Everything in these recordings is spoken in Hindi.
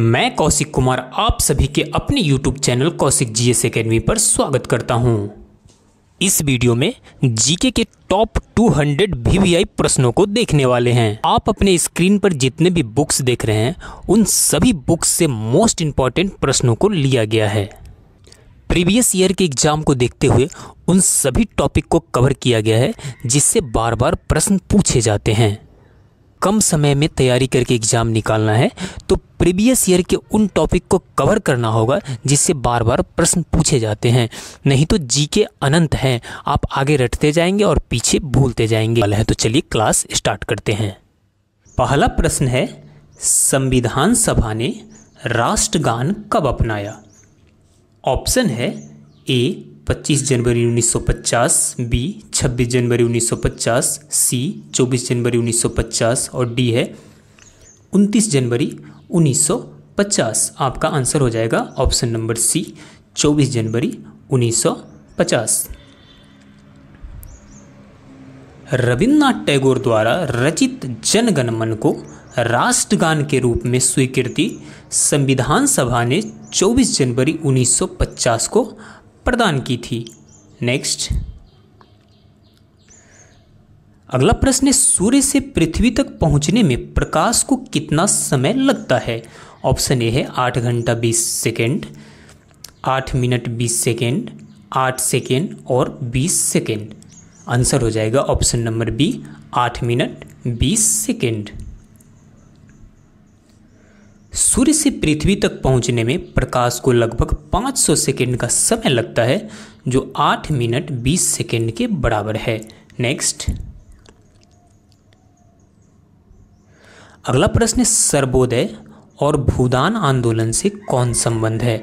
मैं कौशिक कुमार आप सभी के अपने YouTube channel Kaushik GS academy पर स्वागत करता हूँ। इस वीडियो में जीके के टॉप 200 वीवीआई प्रश्नों को देखने वाले हैं। आप अपने स्क्रीन पर जितने भी बुक्स देख रहे हैं, उन सभी बुक्स से मोस्ट इंपॉर्टेंट प्रश्नों को लिया गया है। प्रीवियस ईयर के एग्ज़ाम को देखते हुए उन सभी टॉपिक को कवर किया गया है, जिससे बार बार प्रश्न पूछे जाते हैं। कम समय में तैयारी करके एग्ज़ाम निकालना है तो प्रीवियस ईयर के उन टॉपिक को कवर करना होगा, जिससे बार बार प्रश्न पूछे जाते हैं। नहीं तो जी के अनंत हैं। आप आगे रटते जाएँगे और पीछे भूलते जाएँगे। है तो चलिए क्लास स्टार्ट करते हैं। पहला प्रश्न है, संविधान सभा ने राष्ट्रगान कब अपनाया? ऑप्शन है ए 25 जनवरी 1950 बी 26 जनवरी 1950 सी 24 जनवरी 1950 और डी है 29 जनवरी 1950 आपका आंसर हो जाएगा ऑप्शन नंबर सी 24 जनवरी 1950 रविन्द्रनाथ टैगोर द्वारा रचित जनगणमन को राष्ट्रगान के रूप में स्वीकृति संविधान सभा ने 24 जनवरी 1950 को प्रदान की थी। नेक्स्ट अगला प्रश्न है, सूर्य से पृथ्वी तक पहुँचने में प्रकाश को कितना समय लगता है? ऑप्शन ए है, आठ घंटा बीस सेकेंड, आठ मिनट बीस सेकेंड, आठ सेकेंड और बीस सेकेंड। आंसर हो जाएगा ऑप्शन नंबर बी आठ मिनट बीस सेकेंड। सूर्य से पृथ्वी तक पहुँचने में प्रकाश को लगभग 500 सेकेंड का समय लगता है, जो 8 मिनट 20 सेकेंड के बराबर है। नेक्स्ट। अगला प्रश्न सर्वोदय और भूदान आंदोलन से कौन संबंध है?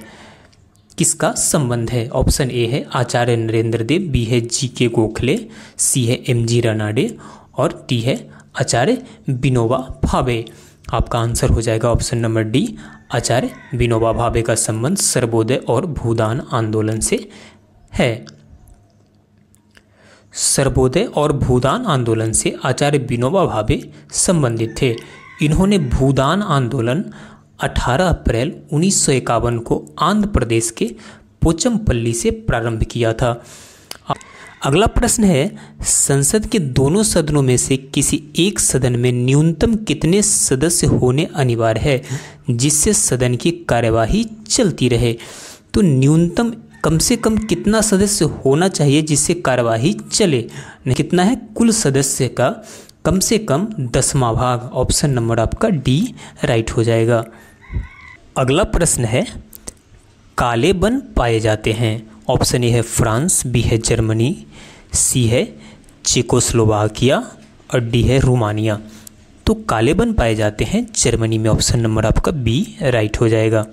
किसका संबंध है? ऑप्शन ए है आचार्य नरेंद्र देव, बी है जी के गोखले, सी है एम जी रनाडे और टी है आचार्य बिनोबा भावे आपका आंसर हो जाएगा option number D, Acharya Vinoba Bhave का संबंध सर्वोदय और भूदान आंदोलन से है। सर्वोदय और भूदान आंदोलन से आचार्य विनोबा भावे संबंधित थे। इन्होंने भूदान आंदोलन 18 अप्रैल उन्नीस सौ इक्यावन को आंध्र प्रदेश के पोचमपल्ली से प्रारंभ किया था। अगला प्रश्न है, संसद के दोनों सदनों में से किसी एक सदन में न्यूनतम कितने सदस्य होने अनिवार्य है, जिससे सदन की कार्यवाही चलती रहे? तो न्यूनतम कम से कम कितना सदस्य होना चाहिए जिससे कार्यवाही चले? कितना है? कुल सदस्य का कम से कम दसवा भाग। ऑप्शन नंबर आपका डी राइट हो जाएगा। अगला प्रश्न है, काले बन पाए जाते हैं। ऑप्शन ए है फ्रांस, बी है जर्मनी, सी है चेकोस्लोवाकिया और डी है रोमानिया। तो काले बन पाए जाते हैं जर्मनी में ऑप्शन नंबर आपका बी राइट हो जाएगा।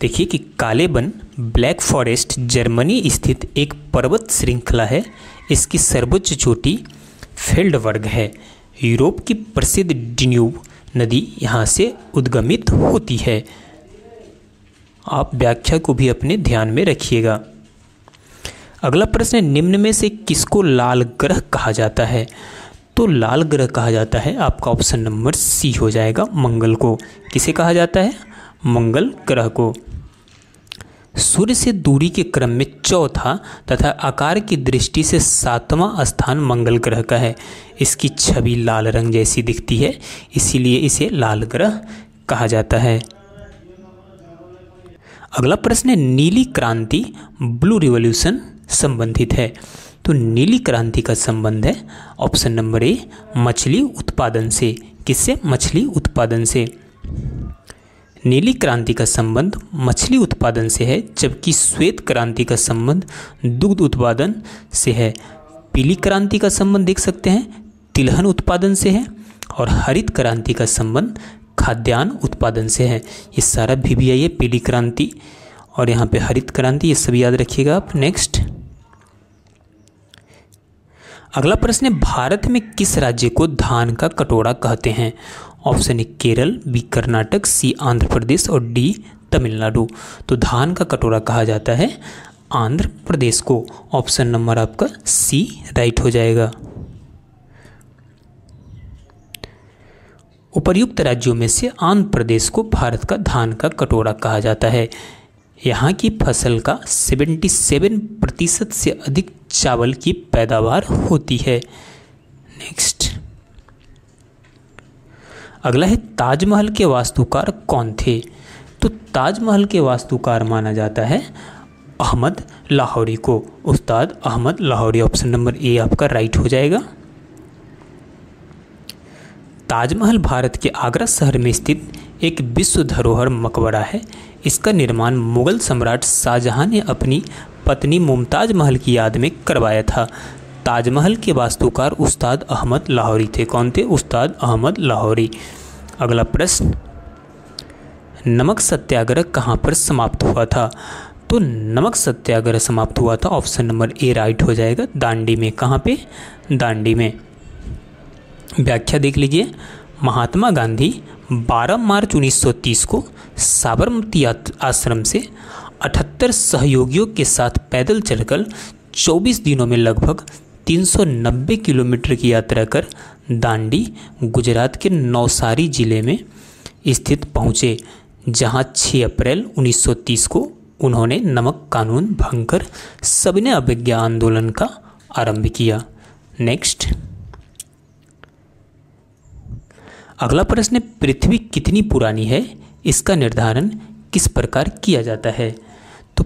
देखिए कि काले बन ब्लैक फॉरेस्ट, जर्मनी स्थित एक पर्वत श्रृंखला है। इसकी सर्वोच्च चोटी फेल्डवर्ग है। यूरोप की प्रसिद्ध डिन्यूब नदी यहाँ से उद्गमित होती है। आप व्याख्या को भी अपने ध्यान में रखिएगा। अगला प्रश्न निम्न में से किसको लाल ग्रह कहा जाता है? तो लाल ग्रह कहा जाता है, आपका ऑप्शन नंबर सी हो जाएगा, मंगल को। किसे कहा जाता है? मंगल ग्रह को। सूर्य से दूरी के क्रम में चौथा तथा आकार की दृष्टि से सातवां स्थान मंगल ग्रह का है। इसकी छवि लाल रंग जैसी दिखती है, इसीलिए इसे लाल ग्रह कहा जाता है। अगला प्रश्न है, नीली क्रांति ब्लू रिवॉल्यूशन संबंधित है। तो नीली क्रांति का संबंध है, ऑप्शन नंबर ए, मछली उत्पादन से। किससे? मछली उत्पादन से। नीली क्रांति का संबंध मछली उत्पादन से है, जबकि श्वेत क्रांति का संबंध दुग्ध उत्पादन से है। पीली क्रांति का संबंध देख सकते हैं, तिलहन उत्पादन से है, और हरित क्रांति का संबंध खाद्यान्न उत्पादन से है। ये सारा भी भी है, पीली क्रांति। और यहाँ पे हरित क्रांति, ये सब याद रखिएगा आप। नेक्स्ट अगला प्रश्न है, भारत में किस राज्य को धान का कटोरा कहते हैं? Option A Kerala, B, Karnataka, C, Andhra Pradesh और डी, तमिलनाडु। तो धान का कटोरा कहा जाता है आंध्र प्रदेश को। ऑप्शन नंबर आपका सी राइट हो जाएगा। उपर्युक्त राज्यों में से आंध्र प्रदेश को भारत का धान का कटोरा कहा जाता है। यहाँ की फ़सल का 77 प्रतिशत से अधिक चावल की पैदावार होती है। नेक्स्ट अगला है, ताजमहल के वास्तुकार कौन थे? तो ताजमहल के वास्तुकार माना जाता है अहमद लाहौरी को। Ustad Ahmad Lahori option number A आपका राइट हो जाएगा। ताजमहल भारत के आगरा शहर में स्थित एक विश्व धरोहर मकबरा है। इसका निर्माण मुगल सम्राट शाहजहां ने अपनी पत्नी मुमताज़ महल की याद में करवाया था। ताजमहल के वास्तुकार उस्ताद अहमद लाहौरी थे। कौन थे? उस्ताद अहमद लाहौरी। अगला प्रश्न। नमक सत्याग्रह कहाँ पर समाप्त हुआ था? तो नमक सत्याग्रह समाप्त हुआ था। ऑप्शन नंबर ए राइट हो जाएगा। दांडी में। कहाँ पे? दांडी में। व्याख्या देख लीजिए। महात्मा गांधी 12 मार्च 1930 को साबरमती आश्रम से 78 सहयोगियों के साथ पैदल चलकर 24 दिनों में लगभग 390 किलोमीटर की यात्रा कर दांडी, गुजरात के नौसारी ज़िले में स्थित पहुँचे, जहाँ 6 अप्रैल 1930 को उन्होंने नमक कानून भंग कर सविनय अवज्ञा आंदोलन का आरंभ किया। नेक्स्ट। अगला प्रश्न, पृथ्वी कितनी पुरानी है? इसका निर्धारण किस प्रकार किया जाता है? तो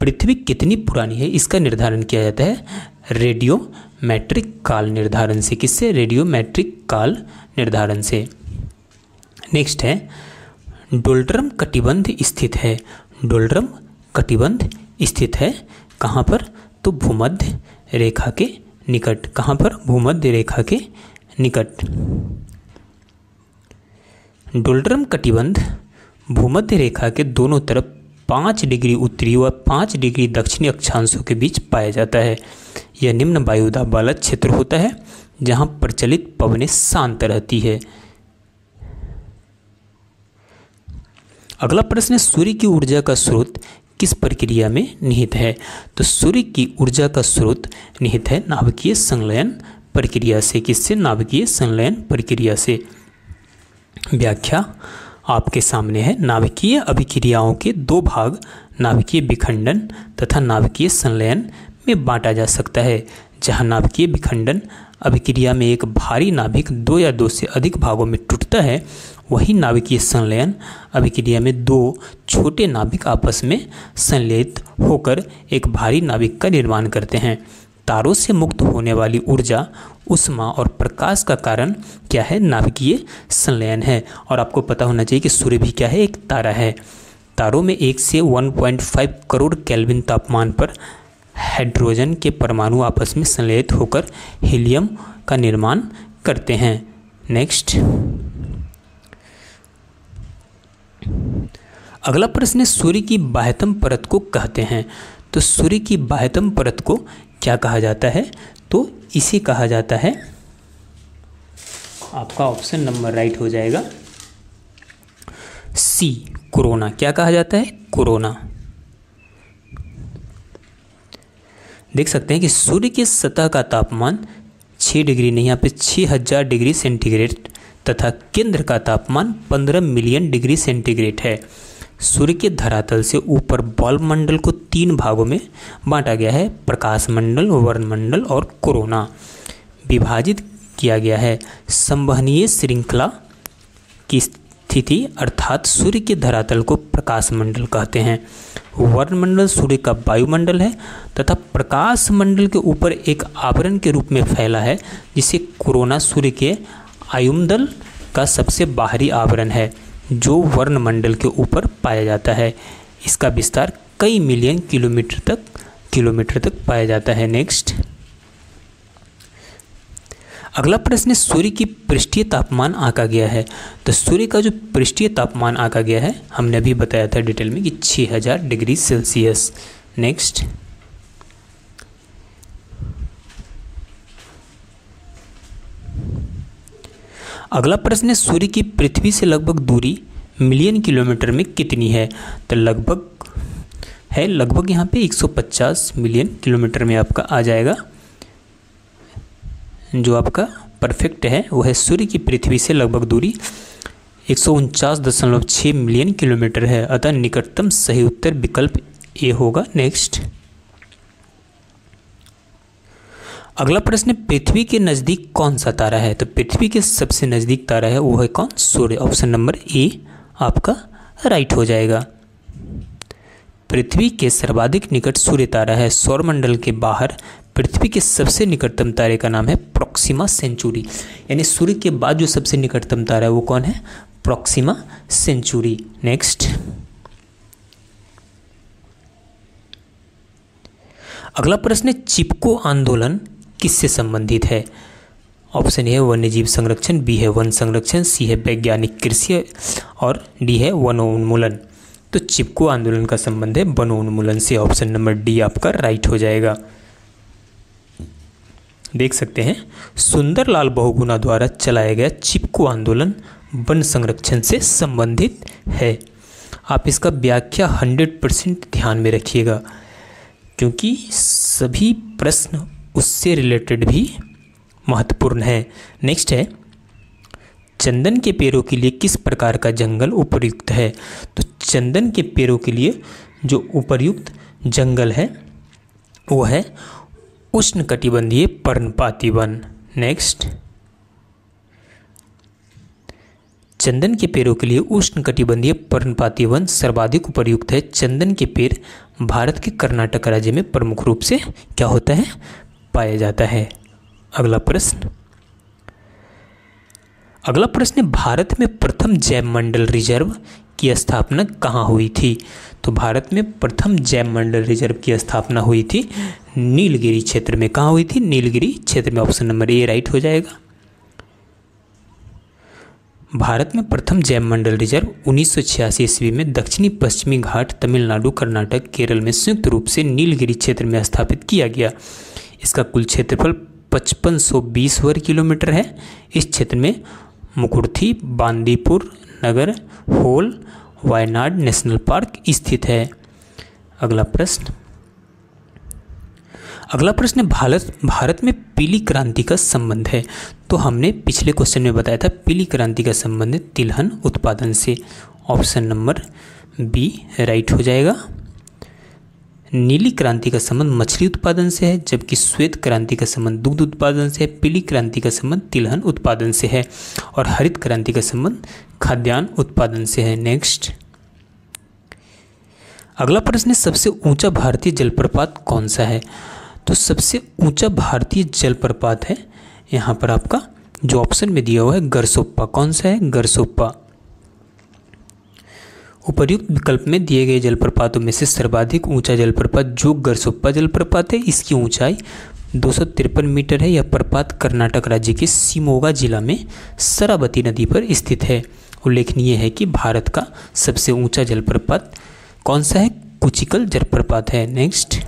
पृथ्वी कितनी पुरानी है, इसका निर्धारण किया जाता है रेडियो मैट्रिक काल निर्धारण से। किससे? रेडियो मैट्रिक काल निर्धारण से। नेक्स्ट है डोल्ड्रम कटिबंध स्थित है। डोल्ड्रम कटिबंध स्थित है कहाँ पर? तो भूमध्य रेखा के निकट। कहाँ पर? भूमध्य रेखा के निकट। डोल्ड्रम कटिबंध भूमध्य रेखा के दोनों तरफ़ पाँच डिग्री उत्तरी व पाँच डिग्री दक्षिणी अक्षांशों के बीच पाया जाता है। यह निम्न वायुदाब वाला क्षेत्र होता है, जहाँ प्रचलित पवनें शांत रहती है। अगला प्रश्न है, सूर्य की ऊर्जा का स्रोत किस प्रक्रिया में निहित है? तो सूर्य की ऊर्जा का स्रोत निहित है नाभिकीय संलयन प्रक्रिया से, किससे? नाभिकीय संलयन प्रक्रिया से। व्याख्या आपके सामने है। नाभिकीय अभिक्रियाओं के दो भाग, नाभिकीय विखंडन तथा नाभिकीय संलयन में बांटा जा सकता है, जहाँ नाभिकीय विखंडन अभिक्रिया में एक भारी नाभिक दो या दो से अधिक भागों में टूटता है, वही नाभिकीय संलयन अभिक्रिया में दो छोटे नाभिक आपस में संलयित होकर एक भारी नाभिक का निर्माण करते हैं। तारों से मुक्त होने वाली ऊर्जा, उष्मा और प्रकाश का कारण क्या है? नाभिकीय संलयन है। और आपको पता होना चाहिए कि सूर्य भी क्या है? एक तारा है। तारों में एक से 1.5 करोड़ केल्विन तापमान पर हाइड्रोजन के परमाणु आपस में संलयित होकर हीलियम का निर्माण करते हैं। नेक्स्ट। अगला प्रश्न है, सूर्य की बाह्यतम परत को कहते हैं। तो सूर्य की बाह्यतम परत को क्या कहा जाता है? तो इसे कहा जाता है, आपका ऑप्शन नंबर राइट हो जाएगा। सी कोरोना क्या कहा जाता है? कोरोना देख सकते हैं कि सूर्य की सतह का तापमान 6 डिग्री नहीं, यहाँ पे 6000 डिग्री सेंटीग्रेड तथा केंद्र का तापमान 15 मिलियन डिग्री सेंटीग्रेड है। सूर्य के धरातल से ऊपर बॉल मंडल को तीन भागों में बांटा गया है, प्रकाश मंडल, वर्ण मंडल और कोरोना। विभाजित किया गया है। संवहनीय श्रृंखला की स्थिति अर्थात सूर्य के धरातल को प्रकाश मंडल कहते हैं। वर्णमंडल सूर्य का वायुमंडल है तथा प्रकाश मंडल के ऊपर एक आवरण के रूप में फैला है, जिसे कोरोना सूर्य के आयुमंडल का सबसे बाहरी आवरण है। जो वर्णमंडल के ऊपर पाया जाता है। इसका विस्तार कई मिलियन किलोमीटर तक किलोमीटर तक पाया जाता है। नेक्स्ट अगला प्रश्न, सूर्य की पृष्ठीय तापमान आंका गया है। तो सूर्य का जो पृष्ठीय तापमान आंका गया है, हमने अभी बताया था डिटेल में कि 6000 डिग्री सेल्सियस। नेक्स्ट अगला प्रश्न है, सूर्य की पृथ्वी से लगभग दूरी मिलियन किलोमीटर में कितनी है? तो लगभग है, लगभग यहाँ पे 150 मिलियन किलोमीटर में आपका आ जाएगा। जो आपका परफेक्ट है वह है सूर्य की पृथ्वी से लगभग दूरी एक मिलियन किलोमीटर है। अतः निकटतम सही उत्तर विकल्प ए होगा। नेक्स्ट अगला प्रश्न पृथ्वी के नज़दीक कौन सा तारा है? तो पृथ्वी के सबसे नज़दीक तारा है, वो है कौन? सूर्य। ऑप्शन नंबर ए आपका राइट हो जाएगा। पृथ्वी के सर्वाधिक निकट सूर्य तारा है, सौरमंडल के बाहर। पृथ्वी के सबसे निकटतम तारे का नाम है प्रोक्सिमा सेंचुरी यानी सूर्य के बाद जो सबसे निकटतम तारा है, वो कौन है? प्रोक्सिमा सेंचुरी नेक्स्ट अगला प्रश्न है, चिपको आंदोलन किससे संबंधित है? ऑप्शन ए है वन्यजीव संरक्षण, बी है वन संरक्षण, सी है वैज्ञानिक कृषि और डी है वनोन्मूलन तो चिपको आंदोलन का संबंध है वनोन्मूलन से। ऑप्शन नंबर डी आपका राइट हो जाएगा। देख सकते हैं सुंदरलाल बहुगुणा द्वारा चलाया गया चिपको आंदोलन वन संरक्षण से संबंधित है। आप इसका व्याख्या 100 परसेंट ध्यान में रखिएगा, क्योंकि सभी प्रश्न उससे रिलेटेड भी महत्वपूर्ण है। नेक्स्ट है, चंदन के पेड़ों के लिए किस प्रकार का जंगल उपयुक्त है? तो चंदन के पेड़ों के लिए जो उपयुक्त जंगल है, वो है उष्ण कटिबंधीय पर्णपाती वन नेक्स्ट चंदन के पेड़ों के लिए उष्ण कटिबंधीय पर्णपाती वन सर्वाधिक उपयुक्त है। चंदन के पेड़ भारत के कर्नाटक राज्य में प्रमुख रूप से क्या होता है? पाया जाता है। अगला प्रश्न। अगला प्रश्न भारत में प्रथम जैव मंडल रिज़र्व की स्थापना कहाँ हुई थी? तो भारत में प्रथम जैव मंडल रिज़र्व की स्थापना हुई थी नीलगिरी क्षेत्र में। कहाँ हुई थी? नीलगिरी क्षेत्र में। ऑप्शन नंबर ए राइट हो जाएगा। भारत में प्रथम जैव मंडल रिज़र्व उन्नीस सौ छियासी ईस्वी में दक्षिणी पश्चिमी घाट तमिलनाडु, कर्नाटक, केरल में संयुक्त रूप से नीलगिरी क्षेत्र में स्थापित किया गया। इसका कुल क्षेत्रफल पचपन वर्ग किलोमीटर है। इस क्षेत्र में Mukurthi Bandipur Nagarhole, Wayanad national park स्थित है। अगला प्रश्न। अगला प्रश्न, भारत भारत में पीली क्रांति का संबंध है। तो हमने पिछले क्वेश्चन में बताया था पीली क्रांति का संबंध तिलहन उत्पादन से। ऑप्शन नंबर बी राइट हो जाएगा। नीली क्रांति का संबंध मछली उत्पादन से है, जबकि श्वेत क्रांति का संबंध दुग्ध उत्पादन से है, पीली क्रांति का संबंध तिलहन उत्पादन से है, और हरित क्रांति का संबंध खाद्यान्न उत्पादन से है। नेक्स्ट अगला प्रश्न है, सबसे ऊँचा भारतीय जलप्रपात कौन सा है? तो सबसे ऊँचा भारतीय जलप्रपात है, यहाँ पर आपका जो ऑप्शन में दिया हुआ है, गरसोप्पा। कौन सा है? गरसोप्पा। उपर्युक्त विकल्प में दिए गए जलप्रपातों में से सर्वाधिक ऊँचा जलप्रपात जो गरसोप्पा जलप्रपात है। इसकी ऊंचाई दो सौ तिरपन मीटर है। यह प्रपात कर्नाटक राज्य के सिमोगा जिला में सरावती नदी पर स्थित है। उल्लेखनीय है कि भारत का सबसे ऊँचा जलप्रपात कौन सा है? कुचिकल जलप्रपात है। नेक्स्ट।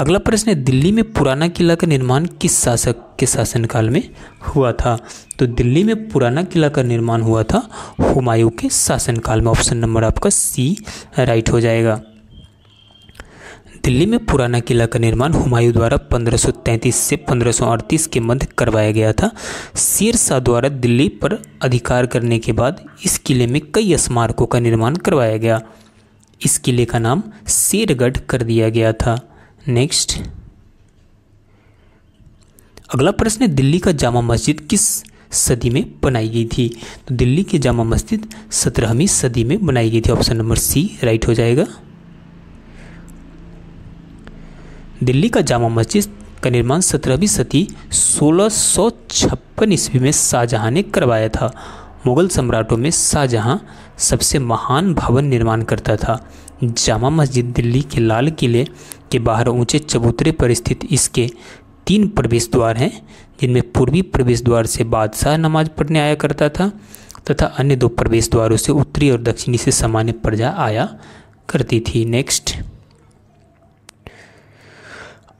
अगला प्रश्न है, दिल्ली में पुराना किला का निर्माण किस शासक के शासनकाल में हुआ था? तो दिल्ली में पुराना किला का निर्माण हुआ था, हुमायूं के शासनकाल में। ऑप्शन नंबर आपका सी, राइट हो जाएगा। दिल्ली में पुराना किला का निर्माण हुमायूं द्वारा 1533 से 1538 के मध्य करवाया गया था। शेर शाह द्वारा दिल्ली पर अधिकार करने के बाद इस किले में कई स्मारकों का निर्माण करवाया गया। इस किले का नाम शेरगढ़ कर दिया गया था। नेक्स्ट अगला प्रश्न है, दिल्ली का जामा मस्जिद किस सदी में बनाई गई थी? तो दिल्ली की जामा मस्जिद सत्रहवीं सदी में बनाई गई थी। ऑप्शन नंबर सी, राइट हो जाएगा। दिल्ली का जामा मस्जिद का निर्माण सत्रहवीं सदी सोलह सौ छप्पन ईस्वी में शाहजहां ने करवाया था। मुगल सम्राटों में शाहजहां सबसे महान भवन निर्माण करता था। जामा मस्जिद दिल्ली के लाल किले के बाहर ऊँचे चबूतरे पर स्थित इसके तीन प्रवेश द्वार हैं, जिनमें पूर्वी प्रवेश द्वार से बादशाह नमाज़ पढ़ने आया करता था तथा अन्य दो प्रवेश द्वारों से उत्तरी और दक्षिणी से सामान्य प्रजा आया करती थी। नेक्स्ट।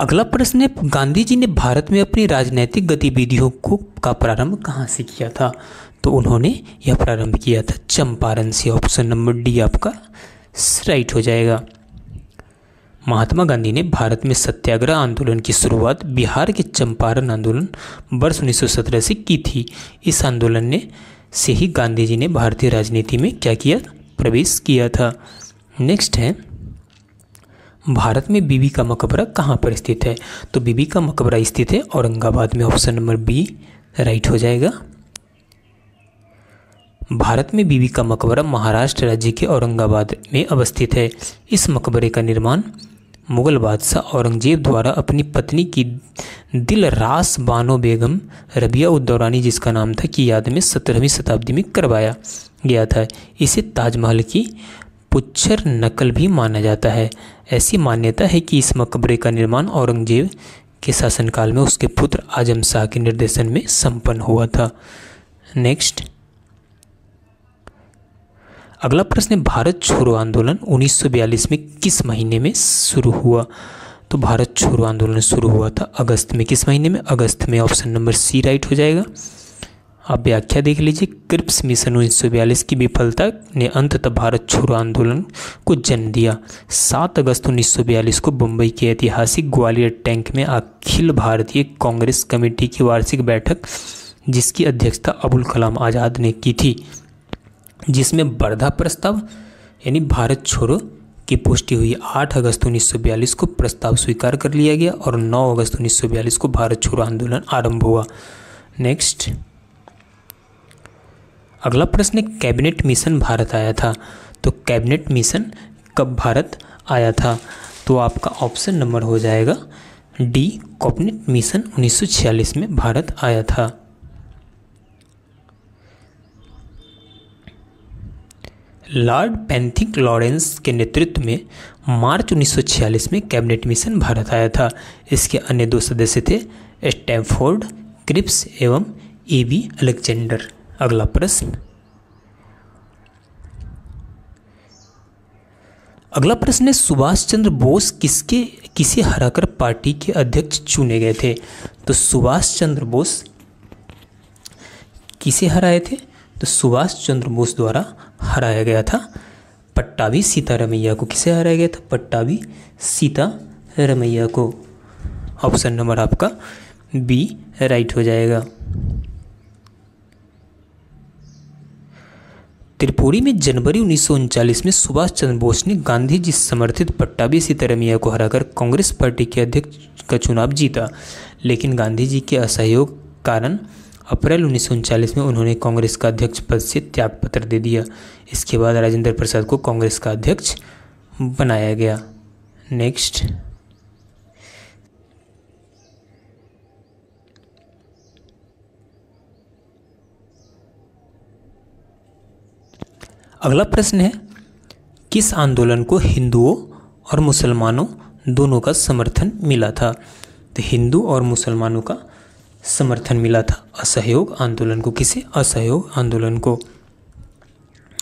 अगला प्रश्न है गांधी जी ने भारत में अपनी राजनैतिक गतिविधियों को का प्रारंभ कहाँ से किया था? तो उन्होंने यह प्रारंभ किया था चंपारण से। ऑप्शन नंबर डी आपका। राइट हो जाएगा। महात्मा गांधी ने भारत में सत्याग्रह आंदोलन की शुरुआत बिहार के चंपारण आंदोलन वर्ष 1917 से की थी। इस आंदोलन ने से ही गांधी जी ने भारतीय राजनीति में क्या किया? प्रवेश किया था। नेक्स्ट है, भारत में बीबी का मकबरा कहाँ पर स्थित है? तो बीबी का मकबरा स्थित है औरंगाबाद में। ऑप्शन नंबर बी राइट हो जाएगा। भारत में बीबी का मकबरा महाराष्ट्र राज्य के औरंगाबाद में अवस्थित है। इस मकबरे का निर्माण मुगल बादशाह औरंगज़ेब द्वारा अपनी पत्नी की दिल रास बानो बेगम रबिया उद्दौरानी जिसका नाम था की याद में सत्रहवीं शताब्दी में करवाया गया था। इसे ताजमहल की पुच्छर नकल भी माना जाता है। ऐसी मान्यता है कि इस मकबरे का निर्माण औरंगज़ेब के शासनकाल में उसके पुत्र आज़म शाह के निर्देशन में संपन्न हुआ था। नेक्स्ट। अगला प्रश्न है, भारत छोड़ो आंदोलन 1942 में किस महीने में शुरू हुआ? तो भारत छोड़ो आंदोलन शुरू हुआ था अगस्त में। किस महीने में? अगस्त में। ऑप्शन नंबर सी राइट हो जाएगा। आप व्याख्या देख लीजिए। क्रिप्स मिशन उन्नीस सौ बयालीस की विफलता ने अंततः भारत छोड़ो आंदोलन को जन्म दिया। 7 अगस्त 1942 को मुंबई के ऐतिहासिक ग्वालियर टैंक में अखिल भारतीय कांग्रेस कमेटी की वार्षिक बैठक, जिसकी अध्यक्षता अबुल कलाम आज़ाद ने की थी। जिसमें वर्धा प्रस्ताव, यानी भारत छोड़ो, की पुष्टि हुई। 8 अगस्त 1942 को प्रस्ताव स्वीकार कर लिया गया और 9 अगस्त 1942 को भारत छोड़ो आंदोलन आरंभ हुआ। नेक्स्ट। अगला प्रश्न, कैबिनेट मिशन भारत आया था। तो कैबिनेट मिशन कब भारत आया था? तो आपका ऑप्शन नंबर हो जाएगा डी कैबिनेट मिशन 1946 में भारत आया था। लॉर्ड पैंथिक लॉरेंस के नेतृत्व में मार्च 1946 में कैबिनेट मिशन भारत आया था। इसके अन्य दो सदस्य थे, स्टैमफोर्ड, क्रिप्स एवं ए बी अलेक्जेंडर। अगला प्रश्न। अगला प्रश्न है सुभाष चंद्र बोस किसके, किसे हराकर पार्टी के अध्यक्ष चुने गए थे? तो सुभाष चंद्र बोस किसे हराए थे? तो सुभाष चंद्र बोस द्वारा हराया गया था। पट्टाभी सीता रमैया को किसे हराया गया था? पट्टाभी सीता रमैया को। ऑप्शन नंबर आपका बी राइट हो जाएगा। त्रिपुरी में जनवरी उन्नीस में सुभाष चंद्र बोस ने गांधी जी समर्थित पट्टाभी सीतारमैया को हराकर कांग्रेस पार्टी के अध्यक्ष का चुनाव जीता। लेकिन गांधी जी के असहयोग कारण अप्रैल उन्नीस में उन्होंने कांग्रेस का अध्यक्ष पद से त्यागपत्र दे दिया। इसके बाद राजेंद्र प्रसाद को कांग्रेस का अध्यक्ष बनाया गया। नेक्स्ट। अगला प्रश्न है, किस आंदोलन को हिंदुओं और मुसलमानों दोनों का समर्थन मिला था? तो हिंदू और मुसलमानों का समर्थन मिला था असहयोग आंदोलन को। किसे? असहयोग आंदोलन को।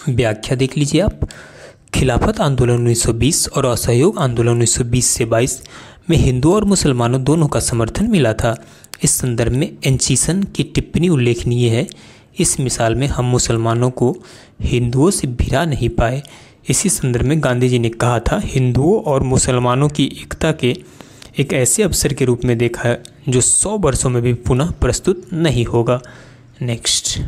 व्याख्या देख लीजिए आप। खिलाफत आंदोलन 1920 और असहयोग आंदोलन 1920 से 22 में हिंदुओं और मुसलमानों दोनों का समर्थन मिला था। इस संदर्भ में एंचीसन की टिप्पणी उल्लेखनीय है। इस मिसाल में हम मुसलमानों को हिंदुओं से भिड़ा नहीं पाए। इसी संदर्भ में गांधी जी ने कहा था, हिंदुओं और मुसलमानों की एकता के एक ऐसे अवसर के रूप में देखा जो सौ वर्षों में भी पुनः प्रस्तुत नहीं होगा। नेक्स्ट।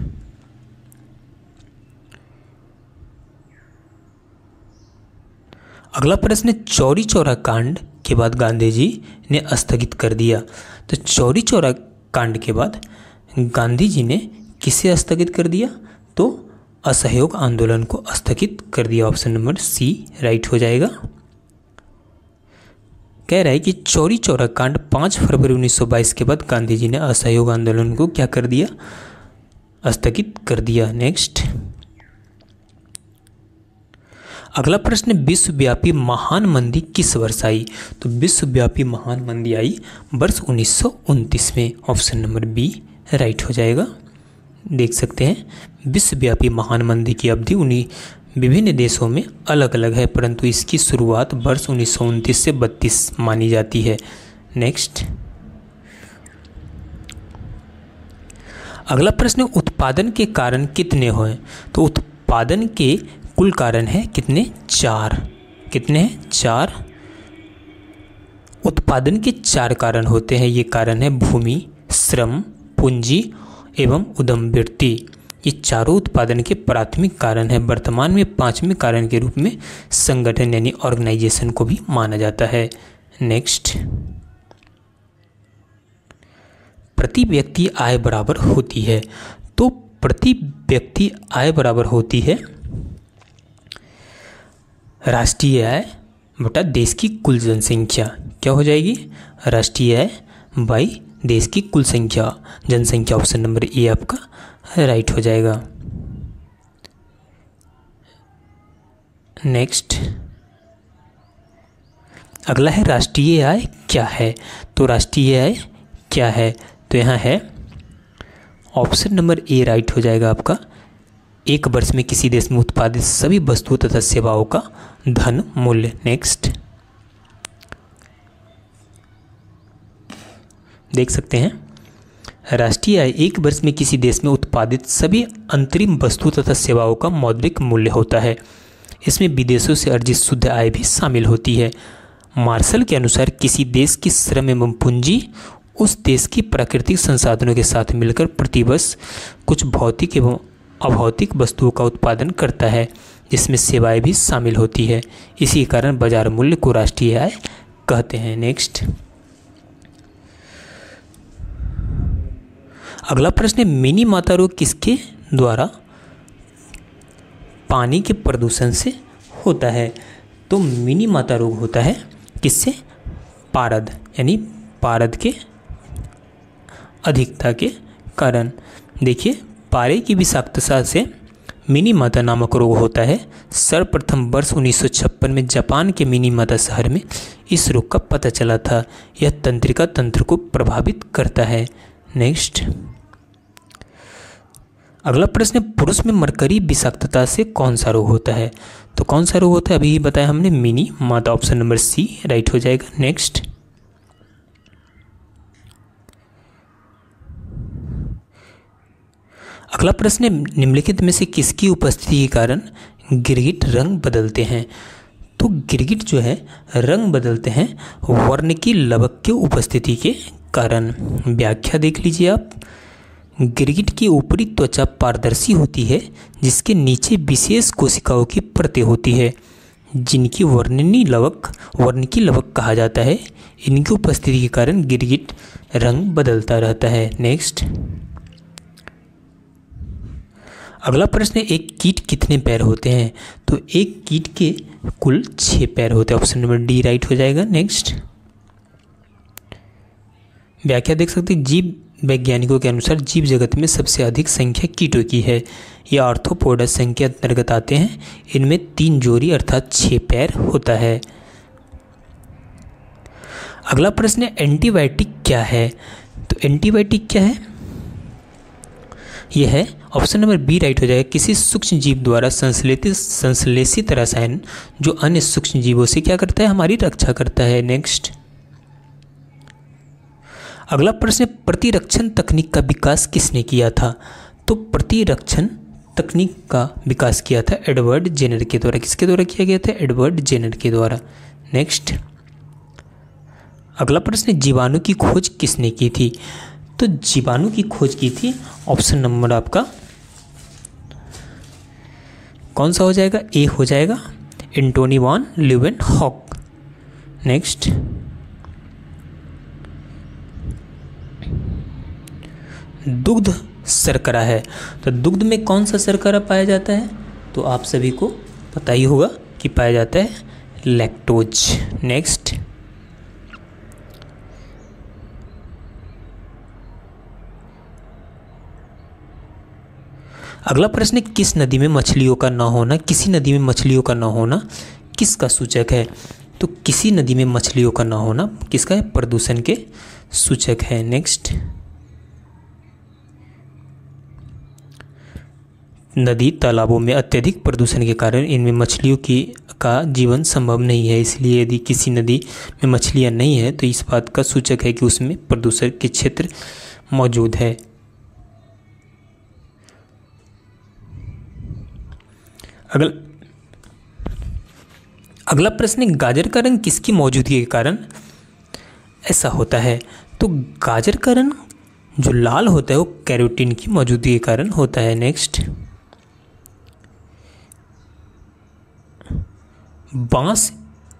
अगला प्रश्न, चौरी चौरा कांड के बाद गांधी जी ने स्थगित कर दिया। तो चौरी चौरा कांड के बाद गांधी जी ने किसे स्थगित कर दिया? तो असहयोग आंदोलन को स्थगित कर दिया। ऑप्शन नंबर सी, राइट हो जाएगा। कह रहा है कि चौरी चौरा कांड पाँच फरवरी 1922 के बाद गांधी जी ने असहयोग आंदोलन को क्या कर दिया? स्थगित कर दिया। नेक्स्ट अगला प्रश्न, विश्वव्यापी महान मंदी किस वर्ष आई? तो विश्वव्यापी महान मंदी आई वर्ष उन्नीस में। ऑप्शन नंबर बी राइट हो जाएगा। देख सकते हैं। विश्वव्यापी महान मंदी की अवधि उन्हीं विभिन्न देशों में अलग अलग है, परंतु इसकी शुरुआत वर्ष उन्नीस सौ उनतीस से बत्तीस मानी जाती है। नेक्स्ट। अगला प्रश्न, उत्पादन के कारण कितने हुए? तो उत्पादन के कुल कारण है कितने? चार। कितने हैं? चार। उत्पादन के चार कारण होते हैं। ये कारण है भूमि, श्रम, पूंजी एवं उदम वृत्ति ये चारों उत्पादन के प्राथमिक कारण है। वर्तमान में पाँचवें कारण के रूप में संगठन यानी ऑर्गेनाइजेशन को भी माना जाता है। नेक्स्ट। प्रति व्यक्ति आय बराबर होती है। तो प्रति व्यक्ति आय बराबर होती है राष्ट्रीय आय बटा देश की कुल जनसंख्या। क्या हो जाएगी? राष्ट्रीय आय बाई देश की कुल संख्या। जनसंख्या ऑप्शन नंबर ए आपका राइट हो जाएगा। नेक्स्ट। अगला है राष्ट्रीय आय क्या है? तो राष्ट्रीय आय क्या है? तो यहाँ है। ऑप्शन नंबर ए राइट हो जाएगा आपका। एक वर्ष में किसी देश में उत्पादित सभी वस्तुओं तथा सेवाओं का धन मूल्य। नेक्स्ट। देख सकते हैं। राष्ट्रीय आय एक वर्ष में किसी देश में उत्पादित सभी अंतरिम वस्तु तथा सेवाओं का मौद्रिक मूल्य होता है। इसमें विदेशों से अर्जित शुद्ध आय भी शामिल होती है। मार्शल के अनुसार किसी देश की श्रम एवं पूंजी उस देश की प्राकृतिक संसाधनों के साथ मिलकर प्रतिवर्ष कुछ भौतिक एवं अभौतिक वस्तुओं का उत्पादन करता है, जिसमें सेवाएँ भी शामिल होती है। इसी कारण बाज़ार मूल्य को राष्ट्रीय आय कहते हैं। नेक्स्ट अगला प्रश्न है, मिनी माता रोग किसके द्वारा पानी के प्रदूषण से होता है? तो मिनी माता रोग होता है किससे? पारद, यानी पारद के अधिकता के कारण। देखिए, पारे की विषाक्तता से मिनी माता नामक रोग होता है। सर्वप्रथम वर्ष 1956 में जापान के मिनी माता शहर में इस रोग का पता चला था। यह तंत्रिका तंत्र को प्रभावित करता है। नेक्स्ट। अगला प्रश्न पुरुष में मरकरी विषाक्तता से कौन सा रोग होता है? तो कौन सा रोग होता है? अभी बताया हमने, मिनी, माता ऑप्शन नंबर सी, राइट हो जाएगा। नेक्स्ट। अगला प्रश्न निम्नलिखित में से किसकी उपस्थिति के कारण गिरगिट रंग बदलते हैं? तो गिरगिट जो है, रंग बदलते हैं वर्ण की लवक के उपस्थिति के कारण। व्याख्या देख लीजिए आप। गिरगिट की ऊपरी त्वचा पारदर्शी होती है, जिसके नीचे विशेष कोशिकाओं की परतें होती है, जिनकी वर्णनी लवक, वर्ण की लवक कहा जाता है। इनकी उपस्थिति के कारण गिरगिट रंग बदलता रहता है। नेक्स्ट। अगला प्रश्न है, एक कीट कितने पैर होते हैं? तो एक कीट के कुल छः पैर होते हैं। ऑप्शन नंबर डी राइट हो जाएगा। नेक्स्ट। व्याख्या देख सकते हैं। जीव वैज्ञानिकों के अनुसार जीव जगत में सबसे अधिक संख्या कीटों की है। ये आर्थोपोडस संख्या अंतर्गत आते हैं। इनमें तीन जोड़ी अर्थात छः पैर होता है। अगला प्रश्न है, एंटीबायोटिक क्या है? तो एंटीबायोटिक क्या है? यह है, ऑप्शन नंबर बी राइट हो जाएगा। किसी सूक्ष्म जीव द्वारा संश्लेषित संश्लेषित रसायन जो अन्य सूक्ष्म जीवों से क्या करता है? हमारी रक्षा करता है। नेक्स्ट। अगला प्रश्न, प्रतिरक्षण तकनीक का विकास किसने किया था? तो प्रतिरक्षण तकनीक का विकास किया था एडवर्ड जेनर के द्वारा। किसके द्वारा किया गया था? एडवर्ड जेनर के द्वारा। नेक्स्ट। अगला प्रश्न, जीवाणु की खोज किसने की थी? तो जीवाणु की खोज की थी ऑप्शन नंबर आपका। कौन सा हो जाएगा? ए हो जाएगा, Antonie van, Leeuwenhoek. Next. दुग्ध शर्करा है। तो दुग्ध में कौन सा शर्करा पाया जाता है? तो आप सभी को पता ही होगा कि पाया जाता है लैक्टोज नेक्स्ट अगला प्रश्न है, किस नदी में मछलियों का ना होना, किसी नदी में मछलियों का ना होना किसका सूचक है? तो किसी नदी में मछलियों का ना होना किसका है? प्रदूषण के सूचक है। नेक्स्ट नदी तालाबों में अत्यधिक प्रदूषण के कारण इनमें मछलियों की का जीवन संभव नहीं है। इसलिए यदि किसी नदी में मछलियाँ नहीं है तो इस बात का सूचक है कि उसमें प्रदूषण के क्षेत्र मौजूद है। अगला अगला प्रश्न गाजर का रंग किसकी मौजूदगी के कारण ऐसा होता है? तो गाजर का रंग जो लाल होता है, वो कैरोटीन की मौजूदगी के कारण होता है। नेक्स्ट। बाँस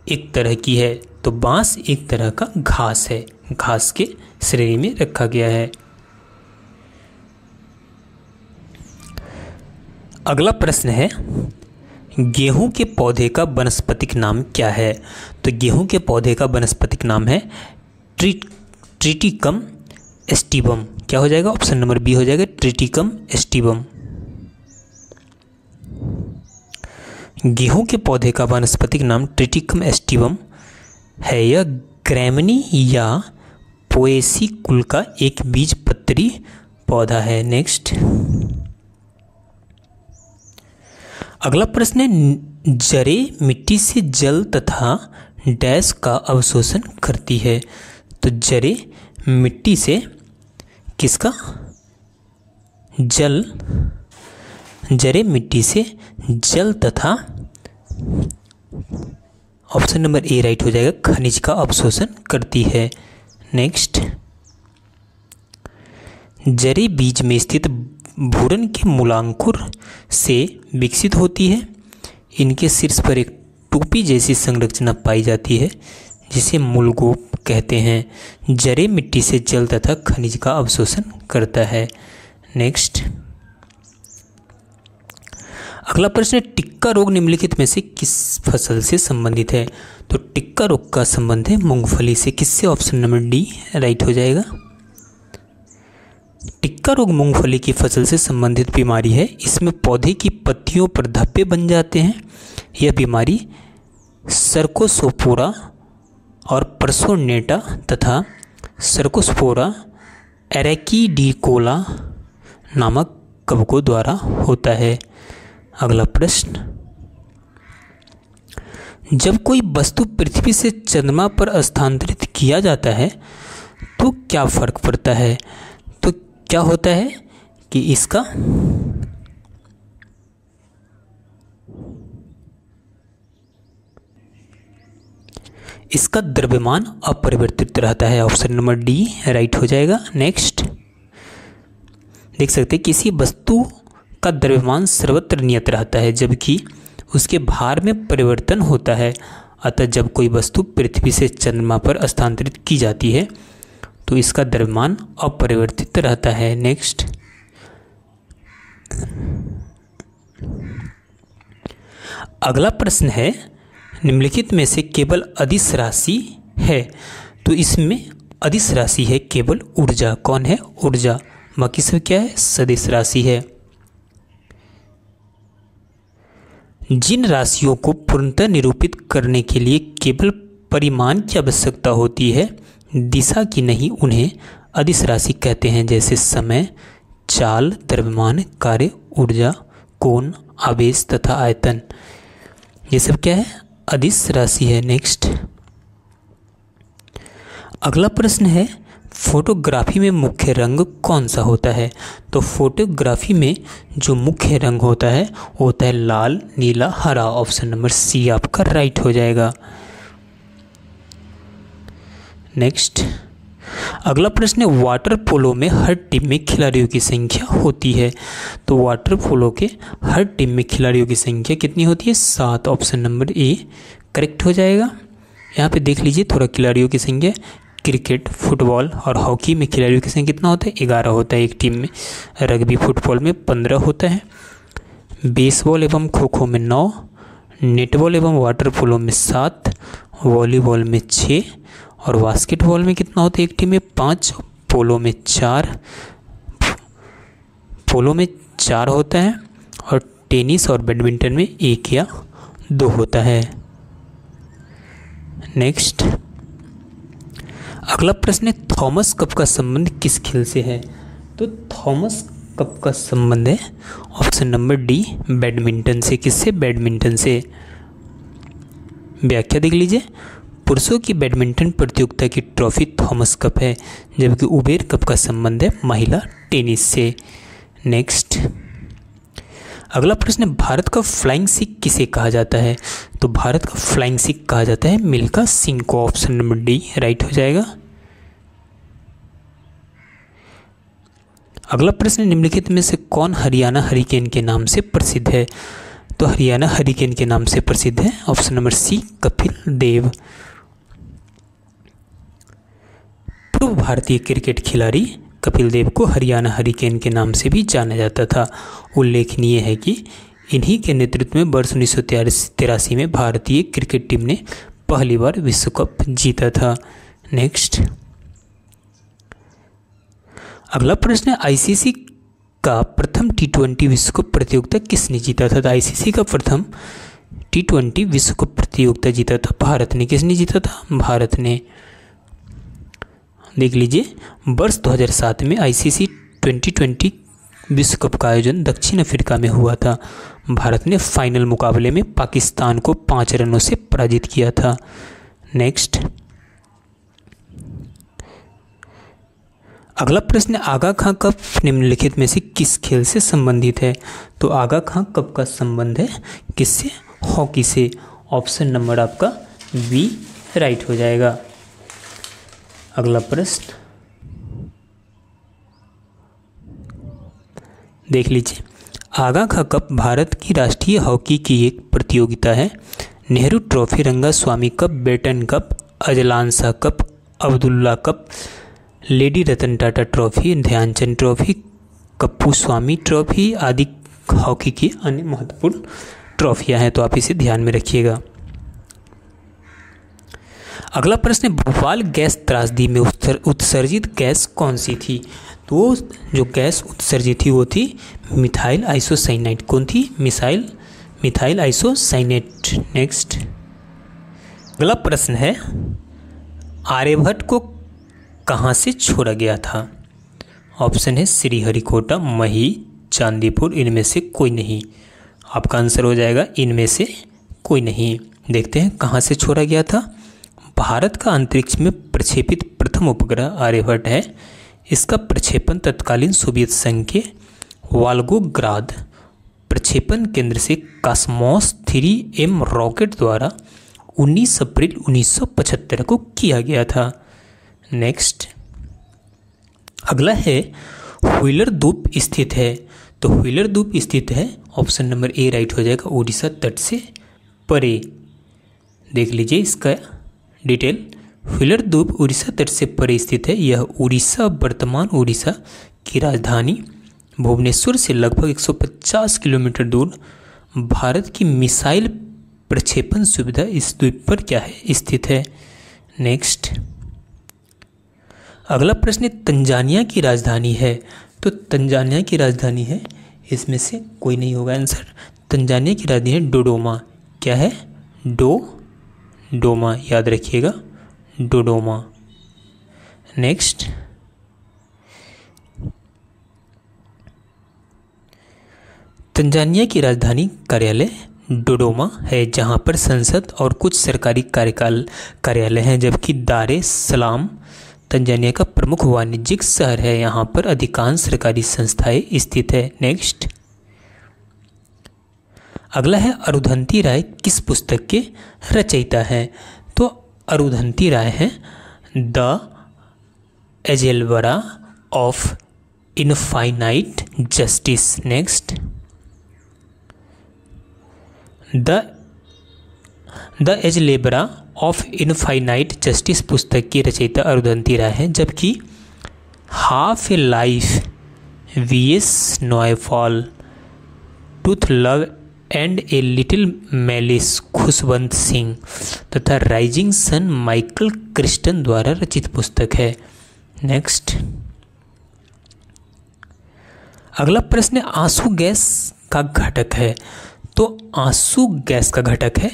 एक तरह की है तो बाँस एक तरह का घास है। घास के श्रेणी में रखा गया है। अगला प्रश्न है, गेहूँ के पौधे का वनस्पतिक नाम क्या है? तो गेहूँ के पौधे का वनस्पतिक नाम है ट्रीट ट्रिटिकम एस्टिबम क्या हो जाएगा? ऑप्शन नंबर बी हो जाएगा ट्रिटिकम एस्टिबम गेहूँ के पौधे का वनस्पतिक नाम ट्रिटिकम एस्टिबम है। यह ग्रैमनी या पोएसी कुल का एक बीज पत्री पौधा है। नेक्स्ट। अगला प्रश्न है जरे मिट्टी से जल तथा डैश का अवशोषण करती है। तो जरे मिट्टी से किसका? जल जरे मिट्टी से जल तथा ऑप्शन नंबर ए राइट हो जाएगा, खनिज का अवशोषण करती है। नेक्स्ट जरे बीज में स्थित भूरन के मूलांकुर से विकसित होती है। इनके शीर्ष पर एक टोपी जैसी संरचना पाई जाती है, जिसे मूलगोप कहते हैं। जरे मिट्टी से जल तथा खनिज का अवशोषण करता है। नेक्स्ट अगला प्रश्न है, टिक्का रोग निम्नलिखित में से किस फ़सल से संबंधित है? तो टिक्का रोग का संबंध है, मूंगफली से। किससे? ऑप्शन नंबर डी, राइट हो जाएगा। टिक्का रोग मूंगफली की फ़सल से संबंधित बीमारी है। इसमें पौधे की पत्तियों पर धब्बे बन जाते हैं। यह बीमारी सर्कोसोपोरा और परसोनेटा तथा सर्कोस्पोरा एरेकीडिकोला नामक कवकों द्वारा होता है। अगला प्रश्न। जब कोई वस्तु पृथ्वी से चंद्रमा पर स्थानांतरित किया जाता है तो क्या फ़र्क पड़ता है? तो क्या होता है कि इसका? इसका द्रव्यमान अपरिवर्तित रहता है। ऑप्शन नंबर डी, राइट हो जाएगा। नेक्स्ट। देख सकते हैं, किसी वस्तु का द्रव्यमान सर्वत्र नियत रहता है, जबकि उसके भार में परिवर्तन होता है। अतः जब कोई वस्तु पृथ्वी से चंद्रमा पर स्थानांतरित की जाती है तो इसका द्रव्यमान अपरिवर्तित रहता है। नेक्स्ट अगला प्रश्न है, निम्नलिखित में से केवल अधिस राशि है तो इसमें अधिस राशि है केवल ऊर्जा। कौन है? ऊर्जा। बाकी सब क्या है? सदिश राशि है। जिन राशियों को पूर्णतः निरूपित करने के लिए केवल परिमाण की आवश्यकता होती है, दिशा की नहीं, उन्हें अधिस राशि कहते हैं, जैसे समय, चाल, द्रव्यमान, कार्य, ऊर्जा, कोण, आवेश तथा आयतन। ये सब क्या है? अधिस राशि है। नेक्स्ट अगला प्रश्न है फोटोग्राफी में मुख्य रंग कौन सा होता है? तो फोटोग्राफी में जो मुख्य रंग होता है, वो होता है लाल, नीला, हरा। ऑप्शन नंबर सी आपका राइट हो जाएगा। नेक्स्ट। अगला प्रश्न है, वाटर पोलो में हर टीम में खिलाड़ियों की संख्या होती है? तो वाटर पोलो के हर टीम में खिलाड़ियों की संख्या कितनी होती है? सात। ऑप्शन नंबर ए करेक्ट हो जाएगा। यहाँ पे देख लीजिए, थोड़ा खिलाड़ियों की संख्या क्रिकेट, फुटबॉल और हॉकी में खिलाड़ियों की संख्या कितना होता है? ग्यारह होता है एक टीम में। रग्बी, फुटबॉल में पंद्रह होता है। बेसबॉल एवं खो खो में नौ। नेटबॉल एवं वाटर पोलो में सात। वॉलीबॉल में छः और बास्केटबॉल में कितना होता है? एक टीम में पाँच। पोलो में चार। पोलो में चार होता है और टेनिस और बैडमिंटन में एक या दो होता है। नेक्स्ट। अगला प्रश्न है, थॉमस कप का संबंध किस खेल से है? तो थॉमस कप का संबंध है ऑप्शन नंबर डी, बैडमिंटन से। किससे? बैडमिंटन से। व्याख्या देख लीजिए। पुरुषों की बैडमिंटन प्रतियोगिता की ट्रॉफी थॉमस कप है, जबकि उबेर कप का संबंध है महिला टेनिस से। नेक्स्ट। अगला प्रश्न है, भारत का फ्लाइंग सिख किसे कहा जाता है? तो भारत का फ्लाइंग सिख कहा जाता है मिल्का सिंह को। ऑप्शन नंबर डी, राइट हो जाएगा। अगला प्रश्न, निम्नलिखित में से कौन हरियाणा हरिकेन के नाम से प्रसिद्ध है? तो हरियाणा हरिकेन के नाम से प्रसिद्ध है, option number C, Kapil Dev. पूर्व भारतीय क्रिकेट खिलाड़ी कपिल देव को हरियाणा हरिकेन के नाम से भी जाना जाता था। उल्लेखनीय है कि इन्हीं के नेतृत्व में वर्ष उन्नीस तिरासी में भारतीय क्रिकेट टीम ने पहली बार विश्व कप जीता था। नेक्स्ट। अगला प्रश्न है आईसीसी का प्रथम टी ट्वेंटी विश्व कप प्रतियोगिता किसने जीता था? आईसीसी का प्रथम टी ट्वेंटी विश्व कप प्रतियोगिता जीता था। भारत ने किसने जीता था? भारत ने। देख लीजिए, वर्ष 2007 में आईसीसी 2020 विश्व कप का आयोजन दक्षिण अफ्रीका में हुआ था। भारत ने फाइनल मुकाबले में पाकिस्तान को पाँच रनों से पराजित किया था। नेक्स्ट। अगला प्रश्न, आगा खां कप निम्नलिखित में से किस खेल से संबंधित है? तो आगा खां कप का संबंध है किससे? हॉकी से। ऑप्शन नंबर आपका बी राइट हो जाएगा। अगला प्रश्न, देख लीजिए। आगा खां कप भारत की राष्ट्रीय हॉकी की एक प्रतियोगिता है। Nehru trophy Rangaswamy cup, Beighton cup अजलानसा cup, Abdullah cup lady Ratan Tata trophy, Dhyanchand trophy, Kuppuswamy trophy आदि हॉकी की अन्य महत्वपूर्ण ट्रॉफियाँ हैं तो आप इसे ध्यान में रखिएगा। अगला प्रश्न है, भोपाल गैस त्रासदी में उत्सर्जित गैस कौन सी थी? तो जो गैस उत्सर्जित थी वो थी मिथाइल आइसोसाइनाइट कौन थी? मिसाइल, मिथाइल आइसोसाइनेट नेक्स्ट। अगला प्रश्न है, आर्यभट्ट को कहाँ से छोड़ा गया था? ऑप्शन है श्रीहरिकोटा, मही, चांदीपुर, इनमें से कोई नहीं। आपका आंसर हो जाएगा, इनमें से कोई नहीं। देखते हैं कहाँ से छोड़ा गया था। भारत का अंतरिक्ष में प्रक्षेपित प्रथम उपग्रह आर्यभट्ट है। इसका प्रक्षेपण तत्कालीन सोवियत संघ के वाल्गोग्राद प्रक्षेपण केंद्र से कास्मोस थ्री एम रॉकेट द्वारा 19 अप्रैल 1975 को किया गया था। नेक्स्ट अगला है व्हीलर द्वीप स्थित है। तो व्हीलर द्वीप स्थित है ऑप्शन नंबर ए राइट हो जाएगा उड़ीसा तट से परे। देख लीजिए इसका डिटेल व्हीलर द्वीप उड़ीसा तट से परे स्थित है। यह उड़ीसा वर्तमान उड़ीसा की राजधानी भुवनेश्वर से लगभग 150 किलोमीटर दूर। भारत की मिसाइल प्रक्षेपण सुविधा इस द्वीप पर क्या है? स्थित है। नेक्स्ट अगला प्रश्न तंजानिया की राजधानी है। तो तंजानिया की राजधानी है, इसमें से कोई नहीं होगा आंसर। तंजानिया की राजधानी है डोडोमा। क्या है? डो, डोमा, याद रखिएगा, डोडोमा। नेक्स्ट। तंजानिया की राजधानी कार्यालय डोडोमा है, जहाँ पर संसद और कुछ सरकारी कार्यकाल, कार्यालय हैं, जबकि दारे सलाम तंजानिया का प्रमुख वाणिज्यिक शहर है। यहाँ पर अधिकांश सरकारी संस्थाएँ स्थित है। नेक्स्ट अगला है अरुधंती राय। किस पुस्तक के रचयिता हैं? तो अरुधंती राय हैं the algebra of infinite justice. Next the the algebra of infinite justice पुस्तक की रचयिता अरुधंती राय हैं, जबकि half a life, V S Naipaul, tooth love and a little malice, Khushwant Singh तथा राइजिंग सन माइकल क्रिस्टन द्वारा रचित पुस्तक है। नेक्स्ट। अगला प्रश्न आँसू गैस का घटक है। तो आँसू गैस का घटक है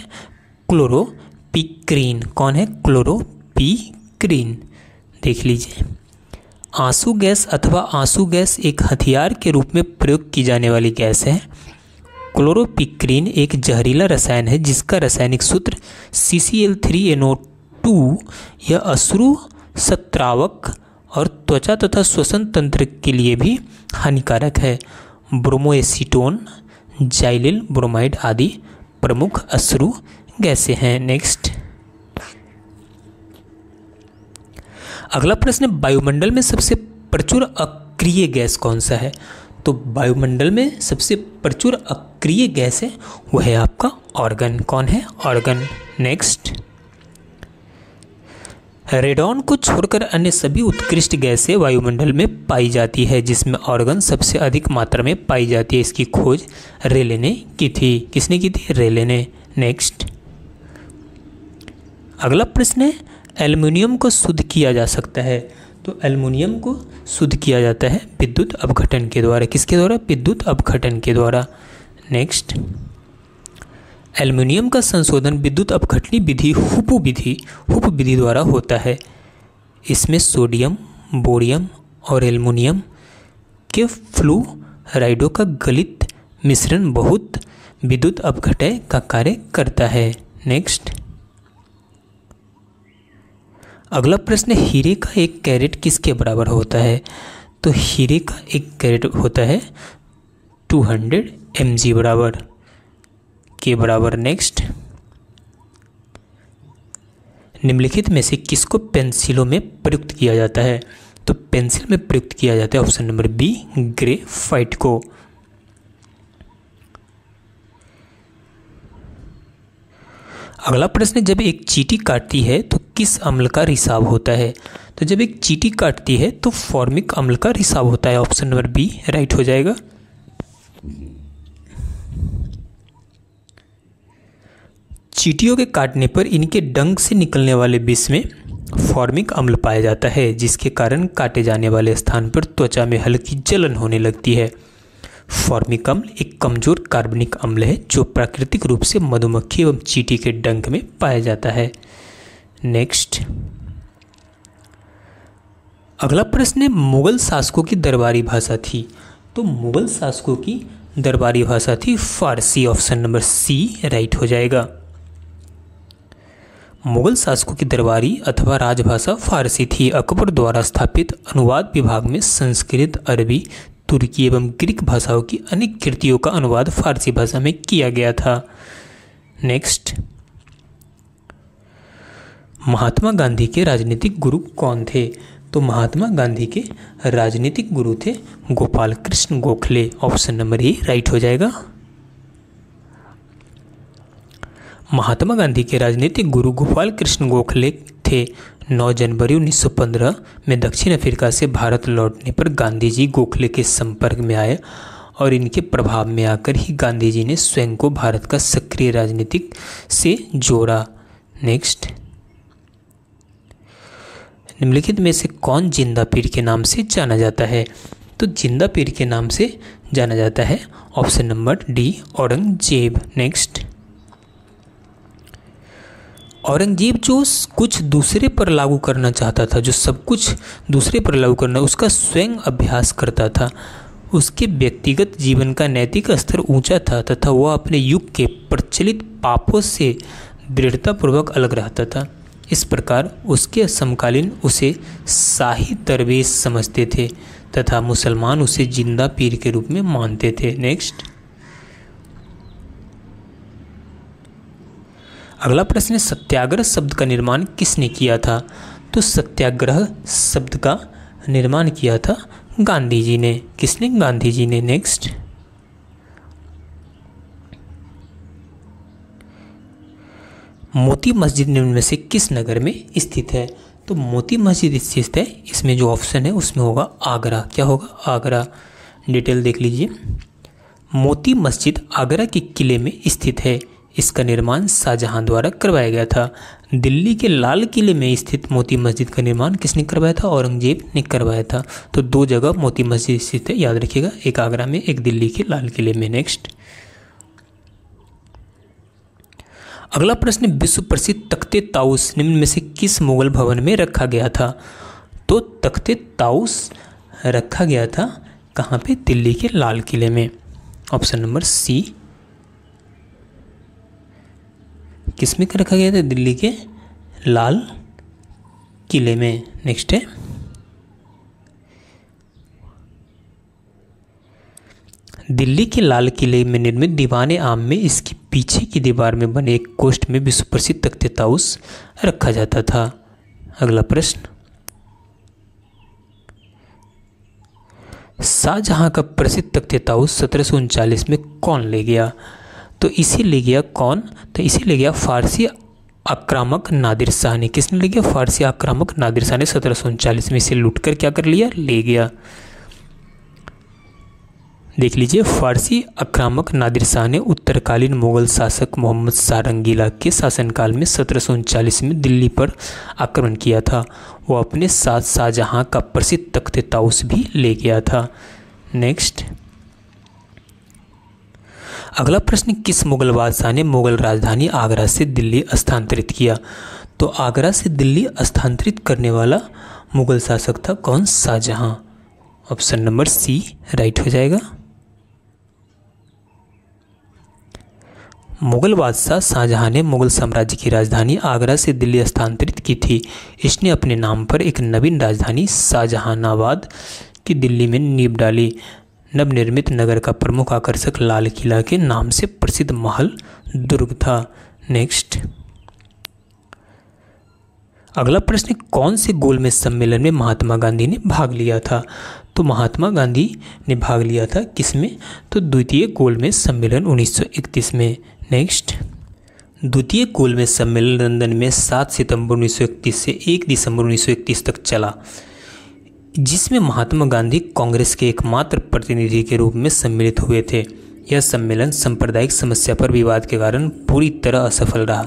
क्लोरो पिक्रीन कौन है? क्लोरोपिक्रीन देख लीजिए। आँसू गैस अथवा आँसू गैस एक हथियार के रूप में प्रयोग की जाने वाली गैस है। क्लोरोपिक्रीन एक जहरीला रसायन है, जिसका रासायनिक सूत्र C C L three NO two यह अश्रु सत्रावक और त्वचा तथा श्वसन तंत्र के लिए भी हानिकारक है। ब्रोमोएसीटोन, जाइलिल ब्रोमाइड आदि प्रमुख अश्रु गैसे हैं? नेक्स्ट अगला प्रश्न वायुमंडल में सबसे प्रचुर अक्रिय गैस कौन सा है? तो वायुमंडल में सबसे प्रचुर अक्रिय गैस है वह है आपका ऑर्गन। कौन है? ऑर्गन। नेक्स्ट रेडॉन को छोड़कर अन्य सभी उत्कृष्ट गैसें वायुमंडल में पाई जाती है, जिसमें ऑर्गन सबसे अधिक मात्रा में पाई जाती है। इसकी खोज रेले ने की थी। किसने की थी? रेले ने नेक्स्ट अगला प्रश्न है, एल्युमिनियम को शुद्ध किया जा सकता है। तो एल्युमिनियम को शुद्ध किया जाता है विद्युत अपघटन के द्वारा। किसके द्वारा? विद्युत अपघटन के द्वारा। नेक्स्ट एल्युमिनियम का संशोधन विद्युत अपघटनी विधि, हुप विधि हुप विधि द्वारा होता है। इसमें सोडियम, बोरियम और एल्युमिनियम के फ्लूराइडों का गलित मिश्रण बहुत विद्युत अपघटय का कार्य करता है। नेक्स्ट अगला प्रश्न, हीरे का एक कैरेट किसके बराबर होता है? तो हीरे का एक कैरेट होता है 200 हंड्रेड बराबर। के बराबर नेक्स्ट। निम्नलिखित में से किसको पेंसिलों में प्रयुक्त किया जाता है? तो पेंसिल में प्रयुक्त किया जाता है ऑप्शन नंबर बी ग्रेफाइट को। अगला प्रश्न, जब एक चीटी काटती है तो किस अम्ल का रिसाव होता है? तो जब एक चीटी काटती है तो फॉर्मिक अम्ल का रिसाव होता है। ऑप्शन नंबर बी, राइट हो जाएगा। चीटियों के काटने पर इनके डंग से निकलने वाले विष में फॉर्मिक अम्ल पाया जाता है, जिसके कारण काटे जाने वाले स्थान पर त्वचा में हल्की जलन होने लगती है। फॉर्मिक अम्ल एक कमज़ोर कार्बनिक अम्ल है जो प्राकृतिक रूप से मधुमक्खी एवं चीटी के डंक में पाया जाता है। नेक्स्ट। अगला प्रश्न है, मुगल शासकों की दरबारी भाषा थी। तो मुगल शासकों की दरबारी भाषा थी Farsi, option number C, right हो जाएगा। मुगल शासकों की दरबारी अथवा राजभाषा फारसी थी। अकबर द्वारा स्थापित अनुवाद विभाग में संस्कृत, अरबी तुर्की एवं ग्रीक भाषाओं की अनेक कृतियों का अनुवाद फारसी भाषा में किया गया था। नेक्स्ट महात्मा गांधी के राजनीतिक गुरु कौन थे? तो महात्मा गांधी के राजनीतिक गुरु थे Gopal Krishna Gokhale. Option number A right हो जाएगा। महात्मा गांधी के राजनीतिक गुरु गोपाल कृष्ण गोखले थे। 9 जनवरी 1915 में दक्षिण अफ्रीका से भारत लौटने पर गांधी जी गोखले के संपर्क में आए और इनके प्रभाव में आकर ही गांधी जी ने स्वयं को भारत का सक्रिय राजनीतिक से जोड़ा। नेक्स्ट। निम्नलिखित में से कौन ज़िंदा पीर के नाम से जाना जाता है? तो ज़िंदा पीर के नाम से जाना जाता है option number D Aurangzeb. Next. Aurangzeb जो कुछ दूसरे पर लागू करना चाहता था, जो सब कुछ दूसरे पर लागू करना, उसका स्वयं अभ्यास करता था। उसके व्यक्तिगत जीवन का नैतिक स्तर ऊँचा था तथा वह अपने युग के प्रचलित पापों से दृढ़तापूर्वक अलग रहता था। इस प्रकार उसके समकालीन उसे शाही दरवेश समझते थे तथा मुसलमान उसे ज़िंदा पीर के रूप में मानते थे। नेक्स्ट अगला प्रश्न है, सत्याग्रह शब्द का निर्माण किसने किया था? तो सत्याग्रह शब्द का निर्माण किया था गांधी जी ने। किसने? गांधी जी ने। नेक्स्ट मोती मस्जिद निम्न में से किस नगर में स्थित है? तो मोती मस्जिद स्थित है, इसमें जो ऑप्शन है, उसमें होगा आगरा। क्या होगा? आगरा। डिटेल देख लीजिए। मोती मस्जिद आगरा के किले में स्थित है। इसका निर्माण शाहजहां द्वारा करवाया गया था। दिल्ली के लाल किले में स्थित मोती मस्जिद का निर्माण किसने करवाया था? औरंगज़ेब ने करवाया था। तो दो जगह मोती मस्जिद स्थित है, याद रखिएगा, एक आगरा में, एक दिल्ली के लाल किले में। नेक्स्ट अगला प्रश्न, विश्व प्रसिद्ध तख्ते ताउस निम्न में से किस मुगल भवन में रखा गया था? तो तख्ते ताउस रखा गया था कहाँ पे? दिल्ली के लाल किले में। ऑप्शन नंबर सी किसमें रखा गया था? दिल्ली के लाल किले में। नेक्स्ट है। दिल्ली के लाल किले में निर्मित दीवान आम में, इसके पीछे की दीवार में बने एक कोष्ठ में विश्व प्रसिद्ध तख्ते ताउस रखा जाता था। अगला प्रश्न। शाहजहां का प्रसिद्ध तख्त ताउस सत्रह में कौन ले गया? तो इसे ले गया कौन? तो इसे ले गया फारसी आक्रामक नादिर शाह ने। किसने ले गया? फारसी आक्रामक नादिर शाह ने। सत्रह सौ उनचालीस में इसे लूट कर क्या कर लिया? ले गया। देख लीजिए, फारसी आक्रामक नादिर शाह ने उत्तरकालीन मुगल शासक मोहम्मद सारंगीला के शासनकाल में सत्रह में दिल्ली पर आक्रमण किया था। वो अपने साथ शाहजहां का प्रसिद्ध तख्त ताउस भी ले गया था। नेक्स्ट। अगला प्रश्न, किस मुगल बादशाह ने मुगल राजधानी आगरा से दिल्ली स्थानांतरित किया? तो आगरा से दिल्ली स्थानांतरित करने वाला मुगल शासक था कौन? Shahjahan. Option number C, right हो जाएगा। मुगल बादशाह शाहजहां ने मुगल साम्राज्य की राजधानी आगरा से दिल्ली स्थानांतरित की थी। इसने अपने नाम पर एक नवीन राजधानी शाहजहानाबाद की दिल्ली में नींव डाली। नवनिर्मित नगर का प्रमुख आकर्षक लाल किला के नाम से प्रसिद्ध महल दुर्ग था। नेक्स्ट अगला प्रश्न, कौन से गोलमेज सम्मेलन में महात्मा गांधी ने भाग लिया था? तो महात्मा गांधी ने भाग लिया था किसमें तो द्वितीय गोलमेज सम्मेलन 1931 में। नेक्स्ट द्वितीय गोलमेज सम्मेलन लंदन में 7 सितंबर 1931 से 1 दिसंबर 1931 तक चला। जिसमें महात्मा गांधी कांग्रेस के एकमात्र प्रतिनिधि के रूप में सम्मिलित हुए थे। यह सम्मेलन सांप्रदायिक समस्या पर विवाद के कारण पूरी तरह असफल रहा।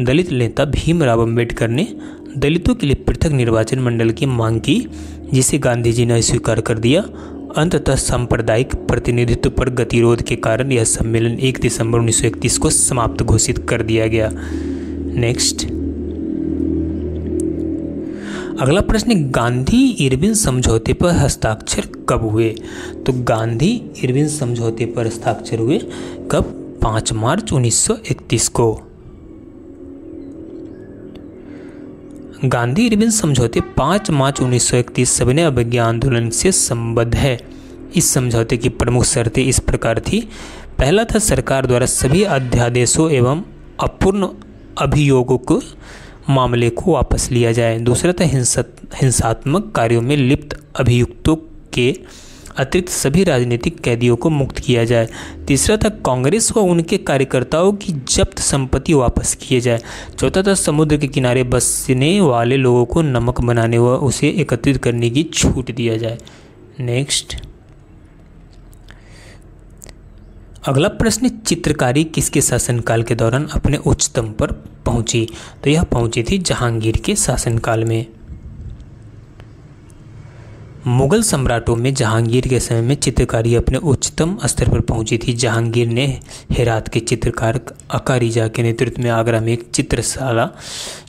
दलित नेता भीमराव अंबेडकर ने दलितों के लिए पृथक निर्वाचन मंडल की मांग की, जिसे गांधी जी ने स्वीकार कर दिया। अंततः सांप्रदायिक प्रतिनिधित्व पर गतिरोध के कारण यह सम्मेलन 1 दिसंबर 1931 को समाप्त घोषित कर दिया गया। नेक्स्ट। अगला प्रश्न गांधी इरविन समझौते पर हस्ताक्षर कब हुए? तो गांधी इरविन समझौते पर हस्ताक्षर हुए कब? 5 मार्च 1931 को। गांधी इरविन समझौते 5 मार्च 1931 सविनय अवज्ञा आंदोलन से संबद्ध है। इस समझौते की प्रमुख शर्तें इस प्रकार थी। पहला था सरकार द्वारा सभी अध्यादेशों एवं अपूर्ण अभियोगों को मामले को वापस लिया जाए। दूसरा था हिंसात्मक कार्यों में लिप्त अभियुक्तों के अतिरिक्त सभी राजनीतिक कैदियों को मुक्त किया जाए। तीसरा था कांग्रेस व उनके कार्यकर्ताओं की जब्त संपत्ति वापस किए जाए। चौथा था समुद्र के किनारे बसने वाले लोगों को नमक बनाने व उसे एकत्रित करने की छूट दिया जाए। नेक्स्ट। अगला प्रश्न, चित्रकारी किसके शासनकाल के दौरान अपने उच्चतम पर पहुँची? तो यह पहुँची थी जहांगीर के शासनकाल में। मुगल सम्राटों में जहांगीर के समय में चित्रकारी अपने उच्चतम स्तर पर पहुँची थी। जहांगीर ने हेरात के चित्रकार अकारिजा के नेतृत्व में आगरा में एक चित्रशाला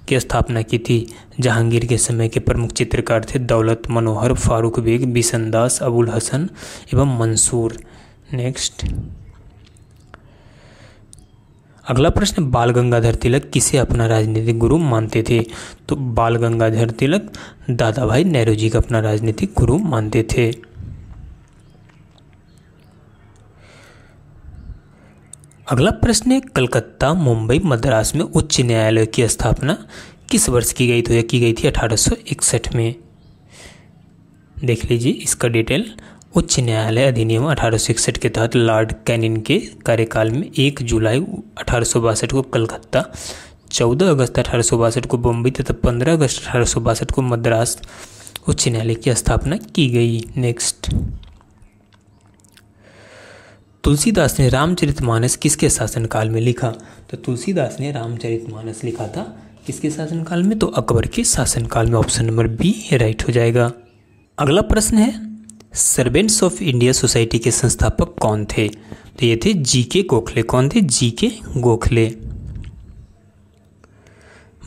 की स्थापना की थी। जहांगीर के समय के प्रमुख चित्रकार थे दौलत मनोहर, फारूक बेग बिसनदास अबुल हसन एवं मंसूर। नेक्स्ट। अगला प्रश्न, बाल गंगाधर तिलक किसे अपना राजनीतिक गुरु मानते थे? तो बाल गंगाधर तिलक दादा भाई नेहरू जी का अपना राजनीतिक गुरु मानते थे। अगला प्रश्न है कलकत्ता, मुंबई, मद्रास में उच्च न्यायालय की स्थापना किस वर्ष की गई यह की गई थी अठारह सौ इकसठ में। देख लीजिए इसका डिटेल। उच्च न्यायालय अधिनियम अठारह सौ इकसठ के तहत लॉर्ड कैनिन के कार्यकाल में 1 जुलाई अठारह सौ बासठ को कलकत्ता 14 अगस्त अठारह सौ बासठ को बम्बई तथा 15 अगस्त अठारह सौ बासठ को मद्रास उच्च न्यायालय की स्थापना की गई। नेक्स्ट। तुलसीदास ने रामचरितमानस किसके शासनकाल में लिखा? तो तुलसीदास ने रामचरितमानस लिखा था किसके शासनकाल में? तो अकबर के शासनकाल में ऑप्शन नंबर बी राइट हो जाएगा। अगला प्रश्न है सर्वेंट्स ऑफ़ इंडिया सोसाइटी के संस्थापक कौन थे? तो ये थे जी के गोखले कौन थे? जी के गोखले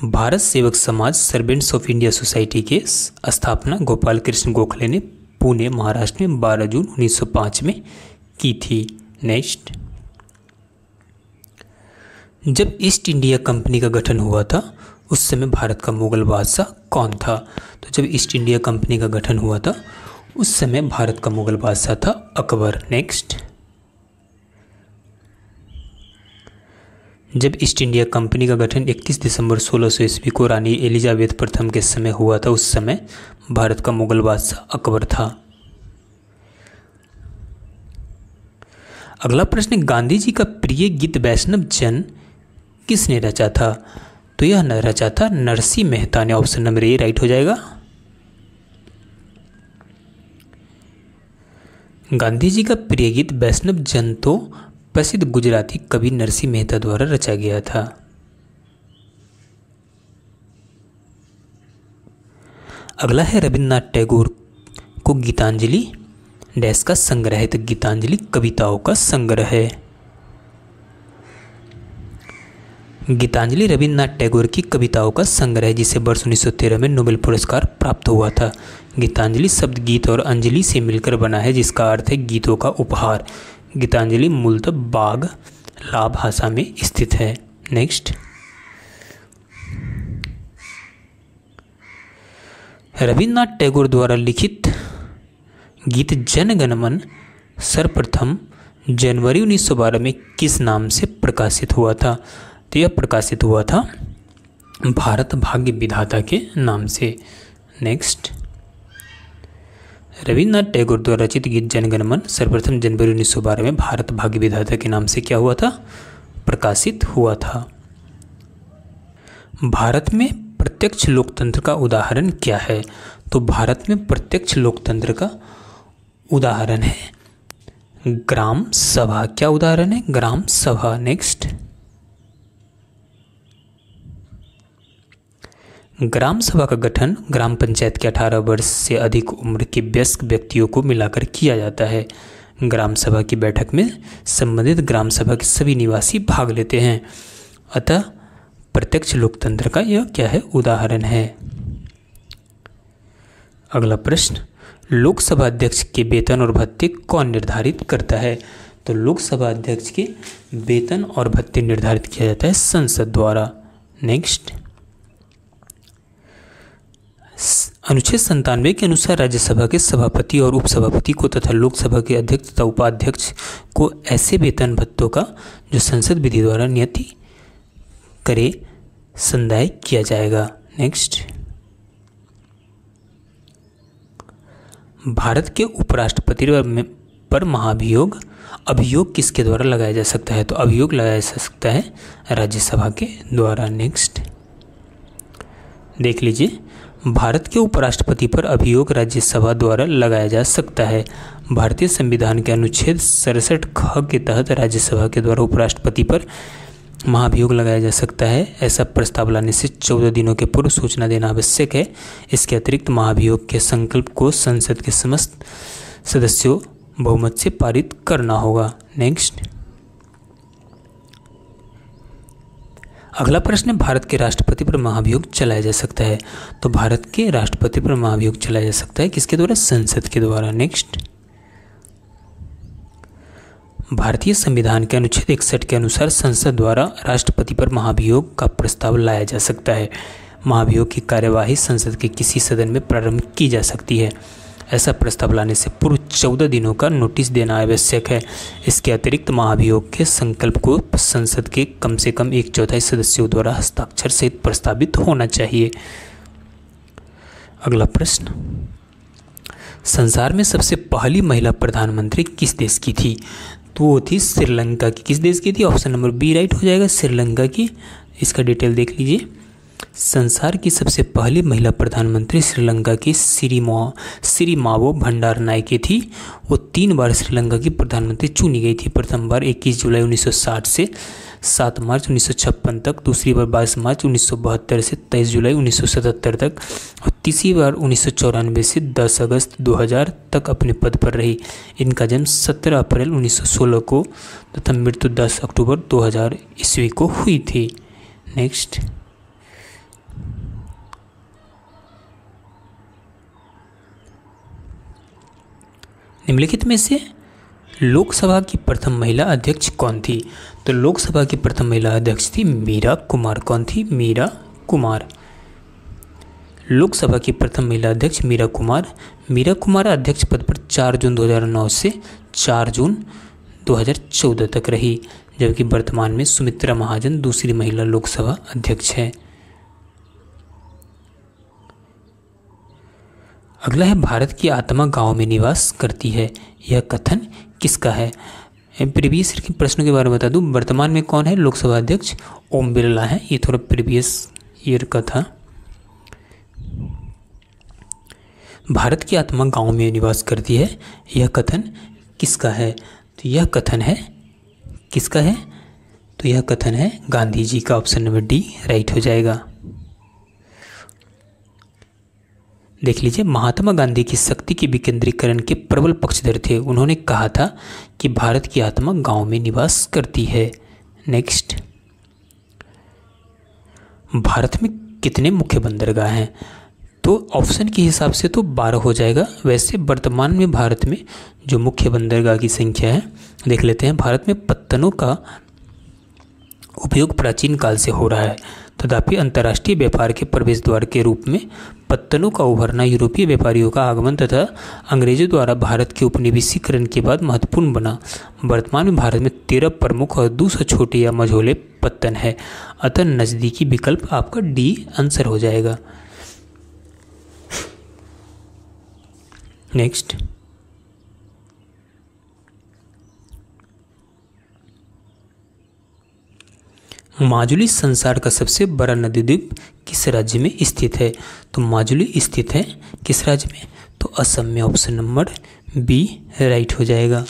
भारत सेवक समाज सर्वेंट्स ऑफ़ इंडिया सोसाइटी के स्थापना गोपाल कृष्ण गोखले ने पुणे, महाराष्ट्र में 12 जून 1905 में की थी। नेक्स्ट जब ईस्ट इंडिया कंपनी का गठन हुआ था, उस समय भारत का मुगल बादशाह कौन था? तो जब ईस्ट इंडिया कंपनी का गठन हुआ था उस समय भारत का मुगल बादशाह था अकबर। नेक्स्ट जब ईस्ट इंडिया कंपनी का गठन 31 दिसंबर सोलह सौ ईस्वी को रानी एलिजाबेथ प्रथम के समय हुआ था, उस समय भारत का मुगल बादशाह अकबर था। अगला प्रश्न गांधी जी का प्रिय गीत वैष्णव जन किसने रचा था? तो यह रचा था नरसिंह मेहता ने, ऑप्शन नंबर ए राइट हो जाएगा। गांधी जी का प्रिय गीत वैष्णव जन तो प्रसिद्ध गुजराती कवि नरसिंह मेहता द्वारा रचा गया था। अगला है रविन्द्रनाथ टैगोर को गीतांजलि। डैश का संग्रह गीतांजलि कविताओं का संग्रह है। गीतांजलि रविन्द्रनाथ टैगोर की कविताओं का संग्रह है जिसे वर्ष 1913 में नोबेल पुरस्कार प्राप्त हुआ था। गीतांजलि शब्द गीत और अंजलि से मिलकर बना है, जिसका अर्थ है गीतों का उपहार। गीतांजलि मूलतः बाघ ला भाषा में स्थित है। नेक्स्ट। रविन्द्रनाथ टैगोर द्वारा लिखित गीत जन गण सर्वप्रथम जनवरी 1912 में किस नाम से प्रकाशित हुआ था? तो यह प्रकाशित हुआ था भारत भाग्य विधाता के नाम से। नेक्स्ट रविन्द्रनाथ टैगोर द्वारा रचित गीत जनगण मन सर्वप्रथम जनवरी उन्नीस में भारत भाग्य विधाता के नाम से क्या हुआ था? प्रकाशित हुआ था। भारत में प्रत्यक्ष लोकतंत्र का उदाहरण क्या है? तो भारत में प्रत्यक्ष लोकतंत्र का उदाहरण है। ग्राम सभा। क्या उदाहरण है? ग्राम सभा। नेक्स्ट ग्राम सभा का गठन ग्राम पंचायत के 18 वर्ष से अधिक उम्र के वयस्क व्यक्तियों को मिलाकर किया जाता है। ग्राम सभा की बैठक में संबंधित ग्राम सभा के सभी निवासी भाग लेते हैं। अतः प्रत्यक्ष लोकतंत्र का यह क्या है? उदाहरण है। अगला प्रश्न, लोकसभा अध्यक्ष के वेतन और भत्ते कौन निर्धारित करता है? तो लोकसभा अध्यक्ष के वेतन और भत्ते निर्धारित किया जाता है संसद द्वारा। नेक्स्ट। अनुच्छेद संतानवे के अनुसार राज्यसभा के सभापति और उपसभापति को तथा लोकसभा के अध्यक्ष तथा उपाध्यक्ष को ऐसे वेतन भत्तों का, जो संसद विधि द्वारा नियति करे, संदाय किया जाएगा। नेक्स्ट भारत के उपराष्ट्रपति पर महाभियोग, अभियोग किसके द्वारा लगाया जा सकता है? तो अभियोग लगाया जा सकता है राज्यसभा के द्वारा। नेक्स्ट देख लीजिए। भारत के उपराष्ट्रपति पर अभियोग राज्यसभा द्वारा लगाया जा सकता है। भारतीय संविधान के अनुच्छेद सड़सठ ख के तहत राज्यसभा के द्वारा उपराष्ट्रपति पर महाभियोग लगाया जा सकता है। ऐसा प्रस्ताव लाने से चौदह दिनों के पूर्व सूचना देना आवश्यक है। इसके अतिरिक्त महाभियोग के संकल्प को संसद के समस्त सदस्यों बहुमत से पारित करना होगा। नेक्स्ट। अगला प्रश्न भारत के राष्ट्रपति पर महाभियोग चलाया जा सकता है। तो भारत के राष्ट्रपति पर महाभियोग चलाया जा सकता है किसके द्वारा? संसद के द्वारा। नेक्स्ट भारतीय संविधान के अनुच्छेद इकसठ के अनुसार संसद द्वारा राष्ट्रपति पर महाभियोग का प्रस्ताव लाया जा सकता है। महाभियोग की कार्यवाही संसद के किसी सदन में प्रारंभ की जा सकती है। ऐसा प्रस्ताव लाने से पूर्व चौदह दिनों का नोटिस देना आवश्यक है। इसके अतिरिक्त महाभियोग के संकल्प को संसद के कम से कम एक चौथाई सदस्यों द्वारा हस्ताक्षर सहित प्रस्तावित होना चाहिए। अगला प्रश्न। संसार में सबसे पहली महिला प्रधानमंत्री किस देश की थी? तो वो थी श्रीलंका की। किस देश की थी? ऑप्शन नंबर बी राइट हो जाएगा श्रीलंका की। इसका डिटेल देख लीजिए। संसार की सबसे पहली महिला प्रधानमंत्री श्रीलंका की श्रीमा श्रीमावो भंडार नायके थी। वो तीन बार श्रीलंका की प्रधानमंत्री चुनी गई थी। प्रथम बार 21 जुलाई 1960 से 7 मार्च 1956 तक, दूसरी बार 22 मार्च 1972 से 23 जुलाई 1977 तक और तीसरी बार उन्नीस सौ चौरानवे से 10 अगस्त 2000 तक अपने पद पर रही। इनका जन्म 17 अप्रैल 1916 को तथा मृत्यु 10 अक्टूबर 2000 ईस्वी को हुई थी। नेक्स्ट। निम्नलिखित में से लोकसभा की प्रथम महिला अध्यक्ष कौन थी? तो लोकसभा की प्रथम महिला अध्यक्ष थी मीरा कुमार। कौन थी? मीरा कुमार। लोकसभा की प्रथम महिला अध्यक्ष मीरा कुमार। मीरा कुमार अध्यक्ष पद पर 4 जून 2009 से 4 जून 2014 तक रही, जबकि वर्तमान में सुमित्रा महाजन दूसरी महिला लोकसभा अध्यक्ष है। अगला है, भारत की आत्मा गाँव में निवास करती है। यह कथन किसका है? प्रीवियस प्रश्नों के बारे में बता दूँ। वर्तमान में कौन है? लोकसभा अध्यक्ष ओम बिरला है। ये थोड़ा प्रीवियस ईयर का था। भारत की आत्मा गाँव में निवास करती है। यह कथन किसका है? तो यह कथन है, किसका है? तो यह कथन है, गांधी जी का ऑप्शन नंबर डी, राइट हो जाएगा। देख लीजिए, महात्मा गांधी की शक्ति के विकेंद्रीकरण के प्रबल पक्षधर थे। उन्होंने कहा था कि भारत की आत्मा गाँव में निवास करती है। नेक्स्ट भारत में कितने मुख्य बंदरगाह हैं? तो ऑप्शन के हिसाब से तो बारह हो जाएगा। वैसे वर्तमान में भारत में जो मुख्य बंदरगाह की संख्या है, देख लेते हैं, भारत में पत्तनों का उपयोग प्राचीन काल से हो रहा है। तथापि अंतर्राष्ट्रीय व्यापार के प्रवेश द्वार के रूप में पत्तनों का उभरना यूरोपीय व्यापारियों का आगमन तथा अंग्रेज़ों द्वारा भारत के उपनिवेशीकरण के बाद महत्वपूर्ण बना। वर्तमान में भारत में तेरह प्रमुख और दूसरे छोटे या मझोले पत्तन है। अतः नज़दीकी विकल्प आपका डी आंसर हो जाएगा। नेक्स्ट। माजुली संसार का सबसे बड़ा नदी द्वीप किस राज्य में स्थित है? तो माजुली स्थित है किस राज्य में? तो असम में ऑप्शन नंबर बी राइट हो जाएगा।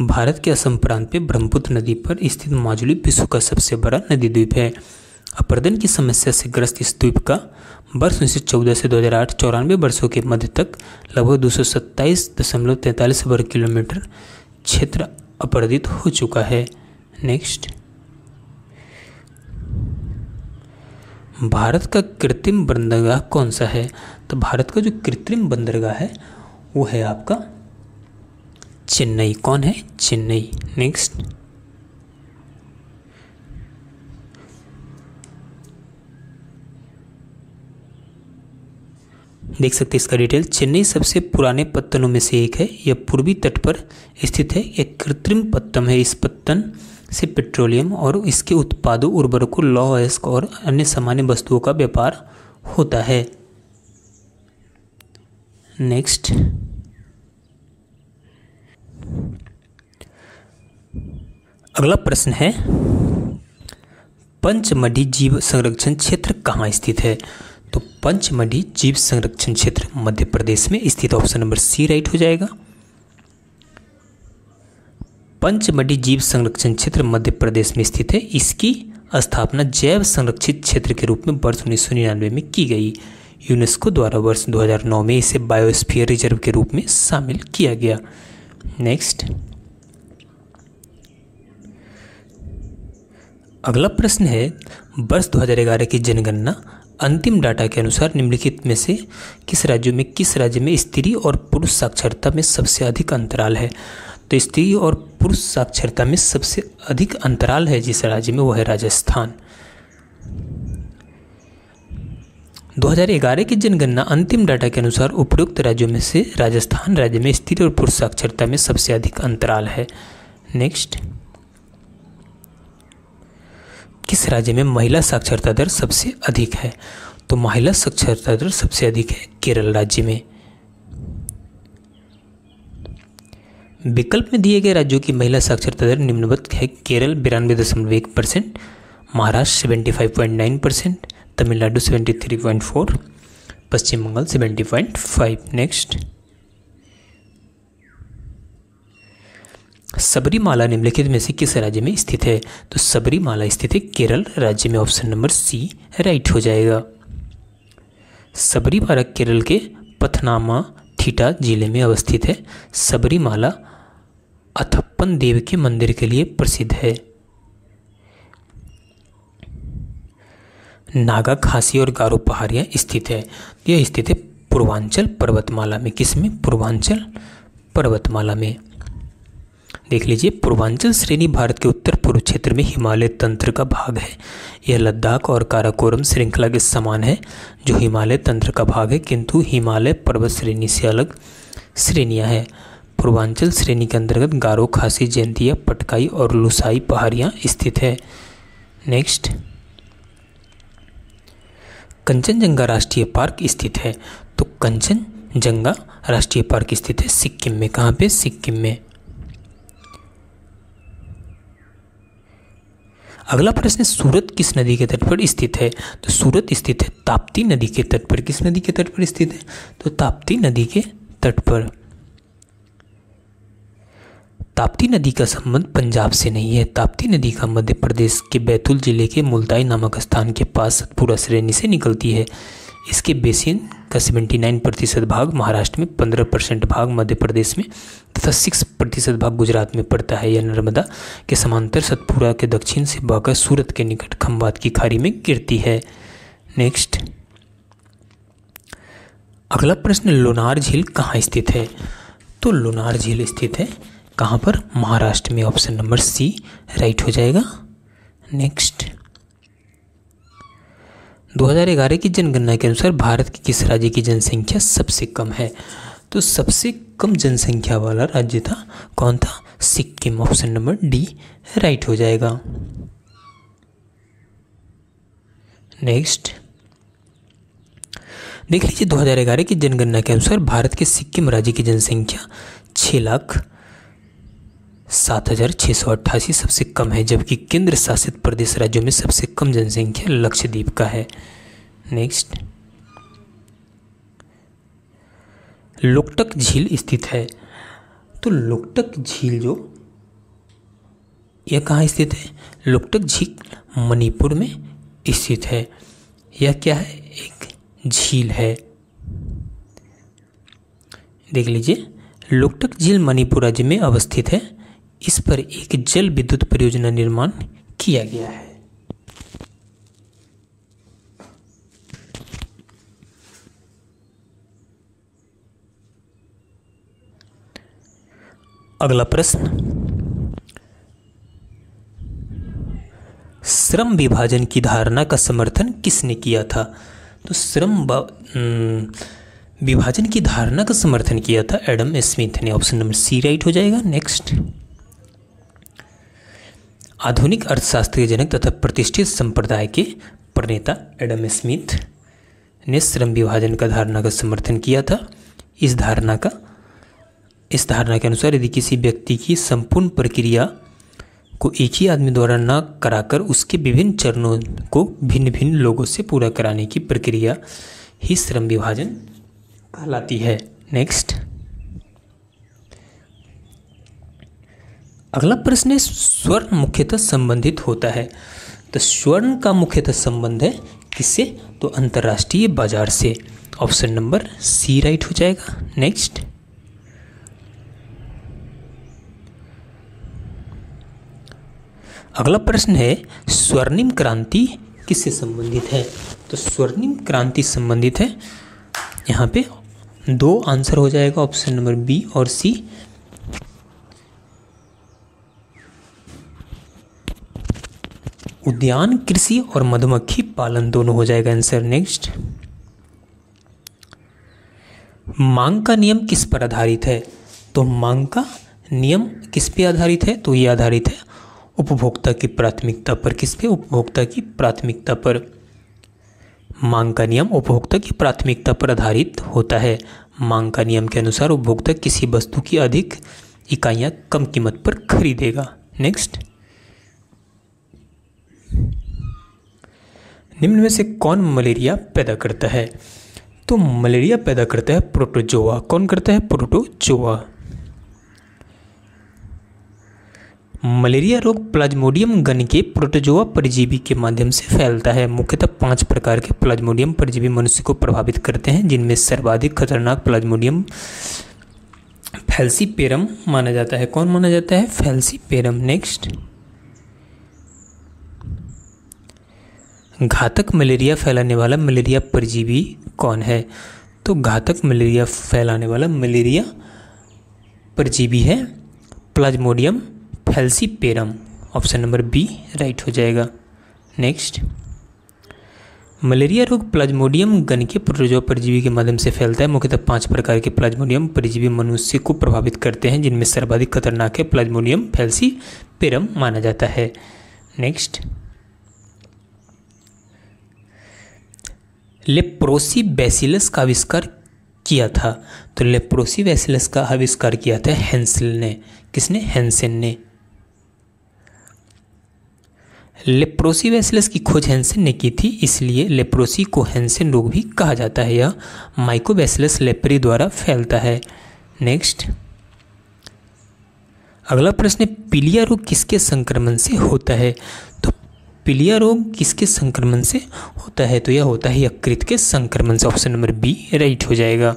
भारत के असम प्रांत में ब्रह्मपुत्र नदी पर स्थित माजुली विश्व का सबसे बड़ा नदी द्वीप है। अपर्दन की समस्या से ग्रस्त इस द्वीप का वर्ष उन्नीस सौ चौदह से 2008 चौरानवे वर्षों के मध्य तक लगभग दो सौ सत्ताईस दशमलव तैंतालीस वर्ग किलोमीटर क्षेत्र अपराधित हो चुका है। नेक्स्ट भारत का कृत्रिम बंदरगाह कौन सा है? तो भारत का जो कृत्रिम बंदरगाह है, वो है आपका चेन्नई। कौन है? चेन्नई। नेक्स्ट देख सकते हैं इसका डिटेल चेन्नई सबसे पुराने पत्तनों में से एक है, यह पूर्वी तट पर स्थित है। एक कृत्रिम पत्तन है। इस पत्तन से पेट्रोलियम और इसके उत्पादों, उर्वरकों लौह अयस्क और अन्य सामान्य वस्तुओं का व्यापार होता है। नेक्स्ट अगला प्रश्न है, पंचमढ़ी जीव संरक्षण क्षेत्र कहाँ स्थित है? पंचमढ़ी जीव संरक्षण क्षेत्र, मध्य प्रदेश में स्थित ऑप्शन नंबर सी राइट हो जाएगा। पंचमढ़ी जीव संरक्षण क्षेत्र, मध्य प्रदेश में स्थित है। इसकी स्थापना जैव संरक्षित क्षेत्र के रूप में वर्ष उन्नीस सौ निन्यानवे में की गई। यूनेस्को द्वारा वर्ष 2009 में इसे बायोस्फीयर रिज़र्व के रूप में शामिल किया गया। नेक्स्ट। अगला प्रश्न है, वर्ष 2011 की जनगणना अंतिम डाटा के अनुसार निम्नलिखित में से किस राज्यों में किस राज्य में स्त्री और पुरुष साक्षरता में सबसे अधिक अंतराल है? तो स्त्री और पुरुष साक्षरता में सबसे अधिक अंतराल है जिस राज्य में वह है राजस्थान। 2011 की जनगणना अंतिम डाटा के अनुसार उपयुक्त राज्यों में से राजस्थान राज्य में स्त्री और पुरुष साक्षरता में सबसे अधिक अंतराल है। नेक्स्ट। किस राज्य में महिला साक्षरता दर सबसे अधिक है? तो महिला साक्षरता दर सबसे अधिक है केरल राज्य में। विकल्प में दिए गए राज्यों की महिला साक्षरता दर निम्नवत है केरल बिरानवे दशमलव एक percent, Maharashtra seventy five point nine percent, Tamil Nadu seventy three point four, Paschim Bengal seventy point five. Next. Sabarimala निम्नलिखित में से किस राज्य में स्थित है? तो सबरीमाला स्थित है केरल राज्य में ऑप्शन नंबर सी राइट हो जाएगा। सबरीमाला केरल के पथनामा ठीटा ज़िले में अवस्थित है। सबरीमाला अथप्पन देव के मंदिर के लिए प्रसिद्ध है। नागा खासी और गारो पहाड़ियाँ स्थित है। यह स्थित है पूर्वांचल पर्वतमाला में। किसमें पूर्वांचल पर्वतमाला में। देख लीजिए, पूर्वांचल श्रेणी भारत के उत्तर पूर्व क्षेत्र में हिमालय तंत्र का भाग है। यह लद्दाख और काराकोरम श्रृंखला के समान है, जो हिमालय तंत्र का भाग है, किंतु हिमालय पर्वत श्रेणी से अलग श्रेणियाँ हैं। पूर्वांचल श्रेणी के अंतर्गत गारो, खासी जयंतिया पटकाई और लुसाई पहाड़ियाँ स्थित है। नेक्स्ट। कंचनजंगा राष्ट्रीय पार्क स्थित है। तो कंचनजंगा राष्ट्रीय पार्क स्थित है सिक्किम में। कहाँ पे? सिक्किम में। अगला प्रश्न सूरत किस नदी के तट पर स्थित है? तो सूरत स्थित है ताप्ती नदी के तट पर। किस नदी के तट पर स्थित है? तो ताप्ती नदी के तट पर। ताप्ती नदी का संबंध पंजाब से नहीं है। ताप्ती नदी का मध्य प्रदेश के बैतूल ज़िले के मुल्ताई नामक स्थान के पास सतपुरा श्रेणी से निकलती है। इसके बेसिन का 79 प्रतिशत भाग महाराष्ट्र में 15 परसेंट भाग मध्य प्रदेश में तथा 6 प्रतिशत भाग गुजरात में पड़ता है। यह नर्मदा के समांतर सतपुरा के दक्षिण से बहकर सूरत के निकट खम्बात की खाड़ी में गिरती है। नेक्स्ट। अगला प्रश्न, लोनार झील कहाँ स्थित है? तो लोनार झील स्थित है कहाँ पर? महाराष्ट्र में ऑप्शन नंबर सी राइट हो जाएगा। नेक्स्ट। 2011 की जनगणना के अनुसार भारत के किस राज्य की जनसंख्या सबसे कम है? तो सबसे कम जनसंख्या वाला राज्य था, कौन था? Sikkim. Option number D, right हो जाएगा। नेक्स्ट। देख लीजिए 2011 की जनगणना के अनुसार भारत के सिक्किम राज्य की जनसंख्या छः लाख सात हज़ार छः सौ अट्ठासी सबसे कम है, जबकि केंद्र शासित प्रदेश राज्यों में सबसे कम जनसंख्या लक्षद्वीप का है। नेक्स्ट। लोकटक झील स्थित है। तो लोकटक झील जो, यह कहाँ स्थित है? लोकटक झील मणिपुर में स्थित है। यह क्या है? एक झील है। देख लीजिए, लोकटक झील मणिपुर राज्य में अवस्थित है। इस पर एक जल विद्युत परियोजना निर्माण किया गया है। अगला प्रश्न। श्रम विभाजन की धारणा का समर्थन किसने किया था? तो श्रम विभाजन की धारणा का समर्थन किया था एडम स्मिथ ने। ऑप्शन नंबर सी राइट हो जाएगा। नेक्स्ट। आधुनिक अर्थशास्त्र के जनक तथा प्रतिष्ठित संप्रदाय के प्रणेता एडम स्मिथ ने श्रम विभाजन का धारणा का समर्थन किया था। इस धारणा का इस धारणा के अनुसार यदि किसी व्यक्ति की संपूर्ण प्रक्रिया को एक ही आदमी द्वारा न कराकर उसके विभिन्न चरणों को भिन्न भिन्न लोगों से पूरा कराने की प्रक्रिया ही श्रम विभाजन कहलाती है। नेक्स्ट। अगला प्रश्न है, स्वर्ण मुख्यतः संबंधित होता है। तो स्वर्ण का मुख्यतः संबंध है किससे? तो अंतर्राष्ट्रीय बाज़ार से। ऑप्शन नंबर सी राइट हो जाएगा। नेक्स्ट अगला प्रश्न है, स्वर्णिम क्रांति किससे संबंधित है? तो स्वर्णिम क्रांति संबंधित है। यहाँ पे दो आंसर हो जाएगा, ऑप्शन नंबर बी और सी उद्यान, कृषि और मधुमक्खी पालन दोनों हो जाएगा आंसर नेक्स्ट मांग का नियम किस पर आधारित है? तो मांग का नियम किस पे आधारित है? तो ये आधारित है उपभोक्ता की प्राथमिकता पर। किस पे? उपभोक्ता की प्राथमिकता पर। मांग का नियम उपभोक्ता की प्राथमिकता पर आधारित होता है। मांग का नियम के अनुसार उपभोक्ता किसी वस्तु की अधिक इकाइयाँ कम कीमत पर खरीदेगा। नेक्स्ट निम्न में से कौन मलेरिया पैदा करता है? तो मलेरिया पैदा करता है प्रोटोजोआ। कौन करता है? प्रोटोजोआ। मलेरिया रोग प्लाज्मोडियम गण के प्रोटोजोआ परजीवी के माध्यम से फैलता है। मुख्यतः पाँच प्रकार के प्लाज्मोडियम परजीवी मनुष्य को प्रभावित करते हैं, जिनमें सर्वाधिक खतरनाक प्लाज्मोडियम फैल्सीपेरम माना जाता है। कौन माना जाता है? फैल्सीपेरम। नेक्स्ट। घातक मलेरिया फैलाने वाला मलेरिया परजीवी कौन है? तो घातक मलेरिया फैलाने वाला मलेरिया परजीवी है plasmodium falciparum. Option number B right हो जाएगा। नेक्स्ट। मलेरिया रोग प्लाज्मोडियम गण के प्रोटोजोआ परजीवी के माध्यम से फैलता है। मुख्यतः पाँच प्रकार के प्लाज्मोडियम परजीवी मनुष्य को प्रभावित करते हैं, जिनमें सर्वाधिक खतरनाक है प्लाज्मोडियम फैलसी पेरम माना जाता है। नेक्स्ट। लेप्रोसी बेसिलस का आविष्कार किया था। तो लेप्रोसी वैसिलस का आविष्कार किया था हेंसिल ने। किसने? हेंसेन ने। लेप्रोसी वैसिलस की खोज हेंसेन ने की थी, इसलिए लेप्रोसी को हेंसेन रोग भी कहा जाता है। यह माइकोबैसिलस लेप्री द्वारा फैलता है। नेक्स्ट। अगला प्रश्न, पीलिया रोग किसके संक्रमण से होता है? तो पीलिया रोग किसके संक्रमण से होता है? तो यह होता है यकृत के संक्रमण से। ऑप्शन नंबर बी, राइट हो जाएगा।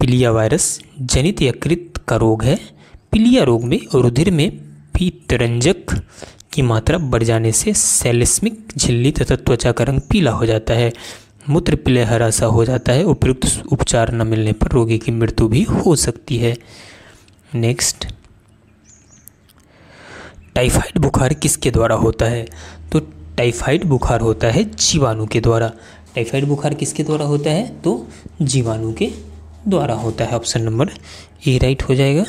पीलिया वायरस जनित यकृत का रोग है। पीलिया रोग में रुधिर में पीतरंजक की मात्रा बढ़ जाने से सेलिस्मिक, झिल्ली तथा त्वचा का रंग पीला हो जाता है। मूत्र पीले हरा सा हो जाता है। उपयुक्त उपचार न मिलने पर रोगी की मृत्यु भी हो सकती है। नेक्स्ट टाइफाइड बुखार किसके द्वारा होता है? तो टाइफाइड बुखार होता है जीवाणु के द्वारा। टाइफाइड बुखार किसके द्वारा होता है? तो जीवाणु के द्वारा होता है। ऑप्शन नंबर ए राइट हो जाएगा।